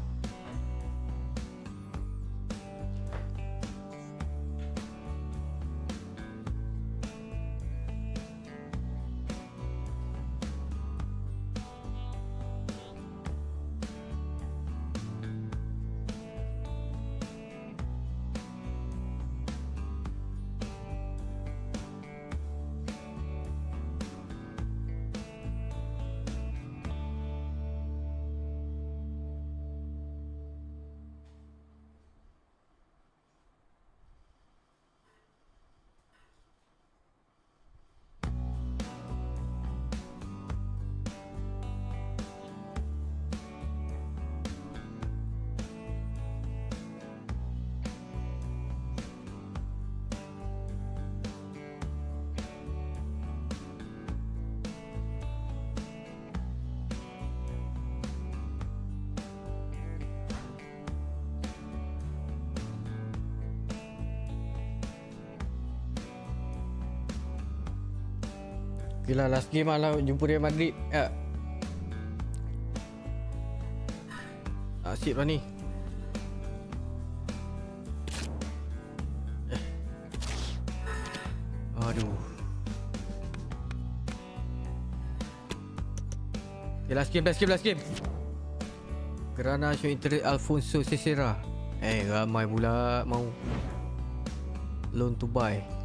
Lah last game lah jumpa Real Madrid. Ya. Nasib lah ni. Eh. Aduh. Last game, last game, last game. Kerana show internet Alfonso Cesera. Eh, ramai pula mau loan to buy.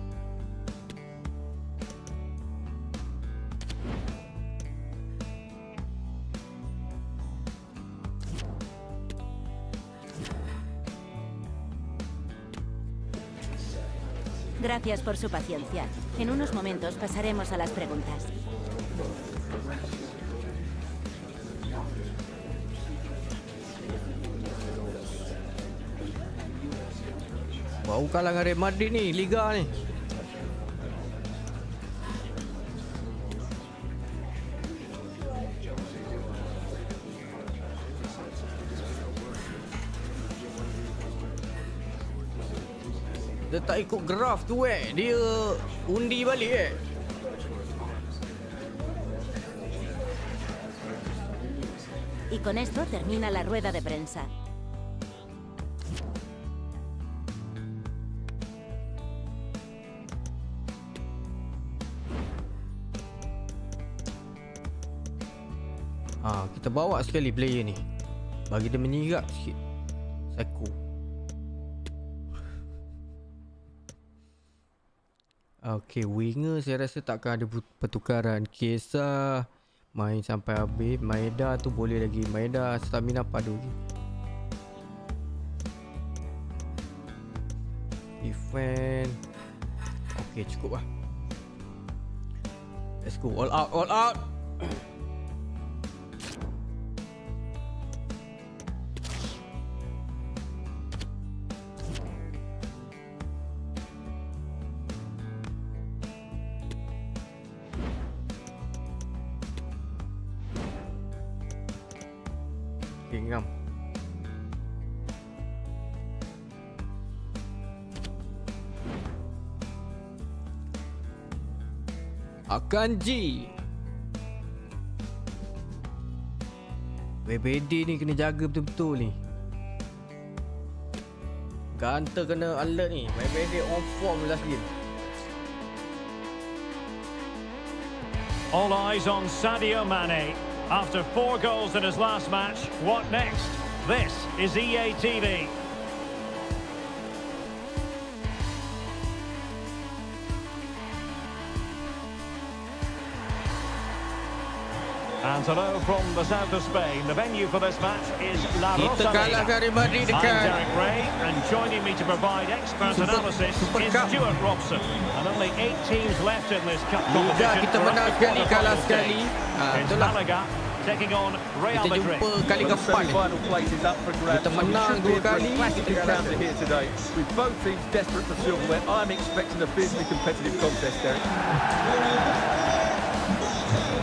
Gracias por su paciencia. En unos momentos pasaremos a las preguntas. Baru kalah dengan Real Madrid ni, Liga ni. Tak ikut graf tu eh. Dia undi balik eh. Y con esto termina la rueda de prensa. Ha, kita bawa sekali player ni. Bagi dia menyirap sikit. Okay, winger saya rasa takkan ada pertukaran. Kesa main sampai habis. Maeda tu boleh lagi. Maeda stamina padu lagi. Defend. Okay, cukup lah. Let's go. All out, all out. Akanji. BBD ni kena jaga betul-betul ni. Ganta kena alert ni. BBD on form last game. All eyes on Sadio Mane. After four goals in his last match, what next? This is EA TV. And hello from the south of Spain. The venue for this match is La Kita kalah Rosaleda. dengan Real Madrid I'm Derek Rae, and joining me to provide expert Super- analysis Super is Cup. Stewart Robson. And only eight teams left in this cup Liga competition. kita for menang up sekali, kalah sekali. Ah, It's. Malaga taking on Real Kita Madrid. jumpa kali the keempat semi-final place up for grabs. Kita so we menang be dua a kali, classic encounter here today. With both teams desperate for silverware, I'm expecting a fiercely competitive contest, Derek.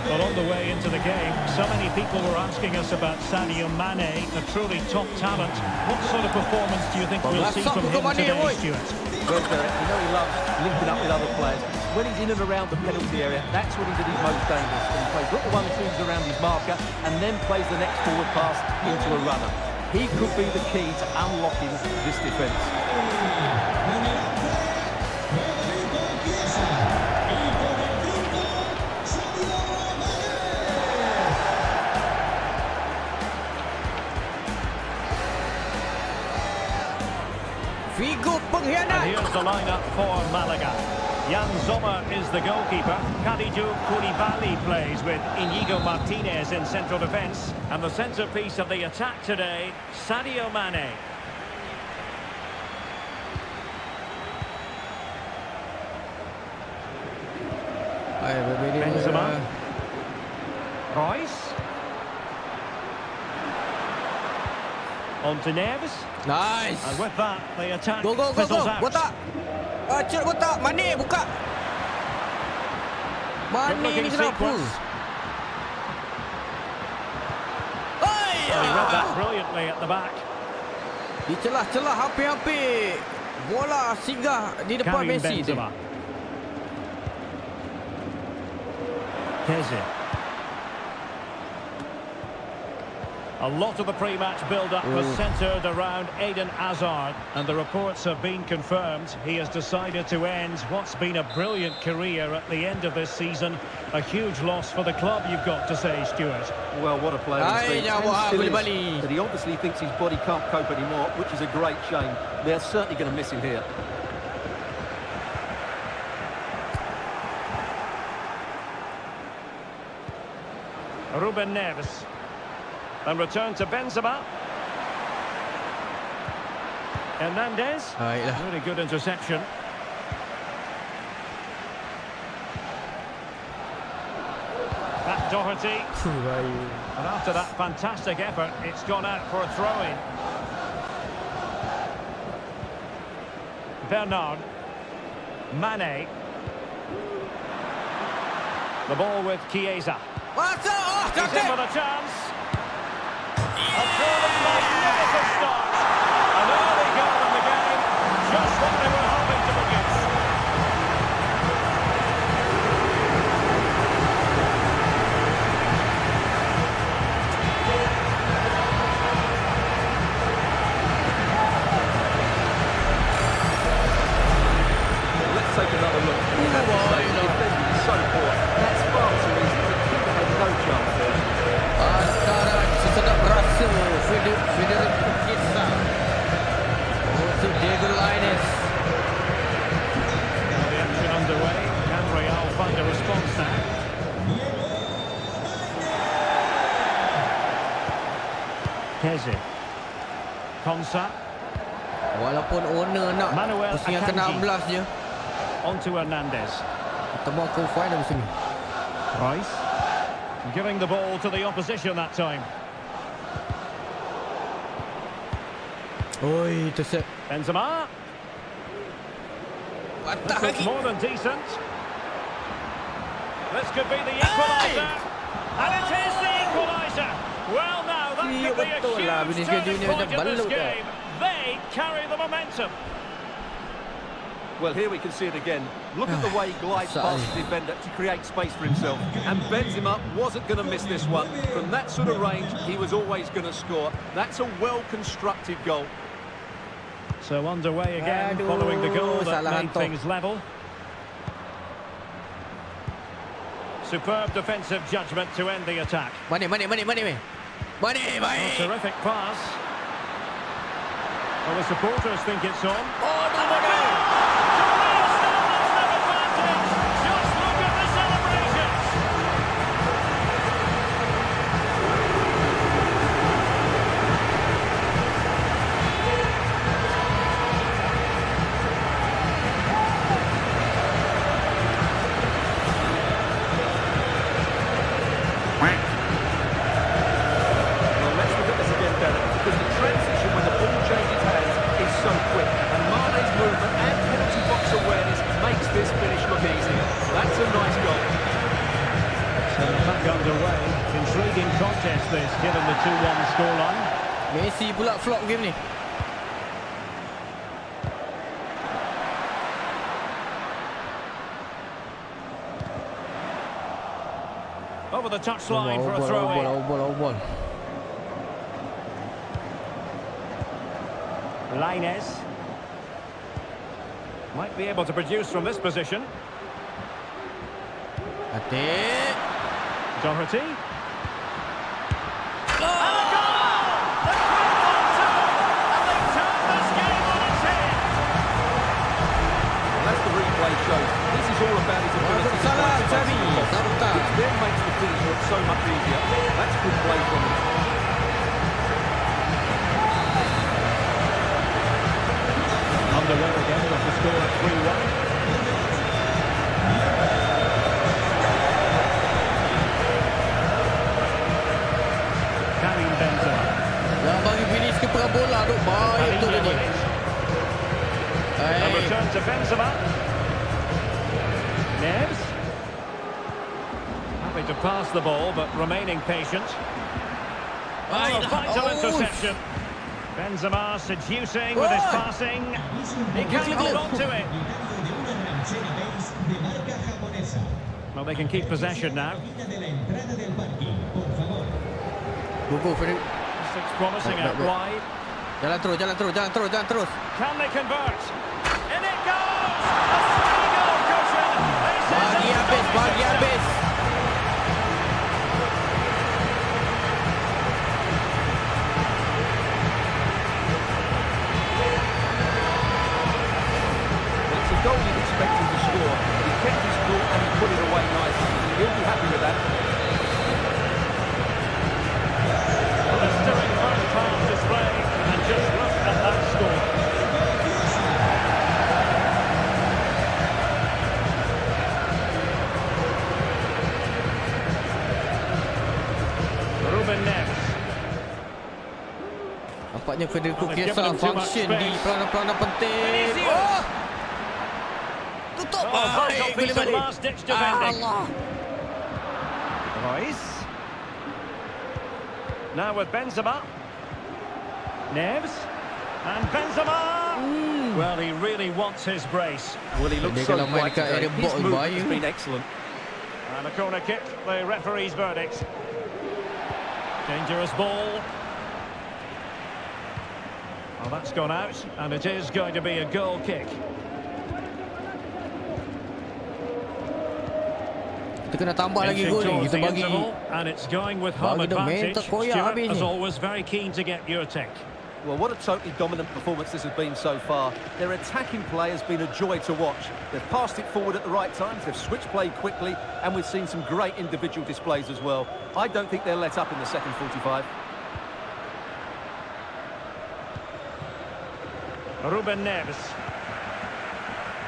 Well, on the way into the game, so many people were asking us about Sadio Mane, a truly top talent. What sort of performance do you think we'll see from him today, boy. Stewart? Well, Derek, you know he loves linking up with other players. When he's in and around the penalty area, that's when he's at his most dangerous. When he plays little one-twos around his marker and then plays the next forward pass into a runner. He could be the key to unlocking this defence. The lineup for Malaga. Yann Sommer is the goalkeeper. Kalidou Koulibaly plays with Inigo Martinez in central defence. And the centrepiece of the attack today, Sadio Mane. Benzema. Uh, Reus. On to Neves. Nice. And with that, the attack Go, go, go, go. out. Botak. Ah, cer botak. Mane buka. Good-looking ni kenapa? Ay, Well, he read that ah. brilliantly at the back. Di celah-celah hampir-hampir bola singgah di depan Karim Messi tu. Benzema. Keze. A lot of the pre-match build-up was centred around Eden Hazard, and the reports have been confirmed. He has decided to end what's been a brilliant career at the end of this season. A huge loss for the club, you've got to say, Stewart. Well, what a player he's Ay, been. ya, And wah, still is. But he obviously thinks his body can't cope anymore, which is a great shame. They're certainly going to miss him here. Ruben Neves. And return to Benzema. Hernandez. Baiklah. Really good interception. That Doherty. And after that fantastic effort, it's gone out for a throw-in. Bernard. Mane. The ball with Chiesa. Masa, oh, He's in cantik. with a chance. A truly magnificent start. An early goal in the game. Just what they rasa Feder- Federico Chiesa untuk Diego Lainez. Now the action underway. Can Real find a response now? Keze. Konsa. Walaupun owner nak Manuel Pusing ke-16 je Onto Hernandez. Kita mau ke final musim ni Rice. Giving the ball to the opposition that time. Oi, intercept Benzema. Patah Looks lagi more than decent. This could be the equaliser. And it is the equaliser. Well, now, that Iya, could be a betul huge turning point in this game. They carry the momentum. Well, here we can see it again. Look at the way he glides past the defender to create space for himself. And Benzema wasn't going to miss this one. From that sort of range, he was always going to score. That's a well-constructed goal. So underway again, Aduh, following the goal that made hantar. things level. Superb defensive judgment to end the attack. Money, money, money, money, money, money. Oh, A baik terrific pass. Well, the supporters think it's on. Oh, Over the touchline for a throw-in. over, over, over Might be able to produce from this position. Doherty. Pass the ball, but remaining patient. Oh, vital oh. interception. Benzema seducing oh. with his passing. He can't hold on to it. Well, they can keep possession now. Good ball for him. Looks promising out wide. Jalan terus, jalan terus, jalan terus, jalan terus. Can they convert? In it goes! A single! This is a habis, bagi habis. Federico they've Chiesa given him too much function di space. peranan-peranan penting. Vinicius. Oh! Tutup. Oh, Ah, vital baik, piece boleh of balik. last-ditch Ah, defending. Allah. Reus. Now with Benzema. Neves. And Benzema! Well, he really wants his brace. Well, he looks Dia so kalau main bright dekat today. area His box movement bahaya has ni. been excellent. And a corner kick, the referee's verdict. Dangerous ball. Well, that's gone out, and it is going to be a goal kick. Kita kena tambah lagi gol ni. Kita bagi and it's going with home bagi dia main advantage. terkoyak Stewart, as always, very keen to get your take. Well, what a totally dominant performance this has been so far. Their attacking play has been a joy to watch. They've passed it forward at the right times, they've switched play quickly, and we've seen some great individual displays as well. I don't think they'll let up in the second 45. Ruben Neves.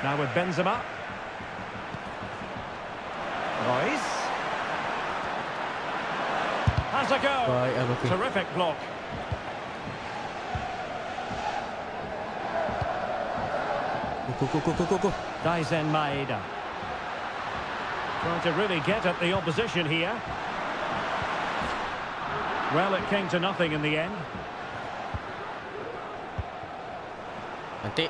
Now with Benzema. Reus. Has a go. Ah. Terrific block. Go, go, go, go, go, go. Daizen Maeda. Trying to really get at the opposition here. Well, it came to nothing in the end. Nanti.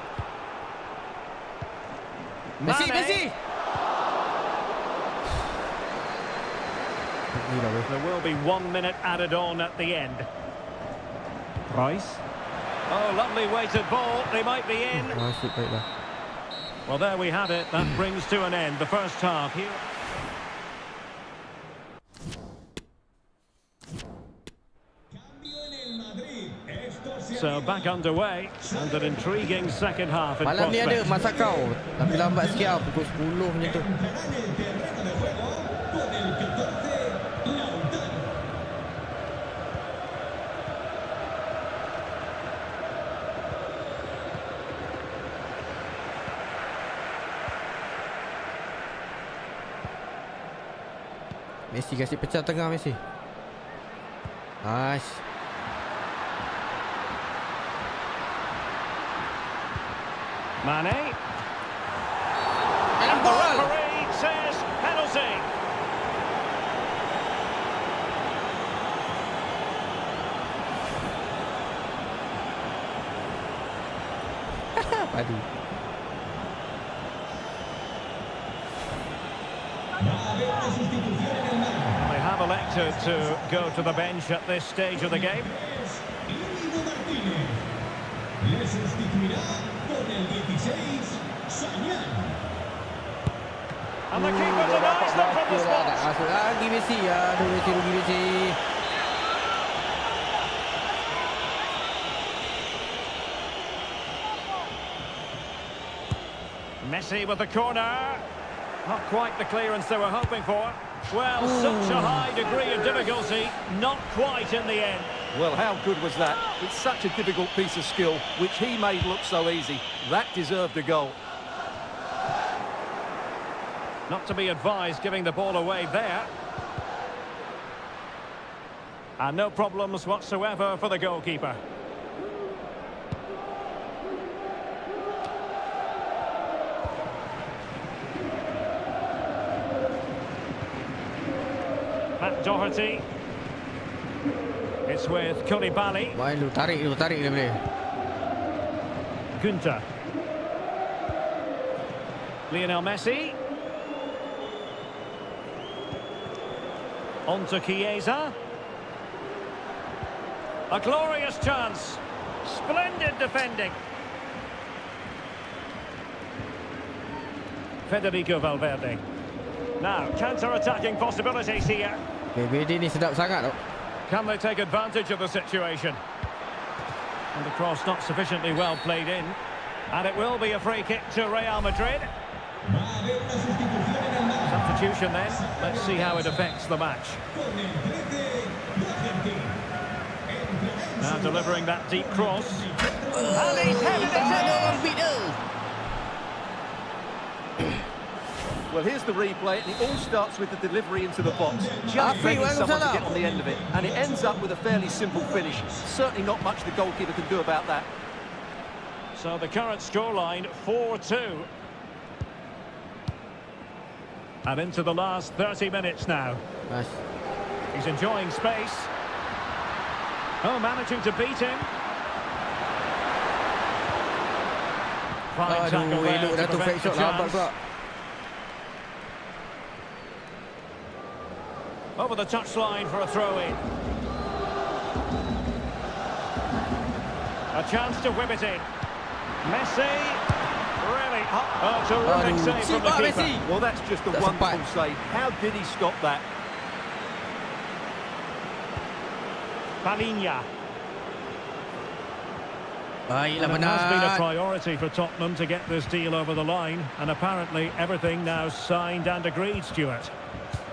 Messi, Mane. Messi. Eh? There will be one minute added on at the end. Rice. Oh, lovely weighted ball. They might be in. Well, there we have it. That brings to an end the first half here. So back underway and an intriguing second half in Malam ni ada prospect. Mat Sakau. Tapi lambat sikit lah. Pukul 10 macam tu. entrará en el terreno de juego con el 14, Lautaro. Messi kasih pecah tengah Messi. Nice. Mane. Dalam And the referee says penalty. Padu. Va a haber una sustitución en el marco. They have elected to go to the bench at this stage of the game. Es Íñigo Martínez. Le sustituirá con el 16, Sañán. And the keeper denies them from the Tak spot. masuk lagi Messi. Aduh Messi rugi Messi. Messi with the corner. Not quite the clearance they were hoping for. Well, such a high degree of difficulty, not quite in the end. Well, how good was that? It's such a difficult piece of skill, which he made look so easy. That deserved a goal. Not to be advised giving the ball away there. And no problems whatsoever for the goalkeeper. Matt Doherty. It's with Koulibaly. Main lu tarik lu tarik dia. Gunter. Lionel Messi. On to Chiesa. A glorious chance. Splendid defending. Federico Valverde. Now, counter-attacking possibilities here. VVD ni sedap sangat tau. Can they take advantage of the situation? And the cross not sufficiently well played in. And it will be a free kick to Real Madrid. Ah, Substitution then. Let's see how it affects the match. Con el 13, Doherty. Entrará en Now delivering that deep cross. And he's headed it in. Well, here's the replay, and it all starts with the delivery into the box. Just Afi, begging someone to get on the end of it, and it ends up with a fairly simple finish. Certainly not much the goalkeeper can do about that. So the current scoreline, 4-2. And into the last 30 minutes now. Mas. He's enjoying space. Oh, managing to beat him. Fine tackle oh, there elok dah tu fake shot lambat pula. Over the touchline for a throw-in. A chance to whip it in. Messi. Really. Oh, terrific Aduh, save from the keeper. Messi. Well, that's just a That's wonderful bite. save. How did he stop that? Palhinha. Baiklah it has been a priority for Tottenham to get this deal over the line, and apparently everything now signed and agreed, Stewart.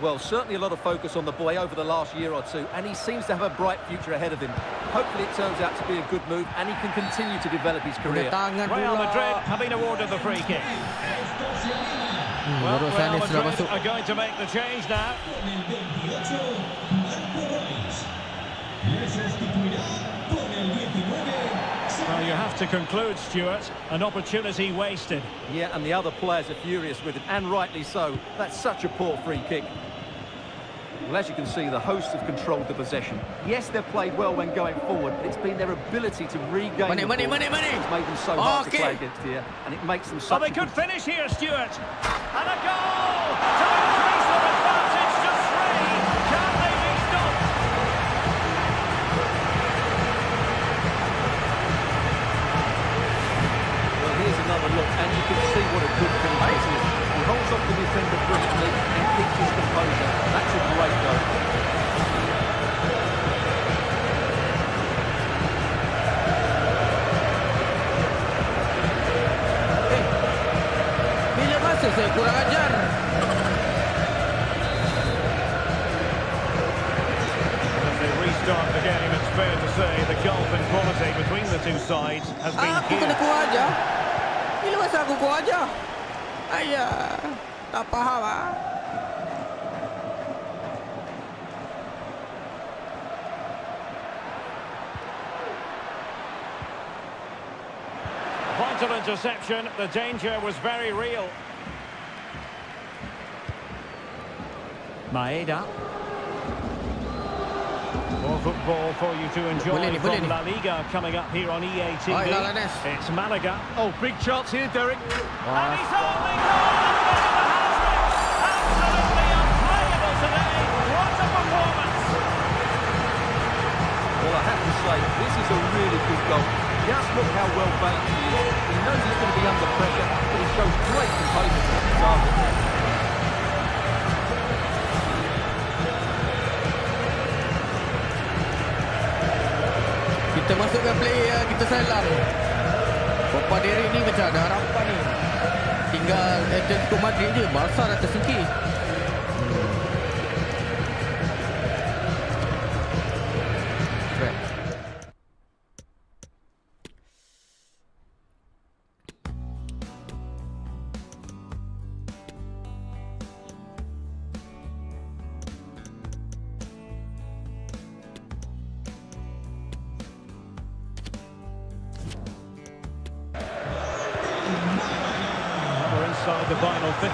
Well, certainly a lot of focus on the boy over the last year or two, and he seems to have a bright future ahead of him. Hopefully it turns out to be a good move, and he can continue to develop his career. Real. Madrid have been awarded the free kick. Esto se anima. Hmm, Well, Lorok Real Madrid are going to make the change now. Con el 28, Marco Reus. Le sustituirá con el 19, Well, you have to conclude, Stewart, an opportunity wasted. Yeah, and the other players are furious with it, and rightly so. That's such a poor free kick. Well, as you can see, the hosts have controlled the possession. Yes, they've played well when going forward, but it's been their ability to regain Manik, the manik, ball manik, manik. that's made them so hard to play against here, and it makes them Oh, such they could finish here, Stewart. And a goal to increase their advantage to three. Can they be stopped? Well, here's another look, and you can see what a good finish this is. He holds off the defender brilliantly sides has been Aku kena kurang ajar? Bila masa aku kurang ajar? Ayah, tak faham ah. Vital interception. The danger was very real. Maeda. More football for you to enjoy Boleh ni, boleh from ni. La Liga coming up here on EA TV. Ay, Lalanes. It's Malaga. Oh, big chance here, Derek. And he's only gone Absolutely unplayable today. What a performance. I have to say, this is a really good goal. Just look how well balanced he is. He knows he's going to be under pressure, but he shows great composure to the target. Masukkan player, kita salam. Copa Derek ni macam ada harapan ni. Tinggal Atletico Madrid je, Barca dah tersingkir.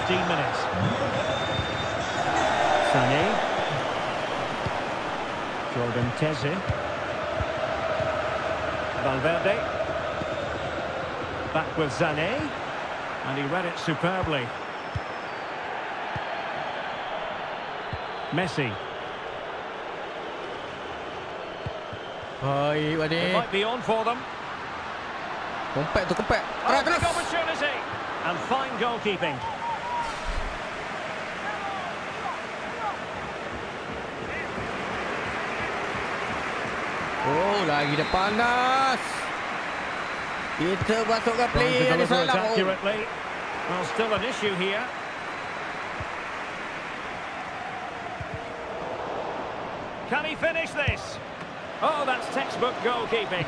15 minutes. Sané. Jordan Teze. Valverde. Back with Sané. And he read it superbly. Messi. Baik, It Wadi. might be on for them. Kompak tu, kompak. Oh, terus. opportunity. And fine goalkeeping. Oh, lagi dah panas. Kita masukkan player yang salah. Accurately. Well, still an issue here. Can he finish this? Oh, that's textbook goalkeeping.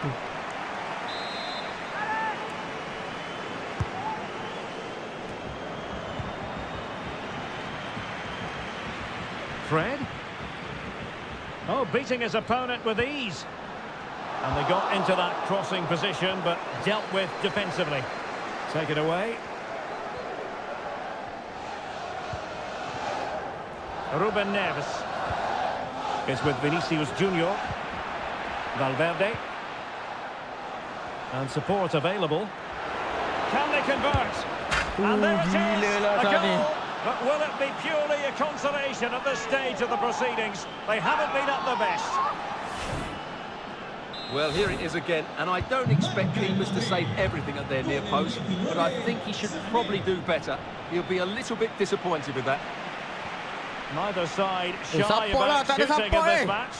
Fred? Oh, beating his opponent with ease. And they got into that crossing position, but dealt with defensively. Take it away. Ruben Neves is with Vinicius Junior. Valverde. And support available. Can they convert? And there it gila is, lah a goal. But will it be purely a consolation at this stage of the proceedings? They haven't been at their best. Well, here it is again, and I don't expect keepers to save everything at their near post, but I think he should probably do better. He'll be a little bit disappointed with that. Neither side shy support lah, about tak shooting in support, this match.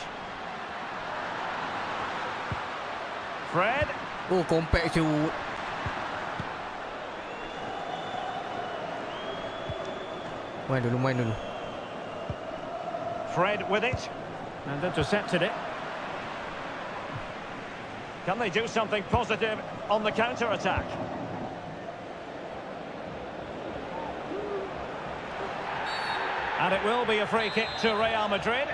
Fred, Oh, kompak shoot. Main dulu, main dulu. Fred with it, and intercepted it. Can they do something positive on the counter-attack? And it will be a free kick to Real Madrid.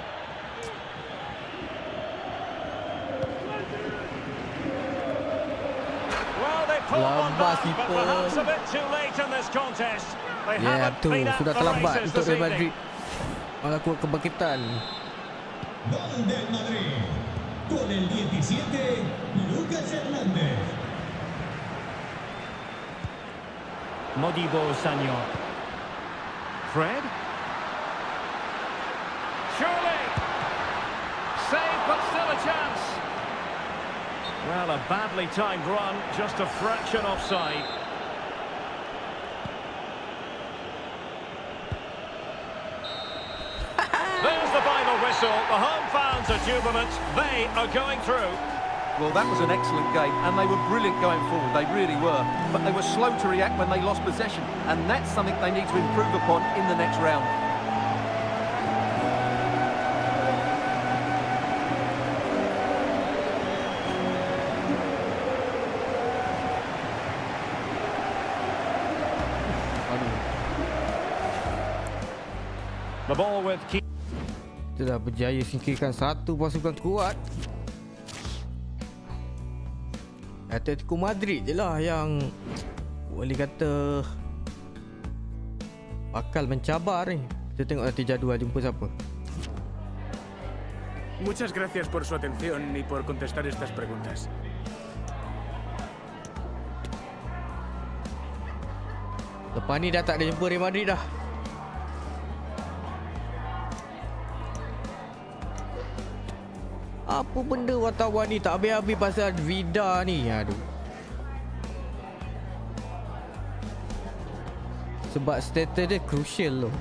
Well, they pulled one Lambat back, but perhaps a bit too late in this contest. They Ya, haven't tu been at sudah terlambat untuk Real evening. Madrid melakukan kebangkitan. Madrid. Con el 17, Lucas Hernández. Modibo Sagnan. Fred? Surely! Save, but still a chance. Well, a badly timed run, just a fraction offside. There's the final whistle. The home fans are jubilant. They are going through. Well, that was an excellent game, and they were brilliant going forward. They really were. But they were slow to react when they lost possession, and that's something they need to improve upon in the next round. The ball with. Kita dah berjaya singkirkan satu pasukan kuat. Atletico Madrid je lah yang boleh kata bakal mencabar ni. Kita tengok nanti jadual jumpa siapa. Muchas gracias por su atención y por contestar estas preguntas. Lepas ni dah tak ada jumpa Real Madrid dah. Apa benda wartawan ni tak habis-habis pasal Vida ni. Aduh. Sebab status dia crucial loh.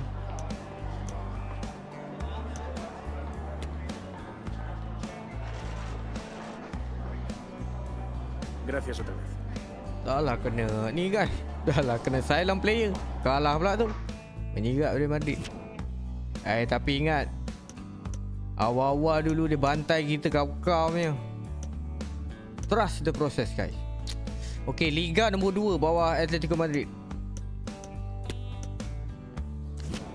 Gracias otra vez. Dah lah kena ni kan. Dah lah kena silent player. Kalah pula tu. Menyirat Real Madrid. Eh tapi ingat. Awal-awal dulu dia bantai kita kau-kau punya. Trust the process guys. Okay, Liga nombor 2 bawah Atletico Madrid.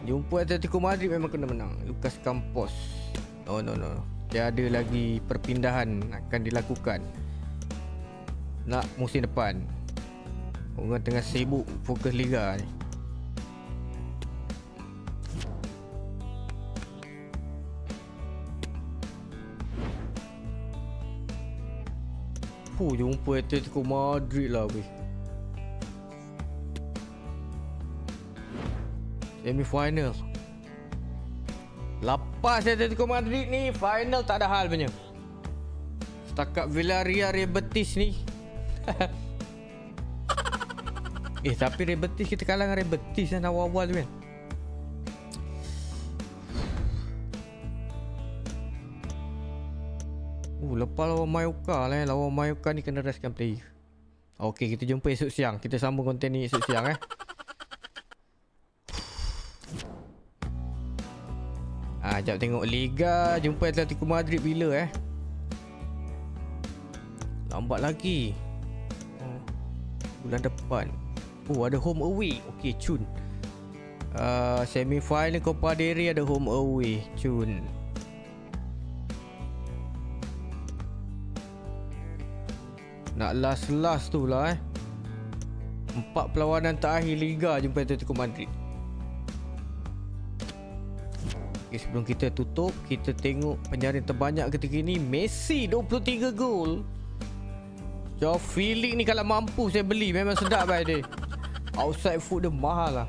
Jumpa Atletico Madrid memang kena menang. Lucas Campos. No, no, no. Dia ada lagi perpindahan akan dilakukan. Nak musim depan. Orang tengah sibuk fokus Liga ni. Fuh, jumpa Atletico Madrid lah weh. Semi final. Lepas Atletico Madrid ni final tak ada hal punya. Setakat Villarreal Real Betis ni. eh tapi Real Betis kita kalah dengan Real Betis kan awal-awal tu kan. Lepas lawan Mayoka lah eh. Lawan Mayoka ni kena restkan player. Okey, kita jumpa esok siang. Kita sambung konten ni esok siang eh. Ah, jap tengok Liga. Jumpa Atletico Madrid bila eh. Lambat lagi. Oh, bulan depan. Oh, ada home away. Okey, cun. Uh, semi final Copa del Rey ada home away. Cun. Nak last-last tu lah eh. Empat perlawanan terakhir Liga jumpa Atletico Madrid. Okay, sebelum kita tutup, kita tengok penyaring terbanyak ketika ini Messi 23 gol. Joe Felix ni kalau mampu saya beli memang sedap baik dia. Outside foot dia mahal lah.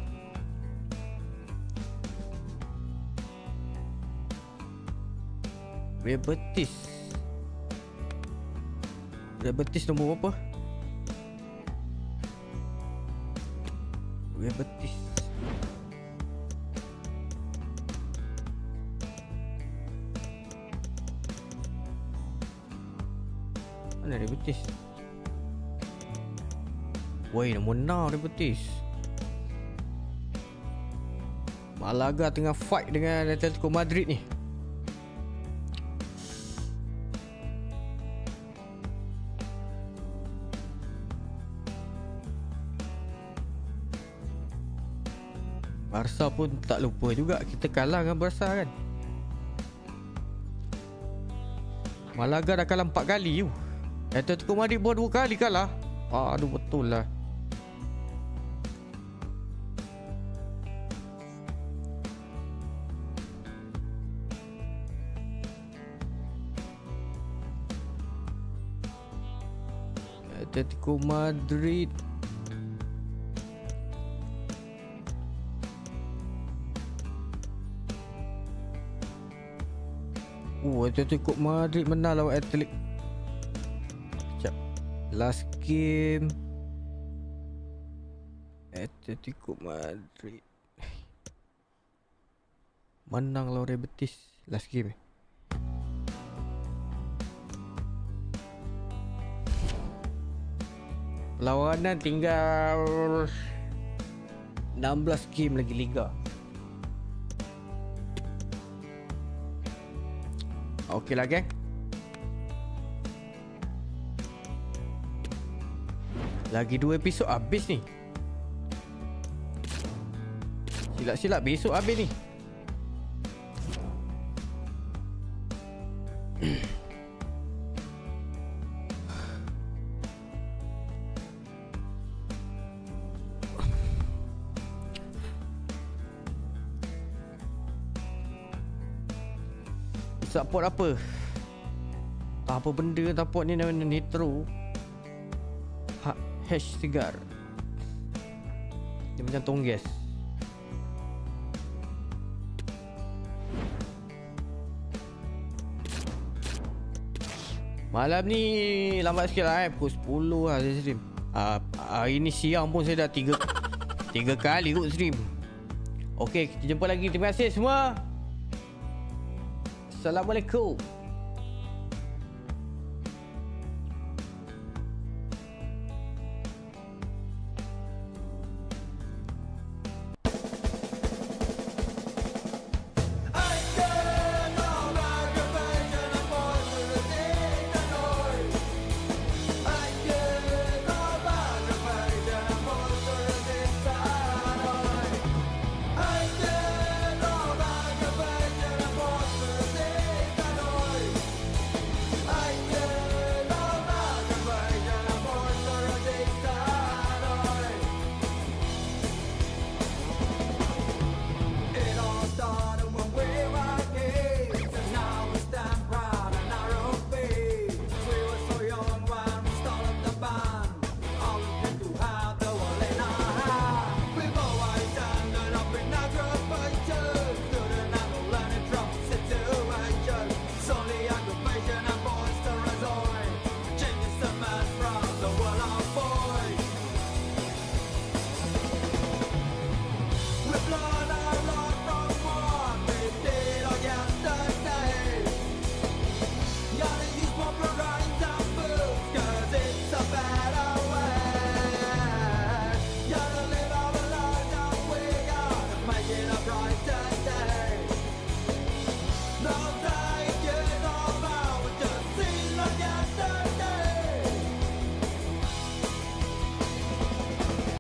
Real Betis Real Betis nombor berapa? Real Betis Mana Real Betis? Woi, nombor 6 Real Betis Malaga tengah fight dengan Atletico Madrid ni Barca pun tak lupa juga kita kalah dengan Barca kan. Malaga dah kalah 4 kali tu. Atletico Madrid pun 2 kali kalah. Aduh betul lah. Atletico Madrid Atletico Madrid menang lawan Atlet. Sekejap. Last game. Atletico Madrid. Menang lawan Betis. Last game. Perlawanan tinggal 16 game lagi Liga. Okey lah geng. Lagi dua episod habis ni. Silap-silap besok habis ni Support apa? Tak apa benda support ni nama Nitro. Ha, Hash segar. Dia macam tonggas Malam ni lambat sikit lah eh. Pukul 10 lah saya stream uh, Hari ni siang pun saya dah 3 3 kali kot stream Okay kita jumpa lagi. Terima kasih semua Assalamualaikum